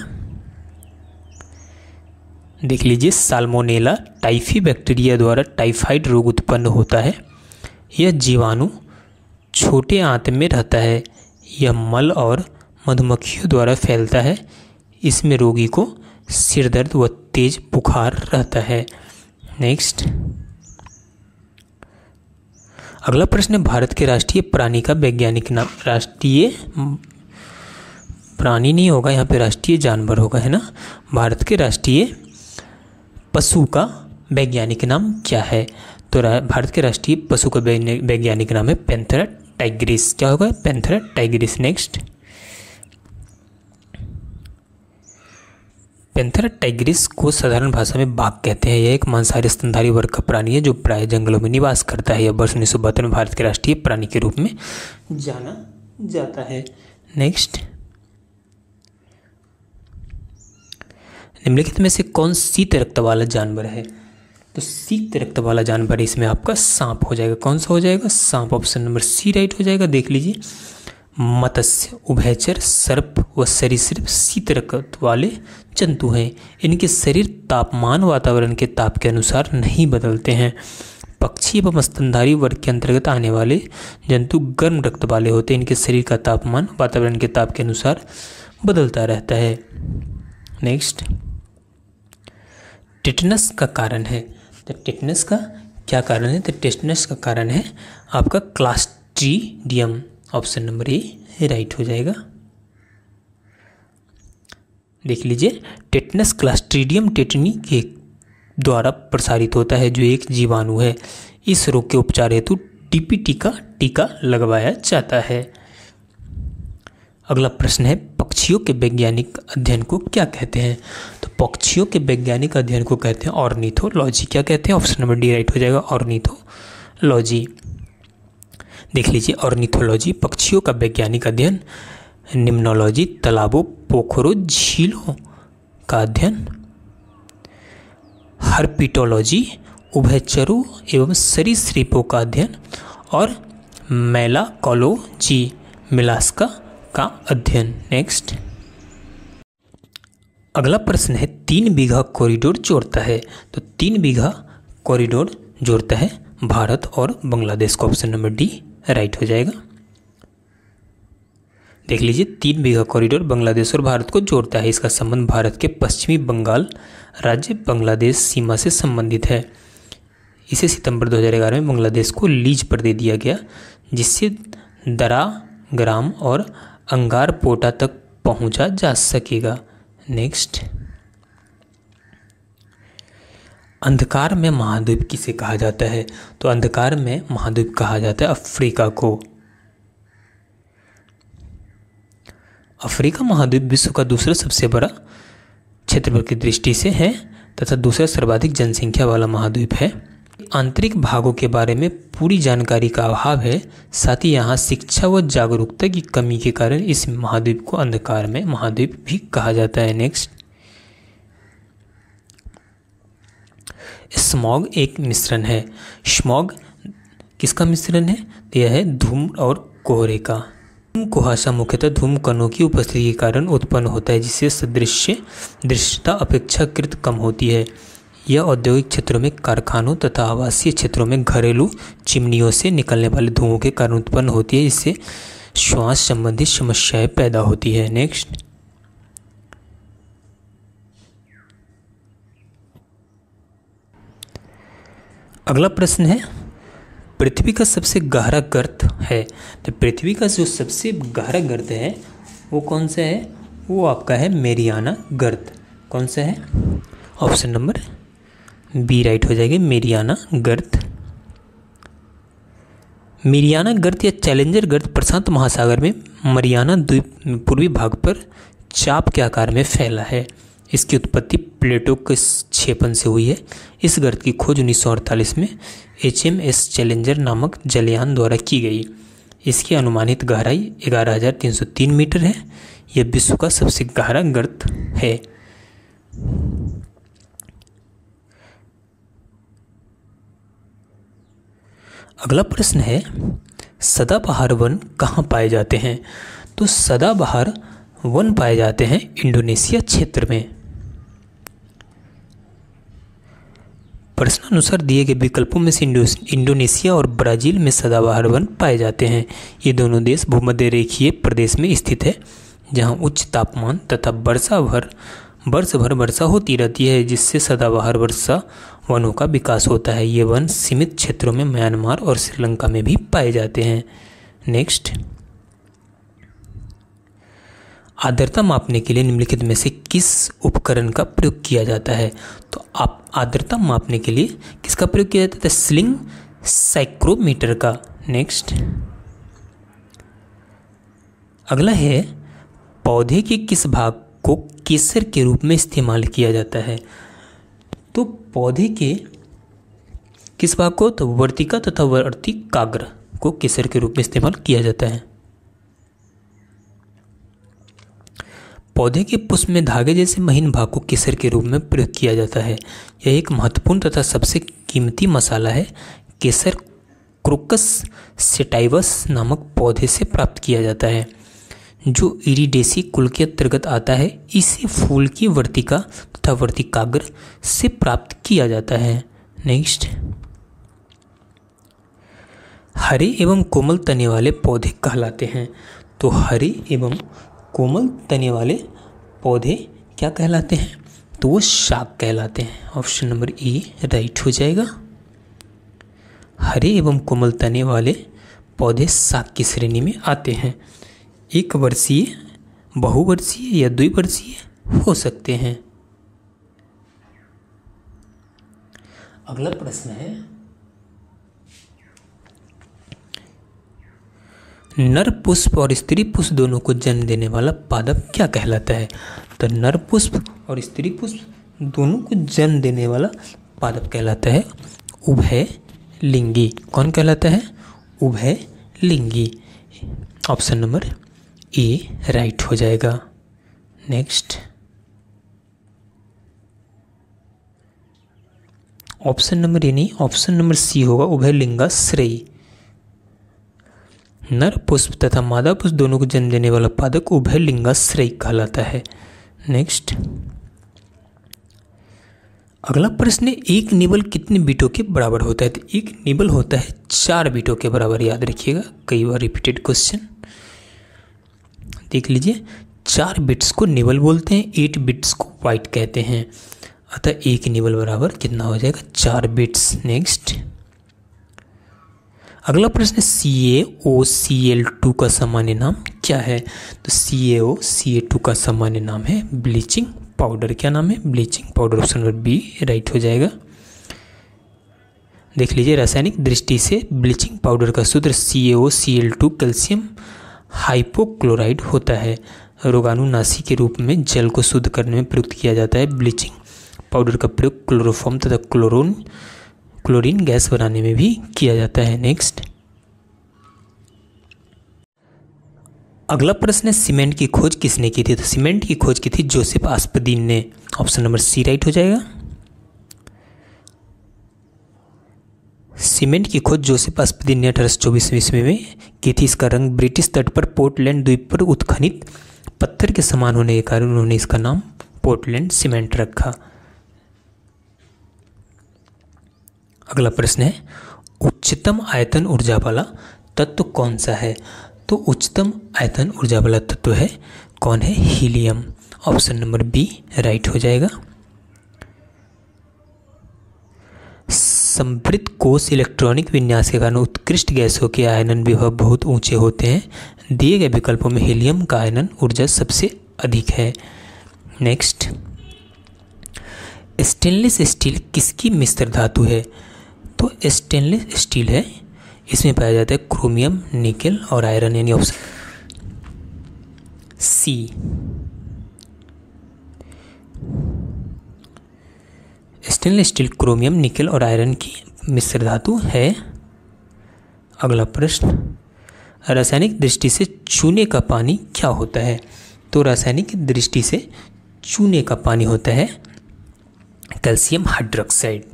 देख लीजिए, साल्मोनेला टाइफी बैक्टीरिया द्वारा टाइफाइड रोग उत्पन्न होता है। यह जीवाणु छोटे आंत में रहता है। यह मल और मधुमक्खियों द्वारा फैलता है। इसमें रोगी को सिर दर्द व तेज बुखार रहता है। नेक्स्ट अगला प्रश्न है, भारत के राष्ट्रीय प्राणी का वैज्ञानिक नाम। राष्ट्रीय प्राणी नहीं होगा, यहाँ पे राष्ट्रीय जानवर होगा, है ना? भारत के राष्ट्रीय पशु का वैज्ञानिक नाम क्या है? तो भारत के राष्ट्रीय पशु का वैज्ञानिक नाम है पेंथरा टाइग्रिस। क्या होगा? Panthera tigris. Next Panthera tigris को साधारण भाषा में बाघ कहते हैं। यह एक मांसाहारी स्तनधारी वर्ग का प्राणी है जो प्राय जंगलों में निवास करता है। यह वर्ष उन्नीस में भारत के राष्ट्रीय प्राणी के रूप में जाना जाता है। नेक्स्ट निम्नलिखित में से कौन शीत रक्त वाला जानवर है? तो शीत रक्त वाला जानवर, इसमें आपका सांप हो जाएगा। कौन सा हो जाएगा? सांप। ऑप्शन नंबर सी राइट हो जाएगा। देख लीजिए। मत्स्य, उभयचर, सर्प व सरीसृप शीत रक्त वाले जंतु हैं। इनके शरीर तापमान वातावरण के ताप के अनुसार नहीं बदलते हैं। पक्षी एवं स्तनधारी वर्ग के अंतर्गत आने वाले जंतु गर्म रक्त वाले होते हैं। इनके शरीर का तापमान वातावरण के ताप के अनुसार बदलता रहता है। नेक्स्ट, टिटनस का कारण है। तो टिटनस का क्या कारण है? तो टिटनस का कारण है आपका clostridium. Option number A right हो जाएगा। देख लीजिए, टेटनस क्लास्ट्रीडियम टेटनी के द्वारा प्रसारित होता है, जो एक जीवाणु है। इस रोग के उपचार हेतु टीपीटी का टीका लगवाया जाता है। अगला प्रश्न है, पक्षियों के वैज्ञानिक अध्ययन को क्या कहते हैं? तो पक्षियों के वैज्ञानिक अध्ययन को कहते हैं ऑर्निथोलॉजी। क्या कहते हैं? ऑप्शन नंबर डी राइट हो जाएगा, ऑर्निथोलॉजी। देख लीजिए ऑर्निथोलॉजी पक्षियों का वैज्ञानिक अध्ययन, निम्नोलॉजी, तालाबों, पोखरों, झीलों का अध्ययन। हर्पिटोलॉजी उभयचरों एवं सरीसृपों का अध्ययन, और मेलाकोलॉजी, मिलास्का का अध्ययन। नेक्स्ट। अगला प्रश्न है, तीन बीघा कॉरिडोर जोड़ता है तो तीन बीघा कॉरिडोर जोड़ता है भारत और बांग्लादेश का ऑप्शन नंबर डी। राइट हो जाएगा। देख लीजिए, तीन बीघा कॉरिडोर बांग्लादेश और भारत को जोड़ता है। इसका संबंध भारत के पश्चिमी बंगाल राज्य बांग्लादेश सीमा से संबंधित है। इसे सितंबर 2011 में बांग्लादेश को लीज पर दे दिया गया, जिससे दरा, ग्राम और अंगारपोटा तक पहुँचा जा सकेगा। नेक्स्ट। अंधकार में महाद्वीप किसे कहा जाता है? तो अंधकार में महाद्वीप कहा जाता है अफ्रीका को। अफ्रीका महाद्वीप विश्व का दूसरा सबसे बड़ा क्षेत्रफल की दृष्टि से है तथा दूसरा सर्वाधिक जनसंख्या वाला महाद्वीप है। आंतरिक भागों के बारे में पूरी जानकारी का अभाव है, साथ ही यहाँ शिक्षा व जागरूकता की कमी के कारण इस महाद्वीप को अंधकार में महाद्वीप भी कहा जाता है। नेक्स्ट स्मॉग एक मिश्रण है। स्मॉग किसका मिश्रण है? तो यह है धूम और कोहरे का। धूम कुहासा मुख्यतः धूम कणों की उपस्थिति के कारण उत्पन्न होता है, जिससे सदृश्य दृश्यता अपेक्षाकृत कम होती है। यह औद्योगिक क्षेत्रों में कारखानों तथा आवासीय क्षेत्रों में घरेलू चिमनियों से निकलने वाले धुओं के कारण उत्पन्न होती है इससे श्वास संबंधी समस्याएँ पैदा होती है। नेक्स्ट। अगला प्रश्न है, पृथ्वी का सबसे गहरा गर्त है। तो पृथ्वी का जो सबसे गहरा गर्त है, वो कौन सा है? वो आपका है मेरियाना गर्त। कौन सा है? ऑप्शन नंबर बी राइट हो जाएगी, मेरियाना गर्त। मिरियाना गर्त या चैलेंजर गर्त प्रशांत महासागर में मरियाना द्वीप पूर्वी भाग पर चाप के आकार में फैला है। इसकी उत्पत्ति प्लेटो के छेपन से हुई है। इस गर्त की खोज उन्नीस सौ अड़तालीस में एच एम एस चैलेंजर नामक जलयान द्वारा की गई। इसकी अनुमानित गहराई 11,303 मीटर है। यह विश्व का सबसे गहरा गर्त है। अगला प्रश्न है सदाबहार वन कहाँ पाए जाते हैं? तो सदाबहार वन पाए जाते हैं इंडोनेशिया क्षेत्र में। प्रश्नानुसार दिए गए विकल्पों में से इंडोनेशिया और ब्राज़ील में सदाबहार वन पाए जाते हैं। ये दोनों देश भूमध्य रेखीय प्रदेश में स्थित है, जहाँ उच्च तापमान तथा वर्षा भर, वर्ष भर वर्षा होती रहती है, जिससे सदाबहार वर्षा वनों का विकास होता है। ये वन सीमित क्षेत्रों में म्यांमार और श्रीलंका में भी पाए जाते हैं। नेक्स्ट। आर्द्रता मापने के लिए निम्नलिखित में से किस उपकरण का प्रयोग किया जाता है? तो आप आर्द्रता मापने के लिए किसका प्रयोग किया जाता है? स्लिंग साइक्रोमीटर का। नेक्स्ट। अगला है, पौधे के किस भाग को केसर के रूप में इस्तेमाल किया जाता है? तो पौधे के किस भाग को? तो वर्तिका तथा वर्तिकाग्र को केसर के रूप में इस्तेमाल किया जाता है। पौधे के पुष्प में धागे जैसे महीन भाग को केसर के रूप में प्रयोग किया जाता है। यह एक महत्वपूर्ण तथा सबसे कीमती मसाला है। केसर क्रोकस सेटाइवस नामक पौधे से प्राप्त किया जाता है, जो इरिडेसी कुल के अंतर्गत आता है। इसे फूल की वर्तिका तथा वर्तिकाग्र से प्राप्त किया जाता है। नेक्स्ट। हरे एवं कोमल तने वाले पौधे कहलाते हैं। तो हरे एवं कोमल तने वाले पौधे क्या कहलाते हैं? तो वो शाक कहलाते हैं। ऑप्शन नंबर ए, राइट हो जाएगा। हरे एवं कोमल तने वाले पौधे शाक की श्रेणी में आते हैं। एक वर्षीय, बहुवर्षीय या द्विवर्षीय हो सकते हैं। अगला प्रश्न है नर पुष्प और स्त्री पुष्प दोनों को जन्म देने वाला पादप क्या कहलाता है? तो नर पुष्प और स्त्री पुष्प दोनों को जन्म देने वाला पादप कहलाता है उभय लिंगी कौन कहलाता है? उभय लिंगी ऑप्शन नंबर ए, राइट हो जाएगा। नेक्स्ट। ऑप्शन नंबर नहीं, ऑप्शन नंबर सी होगा उभय लिंगा श्रेय नर पुष्प तथा मादा पुष्प दोनों को जन्म देने वाला पादक उभय लिंगाश्रय कहलाता है। नेक्स्ट अगला प्रश्न एक निबल कितने बीटों के बराबर होता है? तो एक निबल होता है चार बीटों के बराबर, याद रखिएगा, कई बार रिपीटेड क्वेश्चन देख लीजिए, चार बिट्स को निबल बोलते हैं एट बिट्स को वाइट कहते हैं। अतः एक निबल बराबर कितना हो जाएगा? चार बिट्स नेक्स्ट अगला प्रश्न सी A O C L to का सामान्य नाम क्या है? तो सी A O C A to का सामान्य नाम है ब्लीचिंग पाउडर क्या नाम है? Bleaching powder option number B right हो जाएगा। देख लीजिए, रासायनिक दृष्टि से ब्लीचिंग पाउडर का सूत्र C A O C L two calcium hypochlorite होता है। रोगाणुनाशी के रूप में जल को शुद्ध करने में प्रयुक्त किया जाता है ब्लीचिंग पाउडर का प्रयोग क्लोरोफॉर्म तथा क्लोरोन क्लोरीन गैस बनाने में भी किया जाता है। नेक्स्ट अगला प्रश्न है सीमेंट की खोज किसने की थी? तो सीमेंट की खोज की थी जोसेफ आस्पदीन ने। ऑप्शन नंबर सी राइट हो जाएगा। सीमेंट की खोज जोसेफ आस्पदीन ने अठारह सौ चौबीस ईस्वी में की थी। इसका रंग ब्रिटिश तट पर पोर्टलैंड द्वीप पर उत्खनित पत्थर के समान होने के कारण उन्होंने इसका नाम पोर्टलैंड सीमेंट रखा। अगला प्रश्न है, उच्चतम आयतन ऊर्जा वाला तत्व कौन सा है? तो उच्चतम आयतन ऊर्जा वाला तत्व है, कौन है? Helium. Option number B right हो जाएगा। समृद्ध कोष इलेक्ट्रॉनिक विन्यास के कारण उत्कृष्ट गैसों के आयनन विभव बहुत ऊँचे होते हैं। दिए गए विकल्पों में हीलियम का आयनन ऊर्जा सबसे अधिक है। नेक्स्ट, स्टेनलेस स्टील किसकी मिश्र धातु है? तो स्टेनलेस स्टील है। इसमें पाया जाता है क्रोमियम निकल और आयरन यानी option C stainless steel chromium nickel और आयरन की मिश्र धातु है। अगला प्रश्न। रासायनिक दृष्टि से चूने का पानी क्या होता है? तो रासायनिक दृष्टि से चूने का पानी होता है कैल्शियम हाइड्रोक्साइड।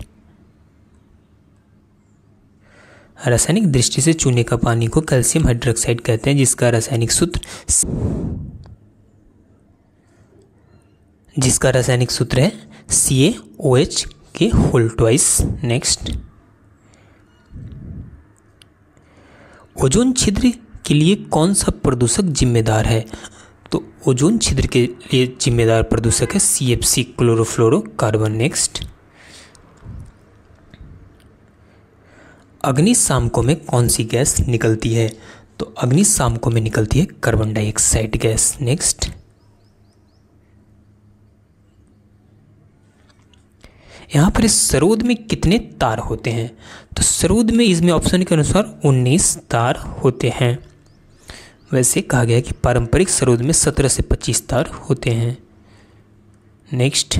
रासायनिक दृष्टि से चूने का पानी को कैल्शियम हाइड्रोक्साइड कहते हैं, जिसका रासायनिक सूत्र जिसका रासायनिक सूत्र है सी ए ओ एच के होल ट्वाइस नेक्स्ट ओजोन छिद्र के लिए कौन सा प्रदूषक जिम्मेदार है? तो ओजोन छिद्र के लिए जिम्मेदार प्रदूषक है C F C chlorofluorocarbon next अग्निशामकों में कौन सी गैस निकलती है? तो अग्निशामकों में निकलती है कार्बन डाइऑक्साइड गैस। नेक्स्ट। यहाँ पर इस सरोद में कितने तार होते हैं? तो सरोद में इसमें ऑप्शन के अनुसार 19 तार होते हैं। वैसे कहा गया कि पारंपरिक सरोद में 17 से 25 तार होते हैं। नेक्स्ट।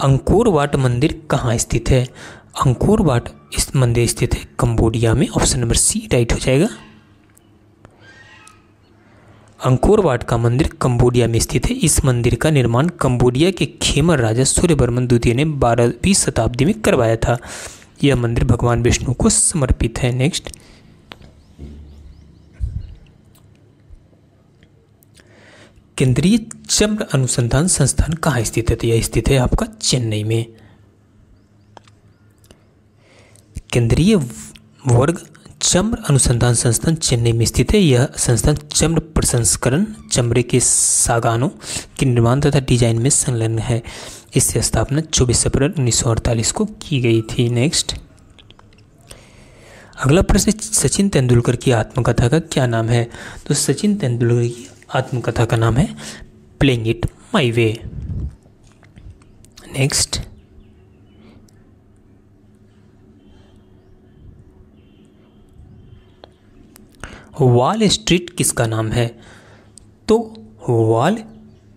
अंकोर वाट मंदिर कहाँ स्थित है? अंकोर वाट इस मंदिर स्थित है कंबोडिया में। ऑप्शन नंबर सी राइट हो जाएगा। अंकोर वाट का मंदिर कंबोडिया में स्थित है। इस मंदिर का निर्माण कंबोडिया के खेमर राजा सूर्यवर्मन द्वितीय ने बारहवीं शताब्दी में करवाया था। यह मंदिर भगवान विष्णु को समर्पित है। नेक्स्ट। केंद्रीय चम्र अनुसंधान संस्थान कहाँ स्थित है? तो यह स्थित है आपका चेन्नई में। केंद्रीय वर्ग चम्र अनुसंधान संस्थान चेन्नई में स्थित है। यह संस्थान चम्र प्रसंस्करण चमड़े के सागानों के निर्माण तथा डिज़ाइन में संलग्न है। इसकी स्थापना 24 अप्रैल 1948 को की गई थी। नेक्स्ट। अगला प्रश्न, सचिन तेंदुलकर की आत्मकथा का क्या नाम है? तो सचिन तेंदुलकर की आत्मकथा का नाम है playing it my way. Next. Wall Street किसका नाम है? तो वॉल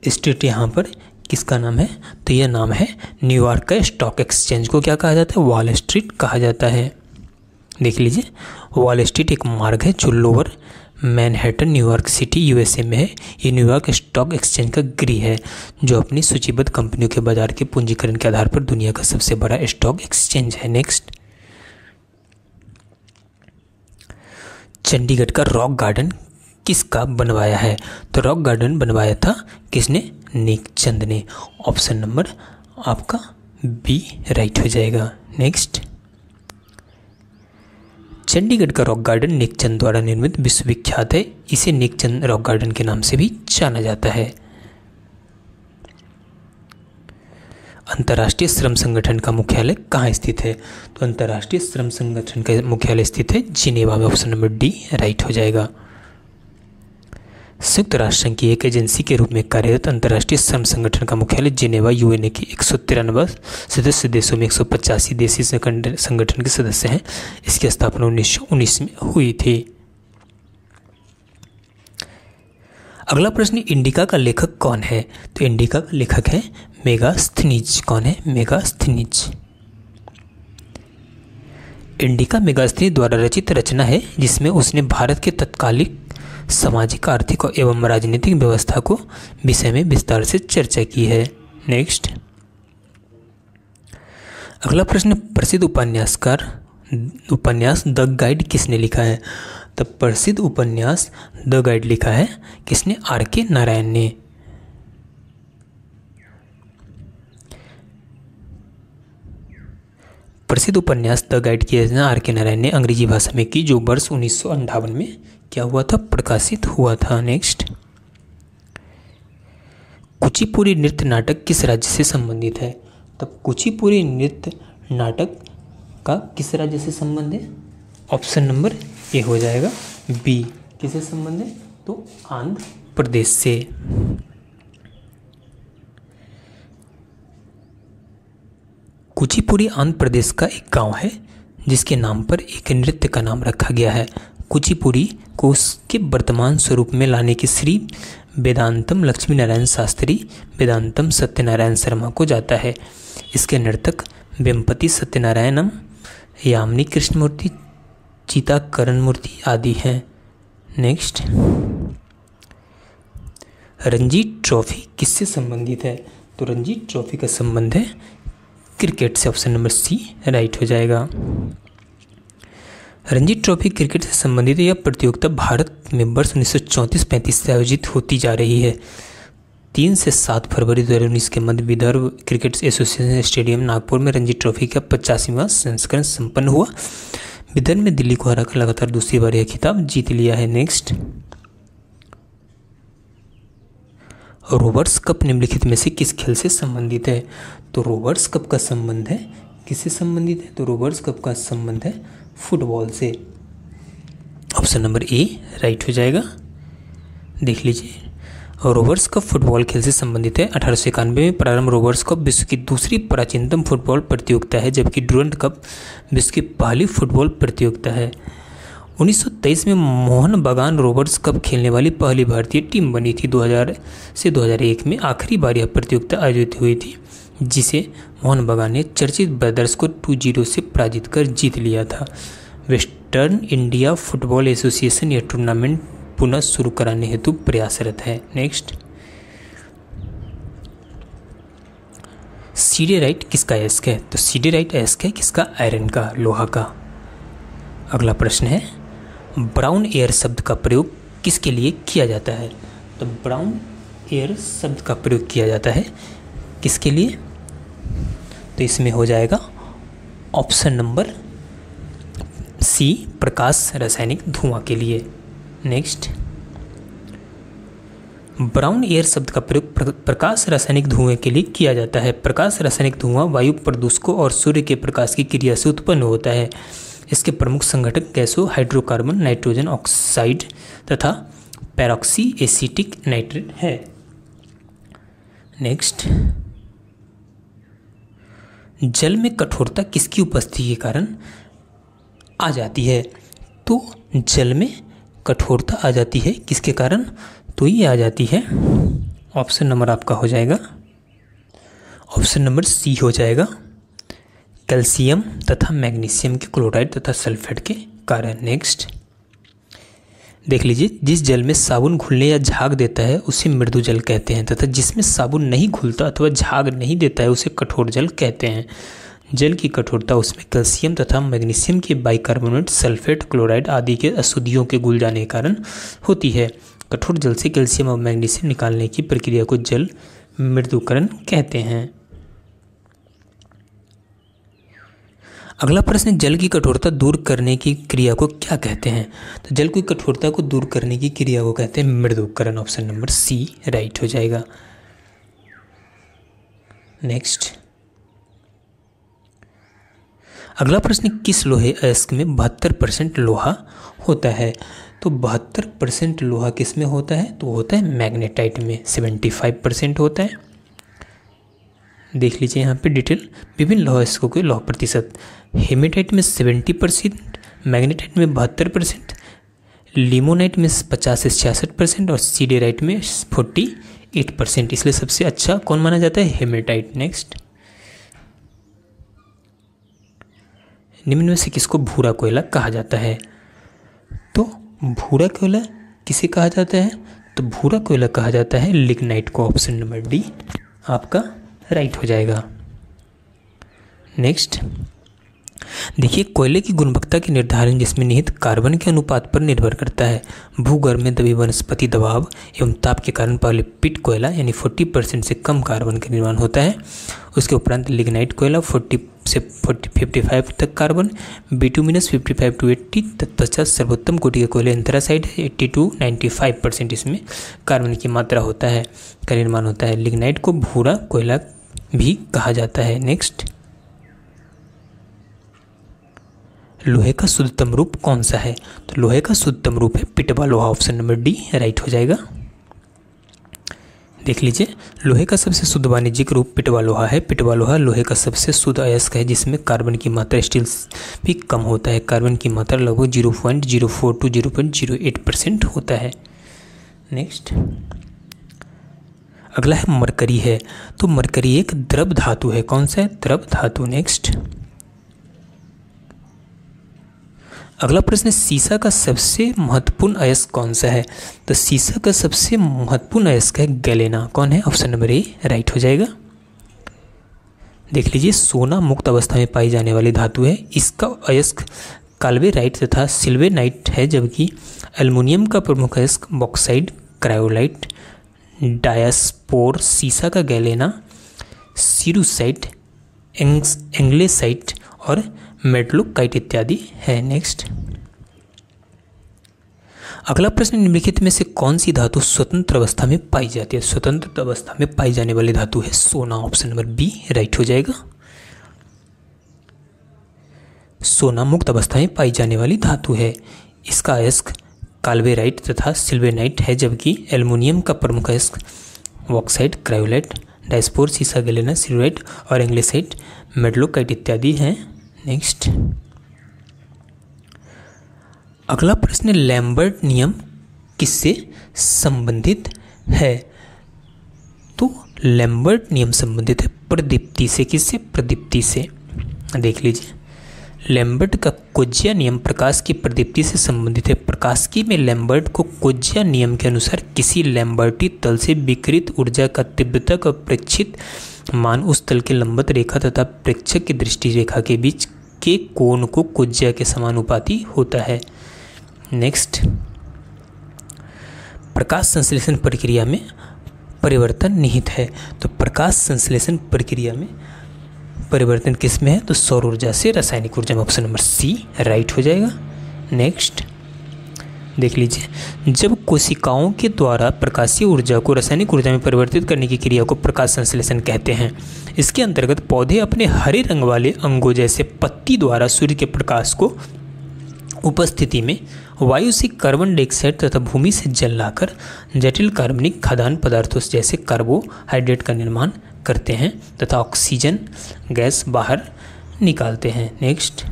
स्ट्रीट यहाँ पर किसका नाम है? तो यह नाम है न्यूयॉर्क का स्टॉक एक्सचेंज को क्या कहा जाता है? वॉल स्ट्रीट कहा जाता है। देख लीजिए वॉल स्ट्रीट एक मार्ग है जो lower Manhattan New York city USA में है। ये न्यूयॉर्क स्टॉक एक्सचेंज का गृह है, जो अपनी सूचीबद्ध कंपनियों के बाज़ार के पूंजीकरण के आधार पर दुनिया का सबसे बड़ा स्टॉक एक्सचेंज है। नेक्स्ट चंडीगढ़ का रॉक गार्डन किसका बनवाया है? तो रॉक गार्डन बनवाया था किसने? नेक चंद ने। ऑप्शन नंबर आपका बी राइट हो जाएगा। नेक्स्ट। चंडीगढ़ का रॉक गार्डन नेकचंद द्वारा निर्मित विश्वविख्यात है। इसे नेक चंद रॉक गार्डन के नाम से भी जाना जाता है। अंतर्राष्ट्रीय श्रम संगठन का मुख्यालय कहाँ स्थित है? तो अंतर्राष्ट्रीय श्रम संगठन का मुख्यालय स्थित है जिनेवा में। ऑप्शन नंबर डी राइट हो जाएगा। संयुक्त राष्ट्र संघ की एक एजेंसी के रूप में कार्यरत अंतर्राष्ट्रीय श्रम संगठन का मुख्यालय जिनेवा, यूएनए के एक सदस्य देशों में एक सौ पचासी देशी संगठन के सदस्य हैं। इसकी स्थापना उन्नीस सौ उन्नीस में हुई थी। अगला प्रश्न, इंडिका का लेखक कौन है? तो इंडिका का लेखक है मेगास्थनीज, कौन है? मेगास्थनीज। इंडिका मेगास्थनीज द्वारा रचित रचना है, जिसमें उसने भारत के तत्कालिक सामाजिक, आर्थिक एवं राजनीतिक व्यवस्था को विषय में विस्तार से चर्चा की है। नेक्स्ट। अगला प्रश्न, प्रसिद्ध उपन्यासकार, उपन्यास द गाइड किसने लिखा है? तो प्रसिद्ध उपन्यास द गाइड लिखा है, किसने? आर के नारायण ने। प्रसिद्ध उपन्यास द गाइड की रचना आर के नारायण ने अंग्रेज़ी भाषा में की, जो वर्ष उन्नीस में क्या हुआ था? प्रकाशित हुआ था। नेक्स्ट कुचिपुड़ी नृत्य नाटक किस राज्य से संबंधित है? तब कुचिपुड़ी नृत्य नाटक का किस राज्य से संबंध है? ऑप्शन नंबर ए हो जाएगा। बी किससे संबंध है? तो आंध्र प्रदेश से। कुचिपुड़ी आंध्र प्रदेश का एक गाँव है, जिसके नाम पर एक नृत्य का नाम रखा गया है। कुचिपुड़ी को उसके वर्तमान स्वरूप में लाने के श्री वेदांतम लक्ष्मी नारायण शास्त्री, वेदांतम सत्यनारायण शर्मा को जाता है। इसके नर्तक वेम्पति सत्यनारायणम, यामिनी कृष्णमूर्ति, चीता करण मूर्ति आदि हैं। नेक्स्ट। रणजी ट्रॉफी किससे संबंधित है? तो रणजी ट्रॉफी का संबंध है क्रिकेट से ऑप्शन नंबर सी राइट हो जाएगा। रणजी ट्रॉफी क्रिकेट से संबंधित यह प्रतियोगिता भारत में वर्ष उन्नीस सौ से आयोजित होती जा रही है। तीन से सात फरवरी दो हज़ार उन्नीस के मध्य Vidarbha cricket association stadium Nagpur में रणजी ट्रॉफी का पचासीवा संस्करण संपन्न हुआ। विदर्भ में दिल्ली को हराकर लगातार दूसरी बार यह खिताब जीत लिया है। नेक्स्ट रोवर्स कप निम्नलिखित में से किस खेल से संबंधित है? तो रोवर्स कप का संबंध है। किससे संबंधित है? तो रोवर्स कप का संबंध है फुटबॉल से। ऑप्शन नंबर ए, राइट हो जाएगा। देख लीजिए। रोवर्स कप फुटबॉल खेल से संबंधित है। अठारह सौ इक्यानवे में प्रारंभ रोवर्स कप विश्व की दूसरी प्राचीनतम फुटबॉल प्रतियोगिता है, जबकि डुरंट कप विश्व की पहली फुटबॉल प्रतियोगिता है। 1923 में मोहन बागान रोवर्स कप खेलने वाली पहली भारतीय टीम बनी थी। 2000 से 2001 में आखिरी बार यह प्रतियोगिता आयोजित हुई थी। जिसे मोहन बागान ने चर्चित ब्रदर्स को 2-0 से पराजित कर जीत लिया था। वेस्टर्न इंडिया फुटबॉल एसोसिएशन यह टूर्नामेंट पुनः शुरू कराने हेतु प्रयासरत है। नेक्स्ट। सीडे राइट किसका एस्क है? तो सीडे राइट एस्क है किसका? आयरन का, लोहा का। अगला प्रश्न है, ब्राउन एयर शब्द का प्रयोग किसके लिए किया जाता है? तो ब्राउन एयर शब्द का प्रयोग किया जाता है किसके लिए? तो इसमें हो जाएगा ऑप्शन नंबर सी, प्रकाश रासायनिक धुआँ के लिए। नेक्स्ट। ब्राउन एयर शब्द का प्रयोग प्रकाश रासायनिक धुएँ के लिए किया जाता है। प्रकाश रासायनिक धुआँ वायु प्रदूषकों और सूर्य के प्रकाश की क्रिया से उत्पन्न होता है। इसके प्रमुख संघटक गैसों, हाइड्रोकार्बन, नाइट्रोजन ऑक्साइड तथा पैरोक्सी एसिटिक नाइट्रेट है। नेक्स्ट। जल में कठोरता किसकी उपस्थिति के कारण आ जाती है? तो जल में कठोरता आ जाती है किसके कारण? तो ये आ जाती है, ऑप्शन नंबर आपका हो जाएगा। ऑप्शन नंबर सी हो जाएगा। कैल्शियम तथा मैग्नीशियम के क्लोराइड तथा सल्फेट के कारण। नेक्स्ट। देख लीजिए, जिस जल में साबुन घुलने या झाग देता है, उसे मृदु जल कहते हैं, तथा जिसमें साबुन नहीं घुलता अथवा झाग नहीं देता है, उसे कठोर जल कहते हैं। जल की कठोरता उसमें कैल्शियम तथा मैग्नीशियम के बाइकार्बोनेट, सल्फेट, क्लोराइड आदि के अशुद्धियों के घुल जाने के कारण होती है। कठोर जल से कैल्शियम और मैग्नीशियम निकालने की प्रक्रिया को जल मृदुकरण कहते हैं। अगला प्रश्न, जल की कठोरता दूर करने की क्रिया को क्या कहते हैं? तो जल की कठोरता को दूर करने की क्रिया को कहते हैं मृदुकरण ऑप्शन नंबर सी, राइट हो जाएगा। नेक्स्ट। अगला प्रश्न, किस लोहे अयस्क में बहत्तर परसेंट लोहा होता है? तो बहत्तर परसेंट लोहा किसमें होता है? तो होता है मैग्नेटाइट में, सेवेंटी फाइव परसेंट होता है। देख लीजिए यहाँ पे डिटेल विभिन्न लौह इसको के लौह प्रतिशत। हेमेटाइट में सेवेंटी परसेंट मैग्नेटाइट में बहत्तर परसेंट लिमोनाइट में पचास से छियासठ परसेंट और सीडेराइट में फोर्टी एट परसेंट इसलिए सबसे अच्छा कौन माना जाता है? हेमेटाइट नेक्स्ट निम्न में से किसको भूरा कोयला कहा जाता है? तो भूरा कोयला किसे कहा जाता है? तो भूरा कोयला कहा जाता है लिग्नाइट को। ऑप्शन नंबर डी, आपका राइट हो जाएगा। नेक्स्ट, देखिए, कोयले की गुणवत्ता के निर्धारण जिसमें निहित कार्बन के अनुपात पर निर्भर करता है, भूगर्भ में दबी वनस्पति दबाव एवं ताप के कारण पहले पिट कोयला, यानी 40 परसेंट से कम कार्बन का निर्माण होता है। उसके उपरांत लिग्नाइट कोयला 40 से फोर्टी, फिफ्टी फाइव तक carbon bituminous fifty five to eighty तत्पश्चात सर्वोत्तम कोटि के कोयले अंतरासाइड है, eighty to ninety five percent इसमें कार्बन की मात्रा होता है, का निर्माण होता है। लिग्नाइट को भूरा कोयला भी कहा जाता है। नेक्स्ट लोहे का शुद्धतम रूप कौन सा है? तो लोहे का शुद्धतम रूप है पिटवा लोहा ऑप्शन नंबर डी राइट हो जाएगा। देख लीजिए, लोहे का सबसे शुद्ध वाणिज्यिक रूप पिटवा लोहा है। पिटवा लोहा लोहे का सबसे शुद्ध अयस्क है, जिसमें कार्बन की मात्रा स्टील भी कम होता है। कार्बन की मात्रा लगभग zero point zero four to zero point zero eight percent होता है। नेक्स्ट अगला है मरकरी है। तो मरकरी एक द्रव धातु है। कौन सा? है द्रव धातु। नेक्स्ट अगला प्रश्न सीसा का सबसे महत्वपूर्ण अयस्क कौन सा है? तो सीसा का सबसे महत्वपूर्ण अयस्क है गैलेना। कौन है? ऑप्शन नंबर ए, राइट हो जाएगा। देख लीजिए, सोना मुक्त अवस्था में पाई जाने वाली धातु है। इसका अयस्क कालवे राइट तथा सिल्वे नाइट है, जबकि एल्युमिनियम का प्रमुख अयस्क बॉक्साइड, क्रायोलाइट। डायस्पोर सीसा का गैलेना सीरूसाइट एंग्लेसाइट और मेडलोकाइट इत्यादि है। नेक्स्ट। अगला प्रश्न, निम्नलिखित में से कौन सी धातु स्वतंत्र अवस्था में पाई जाती है? स्वतंत्र अवस्था में पाई जाने वाली धातु है सोना। ऑप्शन नंबर बी, राइट हो जाएगा। सोना मुक्त अवस्था में पाई जाने वाली धातु है। इसका अयस्क काल्वेराइट तथा सिल्वेनाइट है, जबकि एल्युमिनियम का प्रमुख अयस्क वॉक्साइड क्रायोलाइट डायस्पोर, सीसा, गलेना सिल्वेट और एंग्लेसाइट मेडलोकाइट इत्यादि हैं। नेक्स्ट। अगला प्रश्न लैम्बर्ट नियम किससे संबंधित है? तो लैम्बर्ट नियम संबंधित है, प्रदीप्ति से। किससे? प्रदीप्ति से। देख लीजिए। लैम्बर्ट का कोजिया नियम प्रकाश की प्रदीप्ति से संबंधित है। प्रकाशिकी में लैम्बर्ट को कोजिया नियम के अनुसार किसी लैम्बर्टी तल से विकृत ऊर्जा का तीव्रता का प्रेक्षित मान उस तल के लंबत रेखा तथा प्रेक्षक की दृष्टि रेखा के बीच के कोण को कुज्या के समानुपाती होता है। नेक्स्ट। प्रकाश संश्लेषण प्रक्रिया में परिवर्तन निहित है। तो प्रकाश संश्लेषण प्रक्रिया में परिवर्तन किसमें है? तो सौर ऊर्जा से रासायनिक ऊर्जा में ऑप्शन नंबर सी राइट हो जाएगा। नेक्स्ट देख लीजिए। जब कोशिकाओं के द्वारा प्रकाशीय ऊर्जा को रासायनिक ऊर्जा में परिवर्तित करने की क्रिया को प्रकाश संश्लेषण कहते हैं, इसके अंतर्गत पौधे अपने हरे रंग वाले अंगों जैसे पत्ती द्वारा सूर्य के प्रकाश को उपस्थिति में वायु से कार्बन डाइऑक्साइड तथा भूमि से जल लाकर जटिल कार्बनिक खाद्यान्न पदार्थों जैसे कार्बोहाइड्रेट का निर्माण करते हैं तथा ऑक्सीजन गैस बाहर निकालते हैं। नेक्स्ट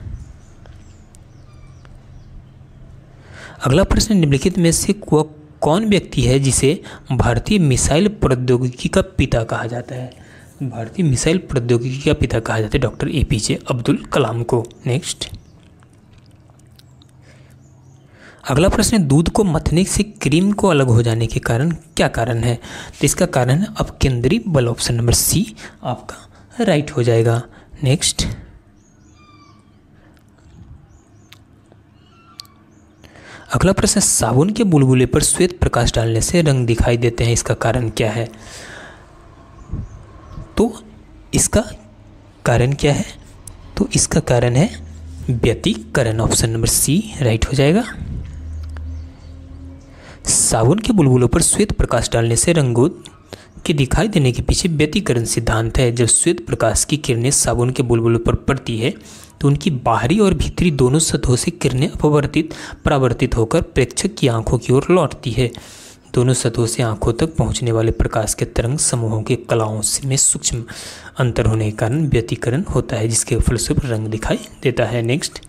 अगला प्रश्न, निम्नलिखित में से कौन व्यक्ति है जिसे भारतीय मिसाइल प्रौद्योगिकी का पिता कहा जाता है? भारतीय मिसाइल प्रौद्योगिकी का पिता कहा जाता है doctor A P J Abdul Kalam को। नेक्स्ट अगला प्रश्न है, दूध को मथने से क्रीम को अलग हो जाने के कारण क्या कारण है? तो इसका कारण है अब केंद्रीय बल ऑप्शन नंबर सी आपका राइट हो जाएगा। नेक्स्ट। अगला प्रश्न साबुन के बुलबुले पर श्वेत प्रकाश डालने से रंग दिखाई देते हैं, इसका कारण क्या है? तो इसका कारण क्या है? तो इसका कारण है व्यतीकरण, ऑप्शन नंबर सी राइट हो जाएगा। साबुन के बुलबुलों पर श्वेत प्रकाश डालने से रंगों के दिखाई देने के पीछे व्यतिकरण सिद्धांत है। जब श्वेत प्रकाश की किरणें साबुन के बुलबुलों पर पड़ती है तो उनकी बाहरी और भीतरी दोनों सतहों से किरणें अपवर्तित, परावर्तित होकर प्रेक्षक की आँखों की ओर लौटती है। दोनों सतहों से आँखों तक पहुँचने वाले प्रकाश के तरंग समूहों के कलाओं में सूक्ष्म अंतर होने के कारण व्यतिकरण होता है, जिसके फलस्वरूप रंग दिखाई देता है। नेक्स्ट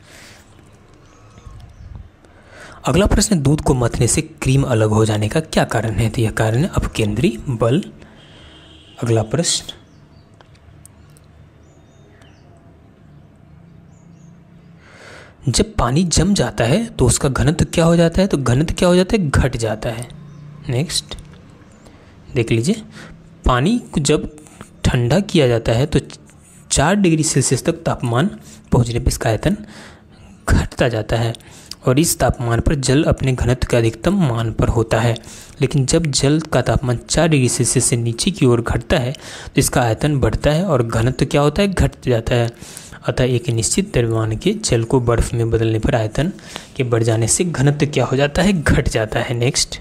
अगला प्रश्न, दूध को मथने से क्रीम अलग हो जाने का क्या कारण है? तो यह कारण है अपकेंद्री बल। अगला प्रश्न, जब पानी जम जाता है तो उसका घनत्व क्या हो जाता है? तो घनत्व क्या हो जाता है? घट जाता है। नेक्स्ट, देख लीजिए, पानी को जब ठंडा किया जाता है तो चार डिग्री सेल्सियस तक तापमान पहुँचने पर इसका आयतन घटता जाता है। और इस तापमान पर जल अपने घनत्व के अधिकतम मान पर होता है। लेकिन जब जल का तापमान चार डिग्री सेल्सियस से नीचे की ओर घटता है तो इसका आयतन बढ़ता है और घनत्व क्या होता है? घट जाता है। अतः एक निश्चित द्रव्यमान के जल को बर्फ़ में बदलने पर आयतन के बढ़ जाने से घनत्व क्या हो जाता है? घट जाता है। नेक्स्ट।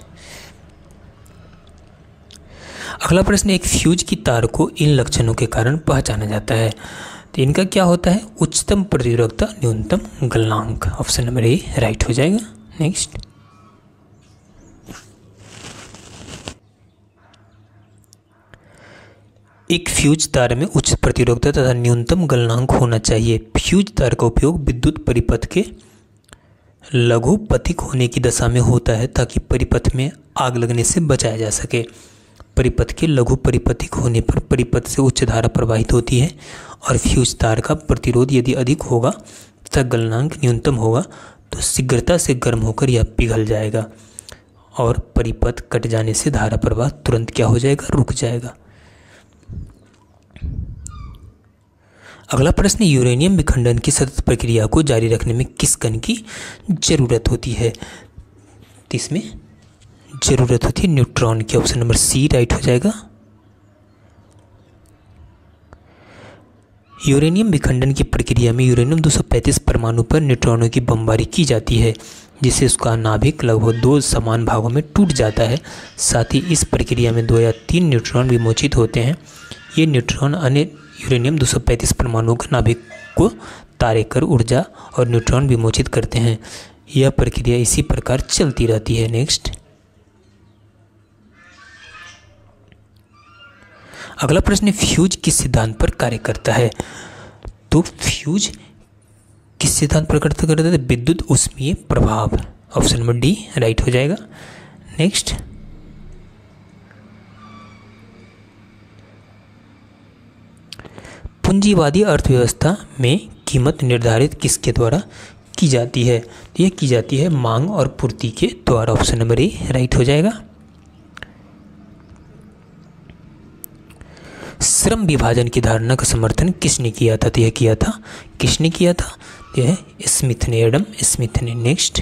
अगला प्रश्न, एक फ्यूज की तार को इन लक्षणों के कारण पहचाना जाता है। तो इनका क्या होता है? उच्चतम प्रतिरोधकता न्यूनतम गलनांक। ऑप्शन नंबर ए, राइट हो जाएगा। नेक्स्ट। एक फ्यूज तार में उच्च प्रतिरोधकता तथा न्यूनतम गलनांक होना चाहिए। फ्यूज तार का उपयोग विद्युत परिपथ के लघु पथिक होने की दशा में होता है ताकि परिपथ में आग लगने से बचाया जा सके। परिपथ के लघु परिपथिक होने पर परिपथ से उच्च धारा प्रवाहित होती है और फ्यूज तार का प्रतिरोध यदि अधिक होगा, तथा गलनांक न्यूनतम होगा तो शीघ्रता से गर्म होकर यह पिघल जाएगा और परिपथ कट जाने से धारा प्रवाह तुरंत क्या हो जाएगा? रुक जाएगा। अगला प्रश्न, यूरेनियम विखंडन की सतत प्रक्रिया को जारी रखने में किस कण की ज़रूरत होती है? तो इसमें ज़रूरत होती है न्यूट्रॉन की। ऑप्शन नंबर सी राइट हो जाएगा। यूरेनियम विखंडन की प्रक्रिया में यूरेनियम 235 परमाणु पर न्यूट्रॉनों की बमबारी की जाती है, जिससे उसका नाभिक लगभग दो समान भागों में टूट जाता है। साथ ही इस प्रक्रिया में दो या तीन न्यूट्रॉन विमोचित होते हैं। ये न्यूट्रॉन अन्य यूरेनियम 235 परमाणुओं के नाभिक को तारे कर ऊर्जा और न्यूट्रॉन विमोचित करते हैं। यह प्रक्रिया इसी प्रकार चलती रहती है। नेक्स्ट। अगला प्रश्न फ्यूज किस सिद्धांत पर कार्य करता है? तो फ्यूज किस सिद्धांत पर करता करता है? विद्युत उष्मीय प्रभाव। ऑप्शन नंबर डी, राइट हो जाएगा। नेक्स्ट। पूंजीवादी अर्थव्यवस्था में कीमत निर्धारित किसके द्वारा की जाती है? तो यह की जाती है मांग और पूर्ति के द्वारा। ऑप्शन नंबर ए, राइट हो जाएगा। श्रम विभाजन की धारणा का समर्थन किसने किया था? तो यह किया था? किसने किया था? यह स्मिथ ने एडम स्मिथ ने नेक्स्ट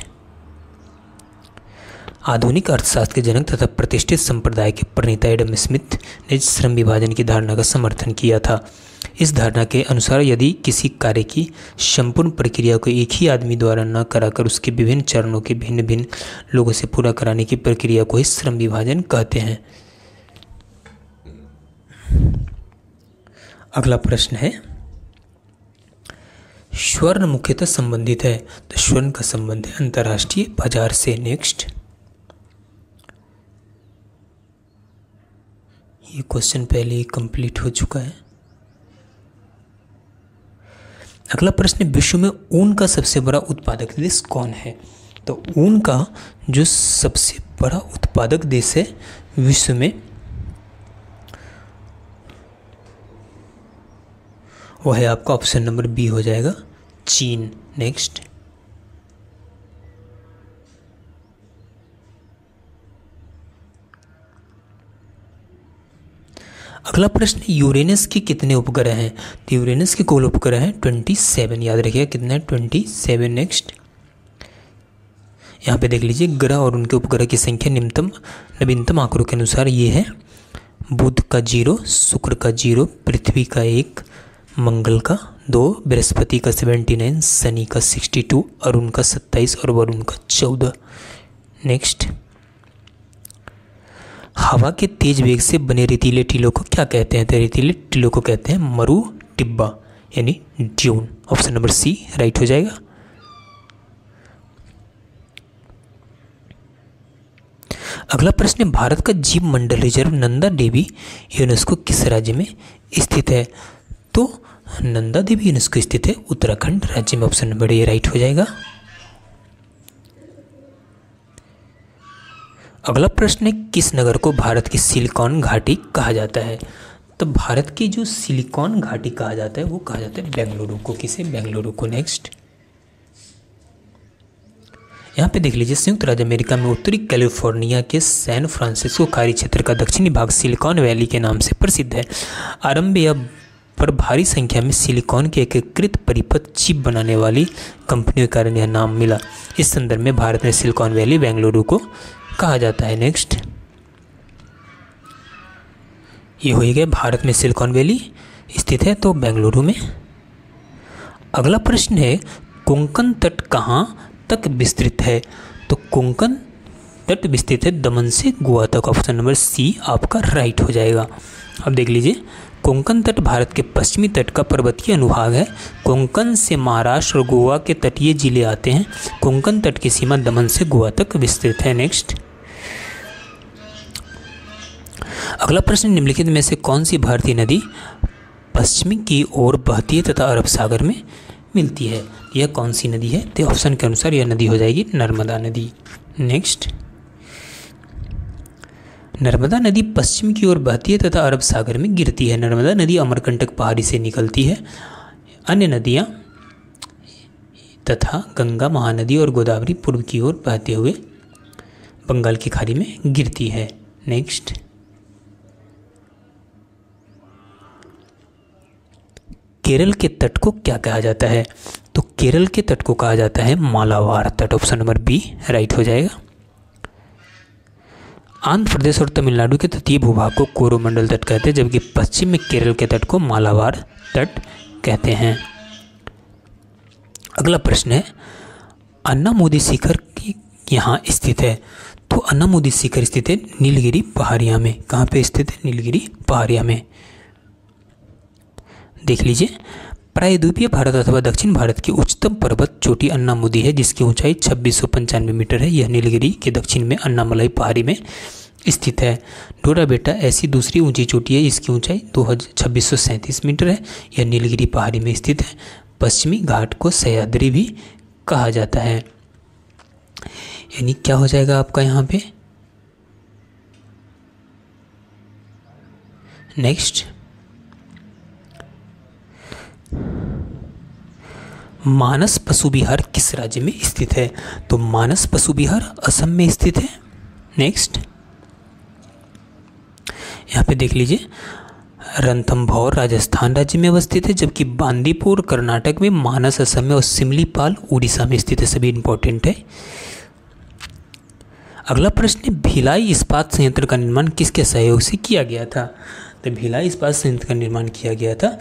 आधुनिक अर्थशास्त्र के जनक तथा प्रतिष्ठित संप्रदाय के प्रणेता एडम स्मिथ ने श्रम विभाजन की धारणा का समर्थन किया था। इस धारणा के अनुसार यदि किसी कार्य की संपूर्ण प्रक्रिया को एक ही आदमी द्वारा न कराकर उसके विभिन्न चरणों के भिन्न भिन्न लोगों से पूरा कराने की प्रक्रिया को ही श्रम विभाजन कहते हैं। अगला प्रश्न है। स्वर्ण मुख्यतः संबंधित है तो स्वर्ण का संबंध है अंतर्राष्ट्रीय बाज़ार से नेक्स्ट ये क्वेश्चन पहले ही कंप्लीट हो चुका है। अगला प्रश्न विश्व में ऊन का सबसे बड़ा उत्पादक देश कौन है? तो ऊन का जो सबसे बड़ा उत्पादक देश है, विश्व में वो है आपका ऑप्शन नंबर बी हो जाएगा। चीन नेक्स्ट अगला प्रश्न यूरेनस के कितने उपग्रह हैं? तो यूरेनस के कुल उपग्रह हैं ट्वेंटी सेवन याद रखिएगा, कितने ट्वेंटी सेवन नेक्स्ट यहाँ पे देख लीजिए, ग्रह और उनके उपग्रह की संख्या निम्नतम नवीनतम आंकड़ों के अनुसार ये है। बुध का ज़ीरो, शुक्र का ज़ीरो, पृथ्वी का एक मंगल का, दो, बृहस्पति का सेवेंटी नाइन शनि का सिक्सटी टू अरुण का सत्ताईस और वरुण का चौदह। नेक्स्ट हवा के तेज वेग से बने रेतीले टीलों को क्या कहते हैं? तो रेतीले टीलों को कहते हैं मरु टिब्बा, यानी dune. Option number C right हो जाएगा। अगला प्रश्न है, भारत का जीव मंडल रिज़र्व नंदा देवी यूनेस्को किस राज्य में स्थित है? तो नंदा देवी यूनेस्को स्थित है, उत्तराखंड, राज्य में ऑप्शन नंबर ए राइट हो जाएगा। अगला प्रश्न है, किस नगर को भारत की सिलिकॉन घाटी कहा जाता है? तो भारत की जो सिलिकॉन घाटी कहा जाता है, वो कहा जाता है बेंगलुरु को। किसे? बेंगलुरु को। नेक्स्ट यहाँ पे देख लीजिए, संयुक्त राज्य अमेरिका में उत्तरी कैलिफ़ोर्निया के सैन फ्रांसिस्को कार्य क्षेत्र का दक्षिणी भाग सिलिकॉन वैली के नाम से प्रसिद्ध है। आरंभ या पर भारी संख्या में सिलिकॉन के एकीकृत परिपथ चिप बनाने वाली कंपनियों के कारण यह नाम मिला। इस संदर्भ में भारत में सिलिकॉन वैली बेंगलुरु को कहा जाता है। नेक्स्ट। ये हो गया भारत में सिलिकॉन वैली स्थित है तो बेंगलुरु में। अगला प्रश्न है, कोंकण तट कहाँ तक विस्तृत है? तो कोंकण तट विस्तृत है दमन से गोवा तक। ऑप्शन नंबर सी आपका राइट हो जाएगा। अब देख लीजिए कोंकण तट भारत के पश्चिमी तट का पर्वतीय अनुभाग है। कोंकण से महाराष्ट्र और गोवा के तटीय ज़िले आते हैं। कोंकण तट की सीमा दमन से गोवा तक विस्तृत है। नेक्स्ट अगला प्रश्न, निम्नलिखित में से कौन सी भारतीय नदी पश्चिमी की ओर बहती है तथा अरब सागर में मिलती है? यह कौन सी नदी है? तो ऑप्शन के अनुसार यह नदी हो जाएगी नर्मदा नदी। नेक्स्ट नर्मदा नदी पश्चिम की ओर बहती है तथा अरब सागर में गिरती है। नर्मदा नदी अमरकंटक पहाड़ी से निकलती है। अन्य नदियाँ तथा गंगा महानदी और गोदावरी पूर्व की ओर बहते हुए बंगाल की खाड़ी में गिरती है। नेक्स्ट। केरल के तट को क्या कहा जाता है? तो केरल के तट को कहा जाता है मालावार तट। ऑप्शन नंबर बी, राइट हो जाएगा। आंध्र प्रदेश और तमिलनाडु के तटीय भूभाग को कोरोमंडल तट कहते हैं, जबकि पश्चिम में केरल के तट को मालावार तट कहते हैं। अगला प्रश्न है, अन्ना मोदी शिखर की यहाँ स्थित है। तो अन्ना मोदी शिखर स्थित है नीलगिरी पहाड़िया में। कहाँ पे स्थित है? नीलगिरी पहाड़िया में। देख लीजिए प्रायद्वीपीय भारत अथवा दक्षिण भारत की उच्चतम पर्वत चोटी अन्नामुदी है, जिसकी ऊंचाई छब्बीस मीटर है। यह नीलगिरी के दक्षिण में अन्नामलाई पहाड़ी में स्थित है। डोरा बेटा ऐसी दूसरी ऊँची चोटी है इसकी ऊंचाई दो मीटर है। यह नीलगिरी पहाड़ी में स्थित है। पश्चिमी घाट को सह्याद्री भी कहा जाता है। यानी क्या हो जाएगा आपका यहाँ पे? नेक्स्ट मानस पशु विहार किस राज्य में स्थित है? तो मानस पशु विहार असम में स्थित है। नेक्स्ट यहाँ पे देख लीजिए। रणथम्भौर राजस्थान राज्य में अवस्थित है, जबकि बांदीपुर कर्नाटक में मानस असम में और सिमलीपाल उड़ीसा में स्थित है। सभी इंपॉर्टेंट है। अगला प्रश्न भिलाई इस्पात संयंत्र का निर्माण किसके सहयोग से किया गया था? तो भिलाई इस्पात संयंत्र का निर्माण किया गया था।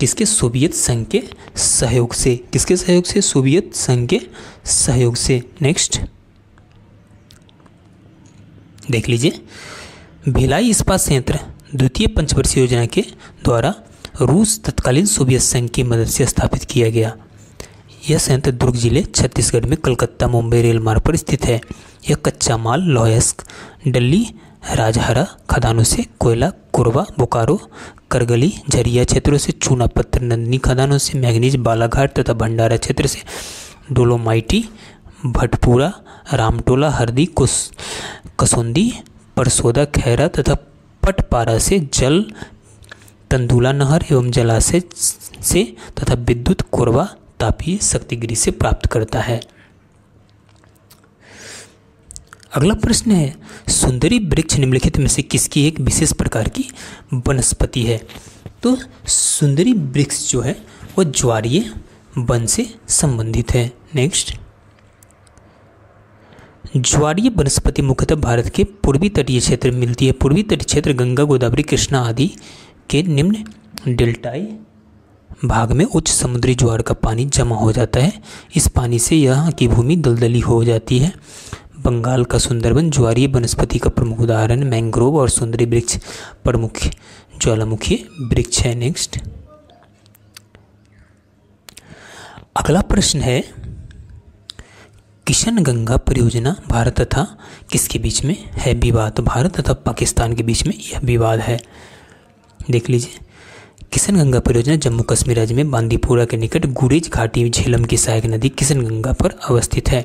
किसके सोवियत संघ के सहयोग से, किसके सहयोग से? सोवियत संघ के सहयोग से। नेक्स्ट देख लीजिए। भिलाई इस्पात संयंत्र द्वितीय पंचवर्षीय योजना के द्वारा रूस तत्कालीन सोवियत संघ की मदद से स्थापित किया गया। यह संयंत्र दुर्ग ज़िले छत्तीसगढ़ में कलकत्ता मुंबई रेल मार्ग पर स्थित है। यह कच्चा माल लोहस्क डल्ली राजहरा, खदानों से कोयला कोरबा बोकारो, करगली झरिया क्षेत्रों से चूना पत्थर, नंदनी खदानों से मैग्नीज, बालाघाट तथा भंडारा क्षेत्र से डोलोमाइटी, भटपुरा, रामटोला, हरदी, कुस, कसौंदी, परसोदा, खैरा तथा पटपारा से जल, तंदुला नहर एवं जलाशय से तथा विद्युत कोरबा तापी शक्तिगिरी से प्राप्त करता है। अगला प्रश्न है, सुंदरी वृक्ष निम्नलिखित में से किसकी एक विशेष प्रकार की वनस्पति है? तो सुंदरी वृक्ष जो है वह ज्वारीय वन से संबंधित है। नेक्स्ट ज्वारीय वनस्पति मुख्यतः भारत के पूर्वी तटीय क्षेत्र में मिलती है। पूर्वी तटीय क्षेत्र गंगा, गोदावरी, कृष्णा आदि के निम्न डेल्टाई भाग में उच्च समुद्री ज्वार का पानी जमा हो जाता है। इस पानी से यहाँ की भूमि दलदली हो जाती है। बंगाल का सुंदरबन ज्वारीय वनस्पति का प्रमुख उदाहरण मैंग्रोव और सुंदरी वृक्ष प्रमुख ज्वालामुखी वृक्ष है। नेक्स्ट अगला प्रश्न है, किशन गंगा परियोजना भारत तथा किसके बीच में है? विवाद। भारत तथा पाकिस्तान के बीच में यह विवाद है। देख लीजिए, किशन गंगा परियोजना जम्मू कश्मीर राज्य में बांदीपुरा के निकट गुरेज घाटी झेलम की सहायक नदी किशन गंगा पर अवस्थित है।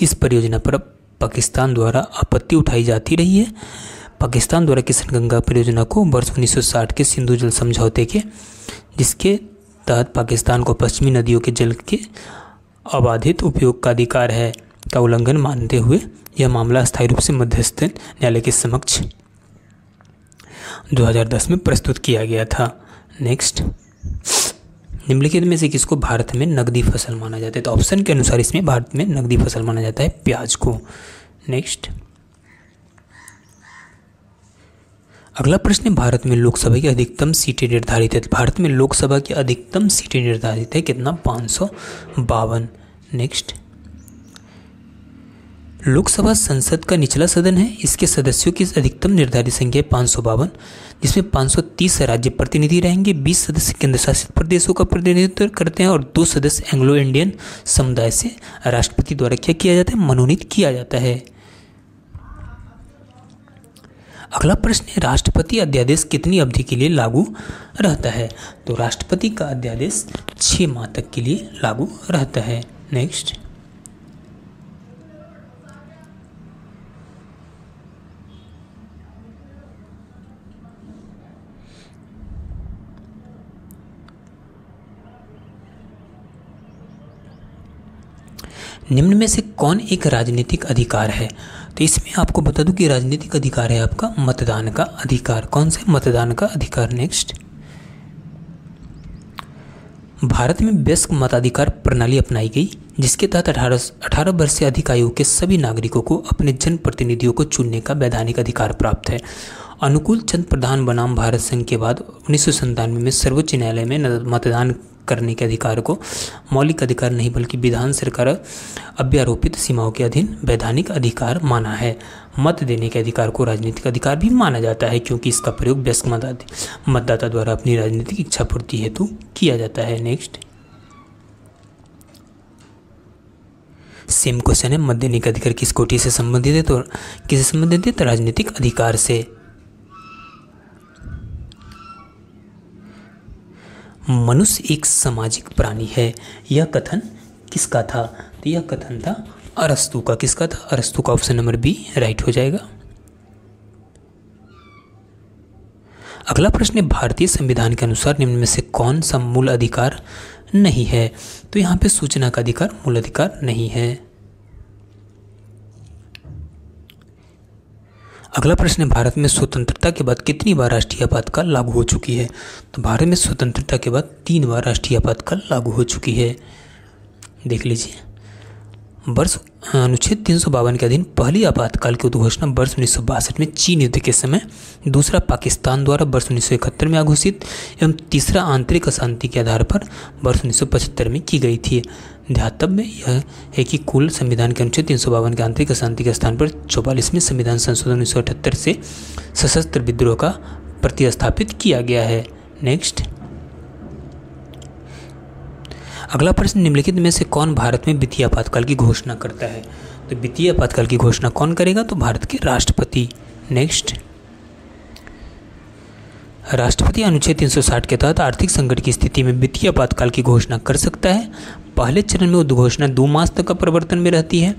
इस परियोजना पर पाकिस्तान द्वारा आपत्ति उठाई जाती रही है। पाकिस्तान द्वारा किशन गंगा परियोजना को वर्ष 1960 के सिंधु जल समझौते के, जिसके तहत पाकिस्तान को पश्चिमी नदियों के जल के अबाधित उपयोग का अधिकार है, का उल्लंघन मानते हुए यह मामला स्थायी रूप से मध्यस्थ न्यायालय के समक्ष 2010 में प्रस्तुत किया गया था। नेक्स्ट। निम्नलिखित में से किसको भारत में नकदी फ़सल माना जाता है? तो ऑप्शन के अनुसार इसमें भारत में नकदी फ़सल माना जाता है प्याज को। नेक्स्ट। अगला प्रश्न भारत में लोकसभा की अधिकतम सीटें निर्धारित है। भारत में लोकसभा की अधिकतम सीटें निर्धारित है कितना? पाँच सौ बावन। नेक्स्ट। लोकसभा संसद का निचला सदन है। इसके सदस्यों की अधिकतम निर्धारित संख्या है पाँच सौ बावन, जिसमें 530 राज्य प्रतिनिधि रहेंगे। 20 सदस्य केंद्र शासित प्रदेशों का प्रतिनिधित्व करते हैं और दो सदस्य एंग्लो इंडियन समुदाय से राष्ट्रपति द्वारा क्या किया जाता है? मनोनीत किया जाता है। अगला प्रश्न है, राष्ट्रपति अध्यादेश कितनी अवधि के लिए लागू रहता है? तो राष्ट्रपति का अध्यादेश छः माह तक के लिए लागू रहता है। नेक्स्ट। निम्न में से कौन एक राजनीतिक अधिकार है? तो इसमें आपको बता दूँ कि राजनीतिक अधिकार है आपका, मतदान का अधिकार। कौन सा? मतदान का अधिकार। नेक्स्ट भारत में व्यस्क मताधिकार प्रणाली अपनाई गई, जिसके तहत अठारह अठारह वर्ष से अधिक आयु के सभी नागरिकों को अपने जनप्रतिनिधियों को चुनने का वैधानिक अधिकार प्राप्त है। अनुकूल चंद प्रधान बनाम भारत संघ के बाद उन्नीस में सर्वोच्च न्यायालय में मतदान करने के अधिकार को मौलिक अधिकार नहीं, बल्कि विधान सरकार अभ्यारोपित सीमाओं के अधीन वैधानिक अधिकार माना है। मत देने के अधिकार को राजनीतिक अधिकार भी माना जाता है, क्योंकि इसका प्रयोग व्यस्क मतदाता द्वारा अपनी राजनीतिक इच्छा पूर्ति हेतु किया जाता है। नेक्स्ट। सेम क्वेश्चन है, मत देने का अधिकार किस कोटि से संबंधित है? तो किससे संबंधित है? तो राजनीतिक अधिकार से। मनुष्य एक सामाजिक प्राणी है। यह कथन किसका था? तो यह कथन था अरस्तु का। किसका था? अरस्तु का ऑप्शन नंबर बी राइट हो जाएगा। अगला प्रश्न है, भारतीय संविधान के अनुसार निम्न में से कौन सा मूल अधिकार नहीं है? तो यहाँ पे सूचना का अधिकार, मूल अधिकार नहीं है। अगला प्रश्न है, भारत में स्वतंत्रता के बाद कितनी बार राष्ट्रीय आपातकाल लागू हो चुकी है? तो भारत में स्वतंत्रता के बाद तीन बार राष्ट्रीय आपातकाल लागू हो चुकी है। देख लीजिए। वर्ष अनुच्छेद तीन सौ बावन के अधीन पहली आपातकाल की उद्घोषणा वर्ष उन्नीस सौ बासठ में चीन युद्ध के समय, दूसरा पाकिस्तान द्वारा वर्ष उन्नीस सौ इकहत्तर में घोषित एवं तीसरा आंतरिक अशांति के आधार पर वर्ष उन्नीस सौ पचहत्तर में की गई थी। ध्यातव्य यह है कि कुल संविधान के अनुच्छेद तीन सौ बावन के आंतरिक अशांति के स्थान पर चौवालीसवें संविधान संशोधन उन्नीस से सशस्त्र विद्रोह का प्रतिस्थापित किया गया है। नेक्स्ट। अगला प्रश्न, निम्नलिखित में से कौन भारत में वित्तीय आपातकाल की घोषणा करता है? तो वित्तीय आपातकाल की घोषणा कौन करेगा? तो भारत के राष्ट्रपति। नेक्स्ट। राष्ट्रपति अनुच्छेद 360 के तहत आर्थिक संकट की स्थिति में वित्तीय आपातकाल की घोषणा कर सकता है। पहले चरण में उद्घोषणा दो मास तक का परिवर्तन में रहती है।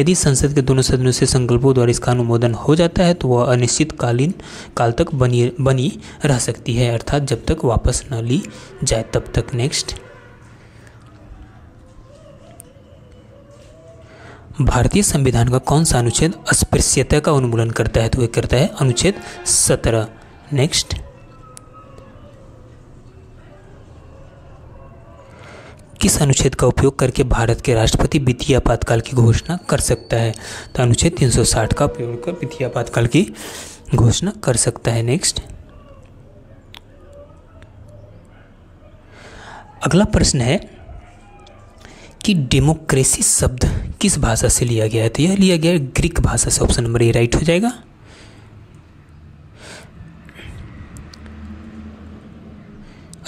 यदि संसद के दोनों सदनों से संकल्पों द्वारा इसका अनुमोदन हो जाता है तो वह अनिश्चितकालीन काल तक बनी बनी रह सकती है, अर्थात जब तक वापस न ली जाए, तब तक। नेक्स्ट। भारतीय संविधान का कौन सा अनुच्छेद अस्पृश्यता का उन्मूलन करता है? तो वह करता है अनुच्छेद सत्रह। नेक्स्ट। किस अनुच्छेद का उपयोग करके भारत के राष्ट्रपति वित्तीय आपातकाल की घोषणा कर सकता है। तो अनुच्छेद 360 का उपयोग कर वित्तीय आपातकाल की घोषणा कर सकता है। नेक्स्ट। अगला प्रश्न है कि डेमोक्रेसी शब्द किस भाषा से लिया गया है? तो यह लिया गया है ग्रीक भाषा से। ऑप्शन नंबर ए राइट हो जाएगा।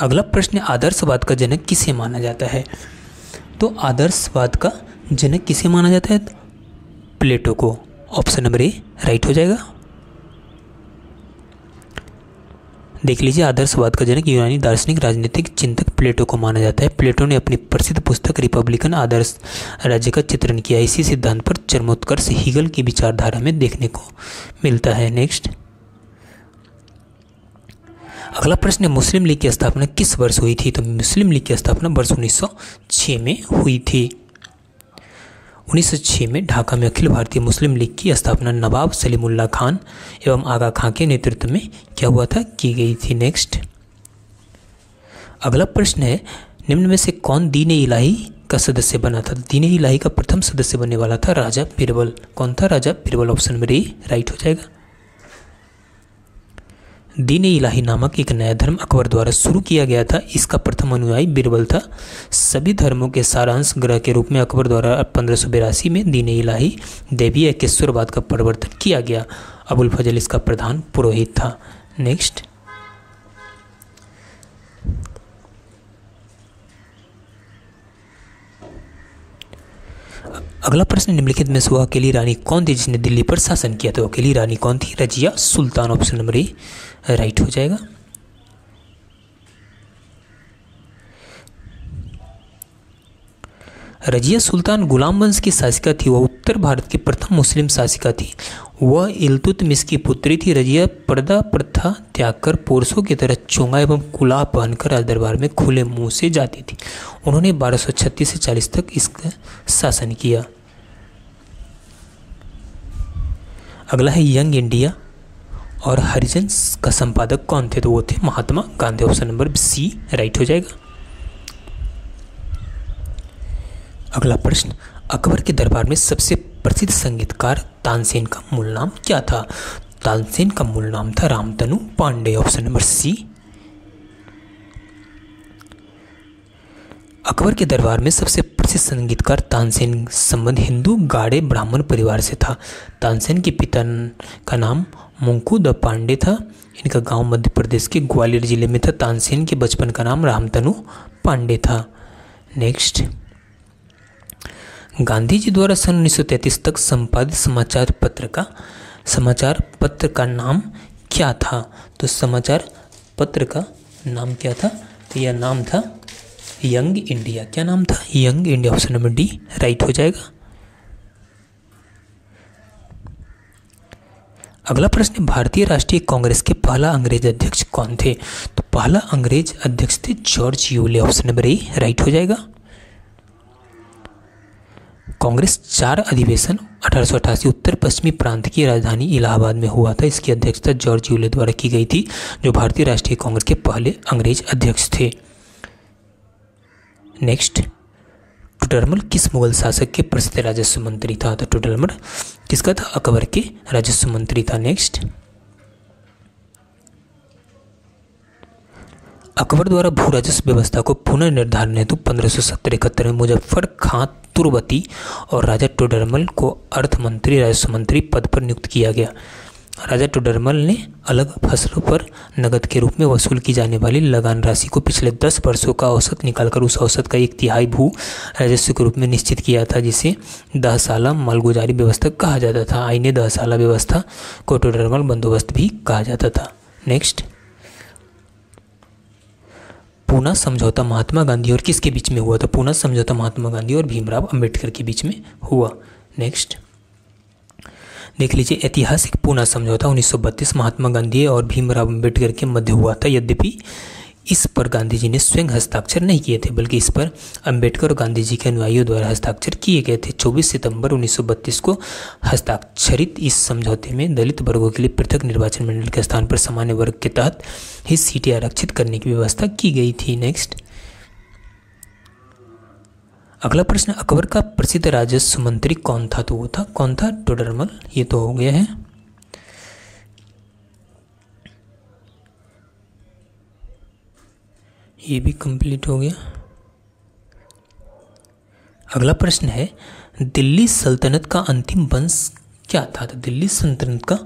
अगला प्रश्न, आदर्शवाद का जनक किसे माना जाता है? तो आदर्शवाद का जनक किसे माना जाता है? प्लेटो को। ऑप्शन नंबर ए, राइट हो जाएगा। देख लीजिए, आदर्शवाद का जनक यूनानी दार्शनिक राजनीतिक चिंतक प्लेटो को माना जाता है। प्लेटो ने अपनी प्रसिद्ध पुस्तक रिपब्लिकन आदर्श राज्य का चित्रण किया। इसी सिद्धांत पर चरमोत्कर्ष हीगल की विचारधारा में देखने को मिलता है। नेक्स्ट। अगला प्रश्न मुस्लिम लीग की स्थापना किस वर्ष हुई थी? तो मुस्लिम लीग की स्थापना वर्ष 1906 में हुई थी। 1906 में ढाका में अखिल भारतीय मुस्लिम लीग की स्थापना नवाब सलीमुल्ला खान एवं आगा खां के नेतृत्व में क्या हुआ था? की गई थी। नेक्स्ट। अगला प्रश्न है, निम्न में से कौन दीन इलाही का सदस्य बना था? दीन इलाही का प्रथम सदस्य बनने वाला था राजा बिरबल कौन था राजा? बिरबल ऑप्शन में राइट हो जाएगा। दीन इलाही नामक एक नया धर्म अकबर द्वारा शुरू किया गया था। इसका प्रथम अनुयायी बीरबल था। सभी धर्मों के सारांश ग्रह के रूप में अकबर द्वारा पंद्रह में दीन इलाही देवी एकेश्वरवाद का परिवर्तन किया गया। अबुल फजल इसका प्रधान पुरोहित था। नेक्स्ट। अगला प्रश्न निम्नलिखित में से अकेली रानी कौन थी जिसने दिल्ली पर शासन किया तो अकेली रानी कौन थी? Razia Sultan, option number A. Right हो जाएगा। रजिया सुल्तान गुलाम वंश की शासिका थी, वह उत्तर भारत की प्रथम मुस्लिम शासिका थी। वह इल्तुतमिश की पुत्री थी। रजिया पर्दा प्रथा त्याग कर पुरुषों की तरह चोंगा एवं कुला पहनकर राज दरबार में खुले मुँह से जाती थी। उन्होंने 1236 से 40 तक इसका शासन किया। अगला है यंग इंडिया। और हरिजन का संपादक कौन थे? तो वो थे Mahatma Gandhi. Option number C right हो जाएगा। अगला प्रश्न, अकबर के दरबार में सबसे प्रसिद्ध संगीतकार तानसेन का मूल नाम क्या था? तानसेन का मूल नाम था Ramtanu Pandey. Option number C Akbar के दरबार में सबसे प्रसिद्ध संगीतकार तानसेन संबंध हिंदू गाड़े ब्राह्मण परिवार से था। तानसेन के पिता का नाम मुंकू द पांडे था। इनका गाँव मध्य प्रदेश के ग्वालियर ज़िले में था। तानसेन के बचपन का नाम रामतनु पांडे था। नेक्स्ट। गांधी जी द्वारा सन 1933 तक संपादित समाचार पत्र का, समाचार पत्र का नाम क्या था? तो समाचार पत्र का नाम क्या था? तो यह नाम था यंग इंडिया क्या नाम था? Young India option number D right हो जाएगा। अगला प्रश्न भारतीय राष्ट्रीय कांग्रेस के पहला अंग्रेज़ अध्यक्ष कौन थे? तो पहला अंग्रेज़ अध्यक्ष थे George Yule option number A right हो जाएगा। कांग्रेस चार अधिवेशन, अठारह सौ अठासी उत्तर पश्चिमी प्रांत की राजधानी इलाहाबाद में हुआ था। इसकी अध्यक्षता जॉर्ज यूले द्वारा की गई थी, जो भारतीय राष्ट्रीय कांग्रेस के पहले अंग्रेज़ अध्यक्ष थे। नेक्स्ट टुडरमल किस मुगल शासक के प्रसिद्ध राजस्व मंत्री था? तो टुडरमल किसका था? अकबर के राजस्व मंत्री था। नेक्स्ट अकबर द्वारा भू राजस्व व्यवस्था को पुनर्निर्धारण हेतु पंद्रह सौ सत्तर इकहत्तर में मुजफ्फर खां तुर्बती और राजा टोडरमल को अर्थ मंत्री राजस्व मंत्री पद पर नियुक्त किया गया। राजा टोडरमल ने अलग फ़सलों पर नगद के रूप में वसूल की जाने वाली लगान राशि को पिछले दस वर्षों का औसत निकालकर उस औसत का एक तिहाई भू राजस्व के रूप में निश्चित किया था, जिसे दहसाला मालगुजारी व्यवस्था कहा जाता था। आईने दहसाला व्यवस्था को टोडरमल बंदोबस्त भी कहा जाता था। नेक्स्ट। पूना समझौता महात्मा गांधी और किसके बीच में हुआ था? पूना समझौता महात्मा गांधी और भीमराव अंबेडकर के बीच में हुआ। नेक्स्ट। देख लीजिए, ऐतिहासिक पूना समझौता 1932 महात्मा गांधी और भीमराव अंबेडकर के मध्य हुआ था। यद्यपि इस पर गांधी जी ने स्वयं हस्ताक्षर नहीं किए थे, बल्कि इस पर अंबेडकर और गांधी जी के अनुयायियों द्वारा हस्ताक्षर किए गए थे। 24 सितंबर 1932 को हस्ताक्षरित इस समझौते में दलित वर्गों के लिए पृथक निर्वाचन मंडल के स्थान पर सामान्य वर्ग के तहत ही सीटें आरक्षित करने की व्यवस्था की गई थी। नेक्स्ट। अगला प्रश्न, अकबर का प्रसिद्ध राजस्व मंत्री कौन था? तो वो था, कौन था? टोडरमल ये तो हो गया है। ये भी कंप्लीट हो गया। अगला प्रश्न है, दिल्ली सल्तनत का अंतिम वंश क्या था? तो दिल्ली सल्तनत का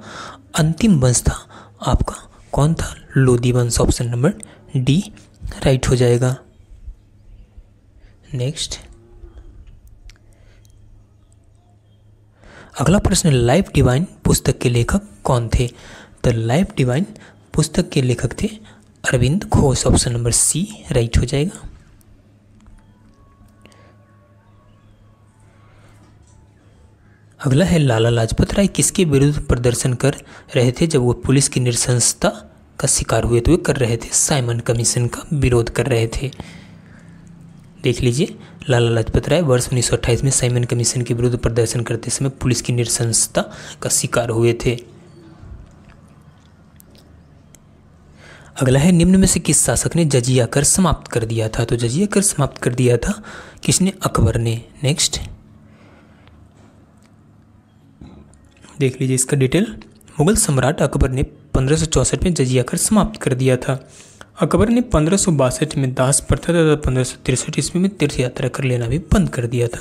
अंतिम वंश था आपका कौन था? लोधी वंश, ऑप्शन नंबर डी। राइट हो जाएगा। नेक्स्ट। अगला प्रश्न, लाइफ डिवाइन पुस्तक के लेखक कौन थे? तो लाइफ डिवाइन पुस्तक के लेखक थे Arvind Ghosh. Option number C, right हो जाएगा। अगला है, लाला लाजपत राय किसके विरुद्ध प्रदर्शन कर रहे थे जब वो पुलिस की निरसंसता का शिकार हुए तो वे कर रहे थे? साइमन कमीशन का विरोध कर रहे थे। देख लीजिए लाला लाजपत राय, वर्ष 1928 में साइमन कमीशन के विरुद्ध प्रदर्शन करते समय पुलिस की निरसंसता का शिकार हुए थे। अगला है, निम्न में से किस शासक ने जजिया कर समाप्त कर दिया था? तो जजिया कर समाप्त कर दिया था किसने? अकबर ने। नेक्स्ट देख लीजिए इसका डिटेल मुगल सम्राट अकबर ने पंद्रह में जजिया कर समाप्त कर दिया था। अकबर ने पंद्रह में दास प्रथा तथा पंद्रह ईस्वी में तीर्थ यात्रा कर लेना भी बंद कर दिया था।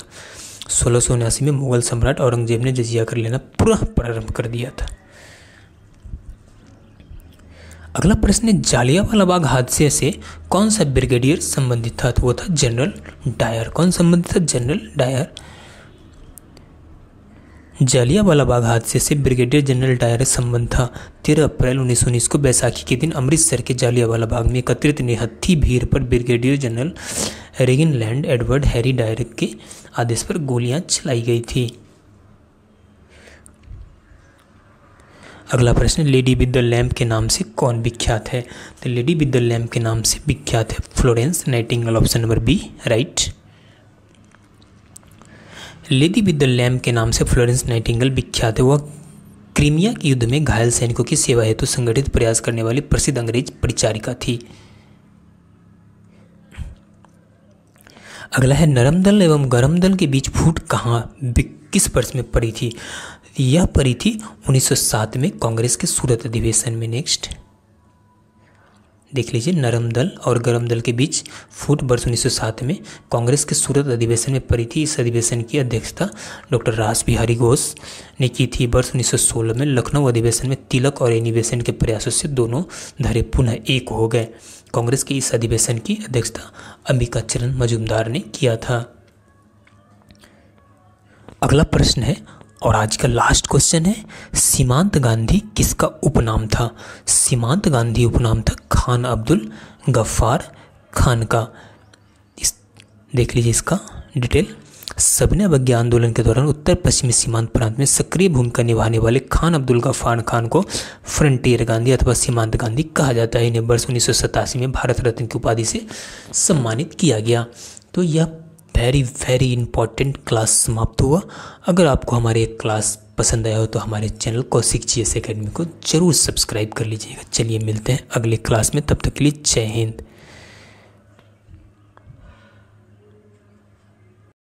सोलह सौ में मुगल सम्राट औरंगज़ेब ने जजिया कर लेना पुनः प्रारंभ कर दिया था। अगला प्रश्न है, जालियावाला बाग हादसे से कौन सा ब्रिगेडियर संबंधित था? तो वो था जनरल डायर। कौन संबंधित था? General Dyer. जालियावाला बाग हादसे से ब्रिगेडियर जनरल डायर संबंध था। तेरह अप्रैल उन्नीस सौ उन्नीस को बैसाखी के दिन अमृतसर के जालियावाला बाग में एकत्रित निहत्थी भीड़ पर brigadier general Reginald Edward Harry Dyer के आदेश पर गोलियाँ चलाई गई थी। अगला प्रश्न, लेडी विद द लैम्प के नाम से कौन विख्यात है? तो लेडी विद द लैम्प के नाम से विख्यात है Florence Nightingale, option number B, right. Lady with the lamp के नाम से फ्लोरेंस नाइटिंगल विख्यात है वह क्रीमिया के युद्ध में घायल सैनिकों की सेवा हेतु संगठित प्रयास करने वाली प्रसिद्ध अंग्रेज़ परिचारिका थी। अगला है नरम दल एवं गरम दल के बीच फूट कहाँ किस वर्ष में पड़ी थी? यह पड़ी थी 1907 में कांग्रेस के सूरत अधिवेशन में। नेक्स्ट। देख लीजिए, नरम दल और गरम दल के बीच फूट वर्ष 1907 में कांग्रेस के सूरत अधिवेशन में पड़ी थी। इस अधिवेशन की अध्यक्षता डॉक्टर रास बिहारी घोष ने की थी। वर्ष 1916 में लखनऊ अधिवेशन में तिलक और एनिवेशन के प्रयासों से दोनों धरे पुनः एक हो गए। कांग्रेस के इस अधिवेशन की अध्यक्षता अंबिका चरण मजुमदार ने किया था। अगला प्रश्न है और आज का लास्ट क्वेश्चन है, सीमांत गांधी किसका उपनाम था? सीमांत गांधी उपनाम था खान अब्दुल गफ्फार खान का। इस, देख लीजिए इसका डिटेल सबने अवज्ञा आंदोलन के दौरान उत्तर पश्चिमी सीमांत प्रांत में सक्रिय भूमिका निभाने वाले खान अब्दुल गफ्फार खान को फ्रंटियर गांधी अथवा सीमांत गांधी कहा जाता है। इन्हें वर्ष उन्नीस सौ सतासी में भारत रत्न की उपाधि से सम्मानित किया गया। तो यह वेरी वेरी इंपॉर्टेंट क्लास समाप्त हुआ। अगर आपको हमारे क्लास पसंद आया हो तो हमारे channel Kaushik G S academy को ज़रूर सब्सक्राइब कर लीजिएगा। चलिए मिलते हैं अगले क्लास में। तब तक के लिए जय हिंद।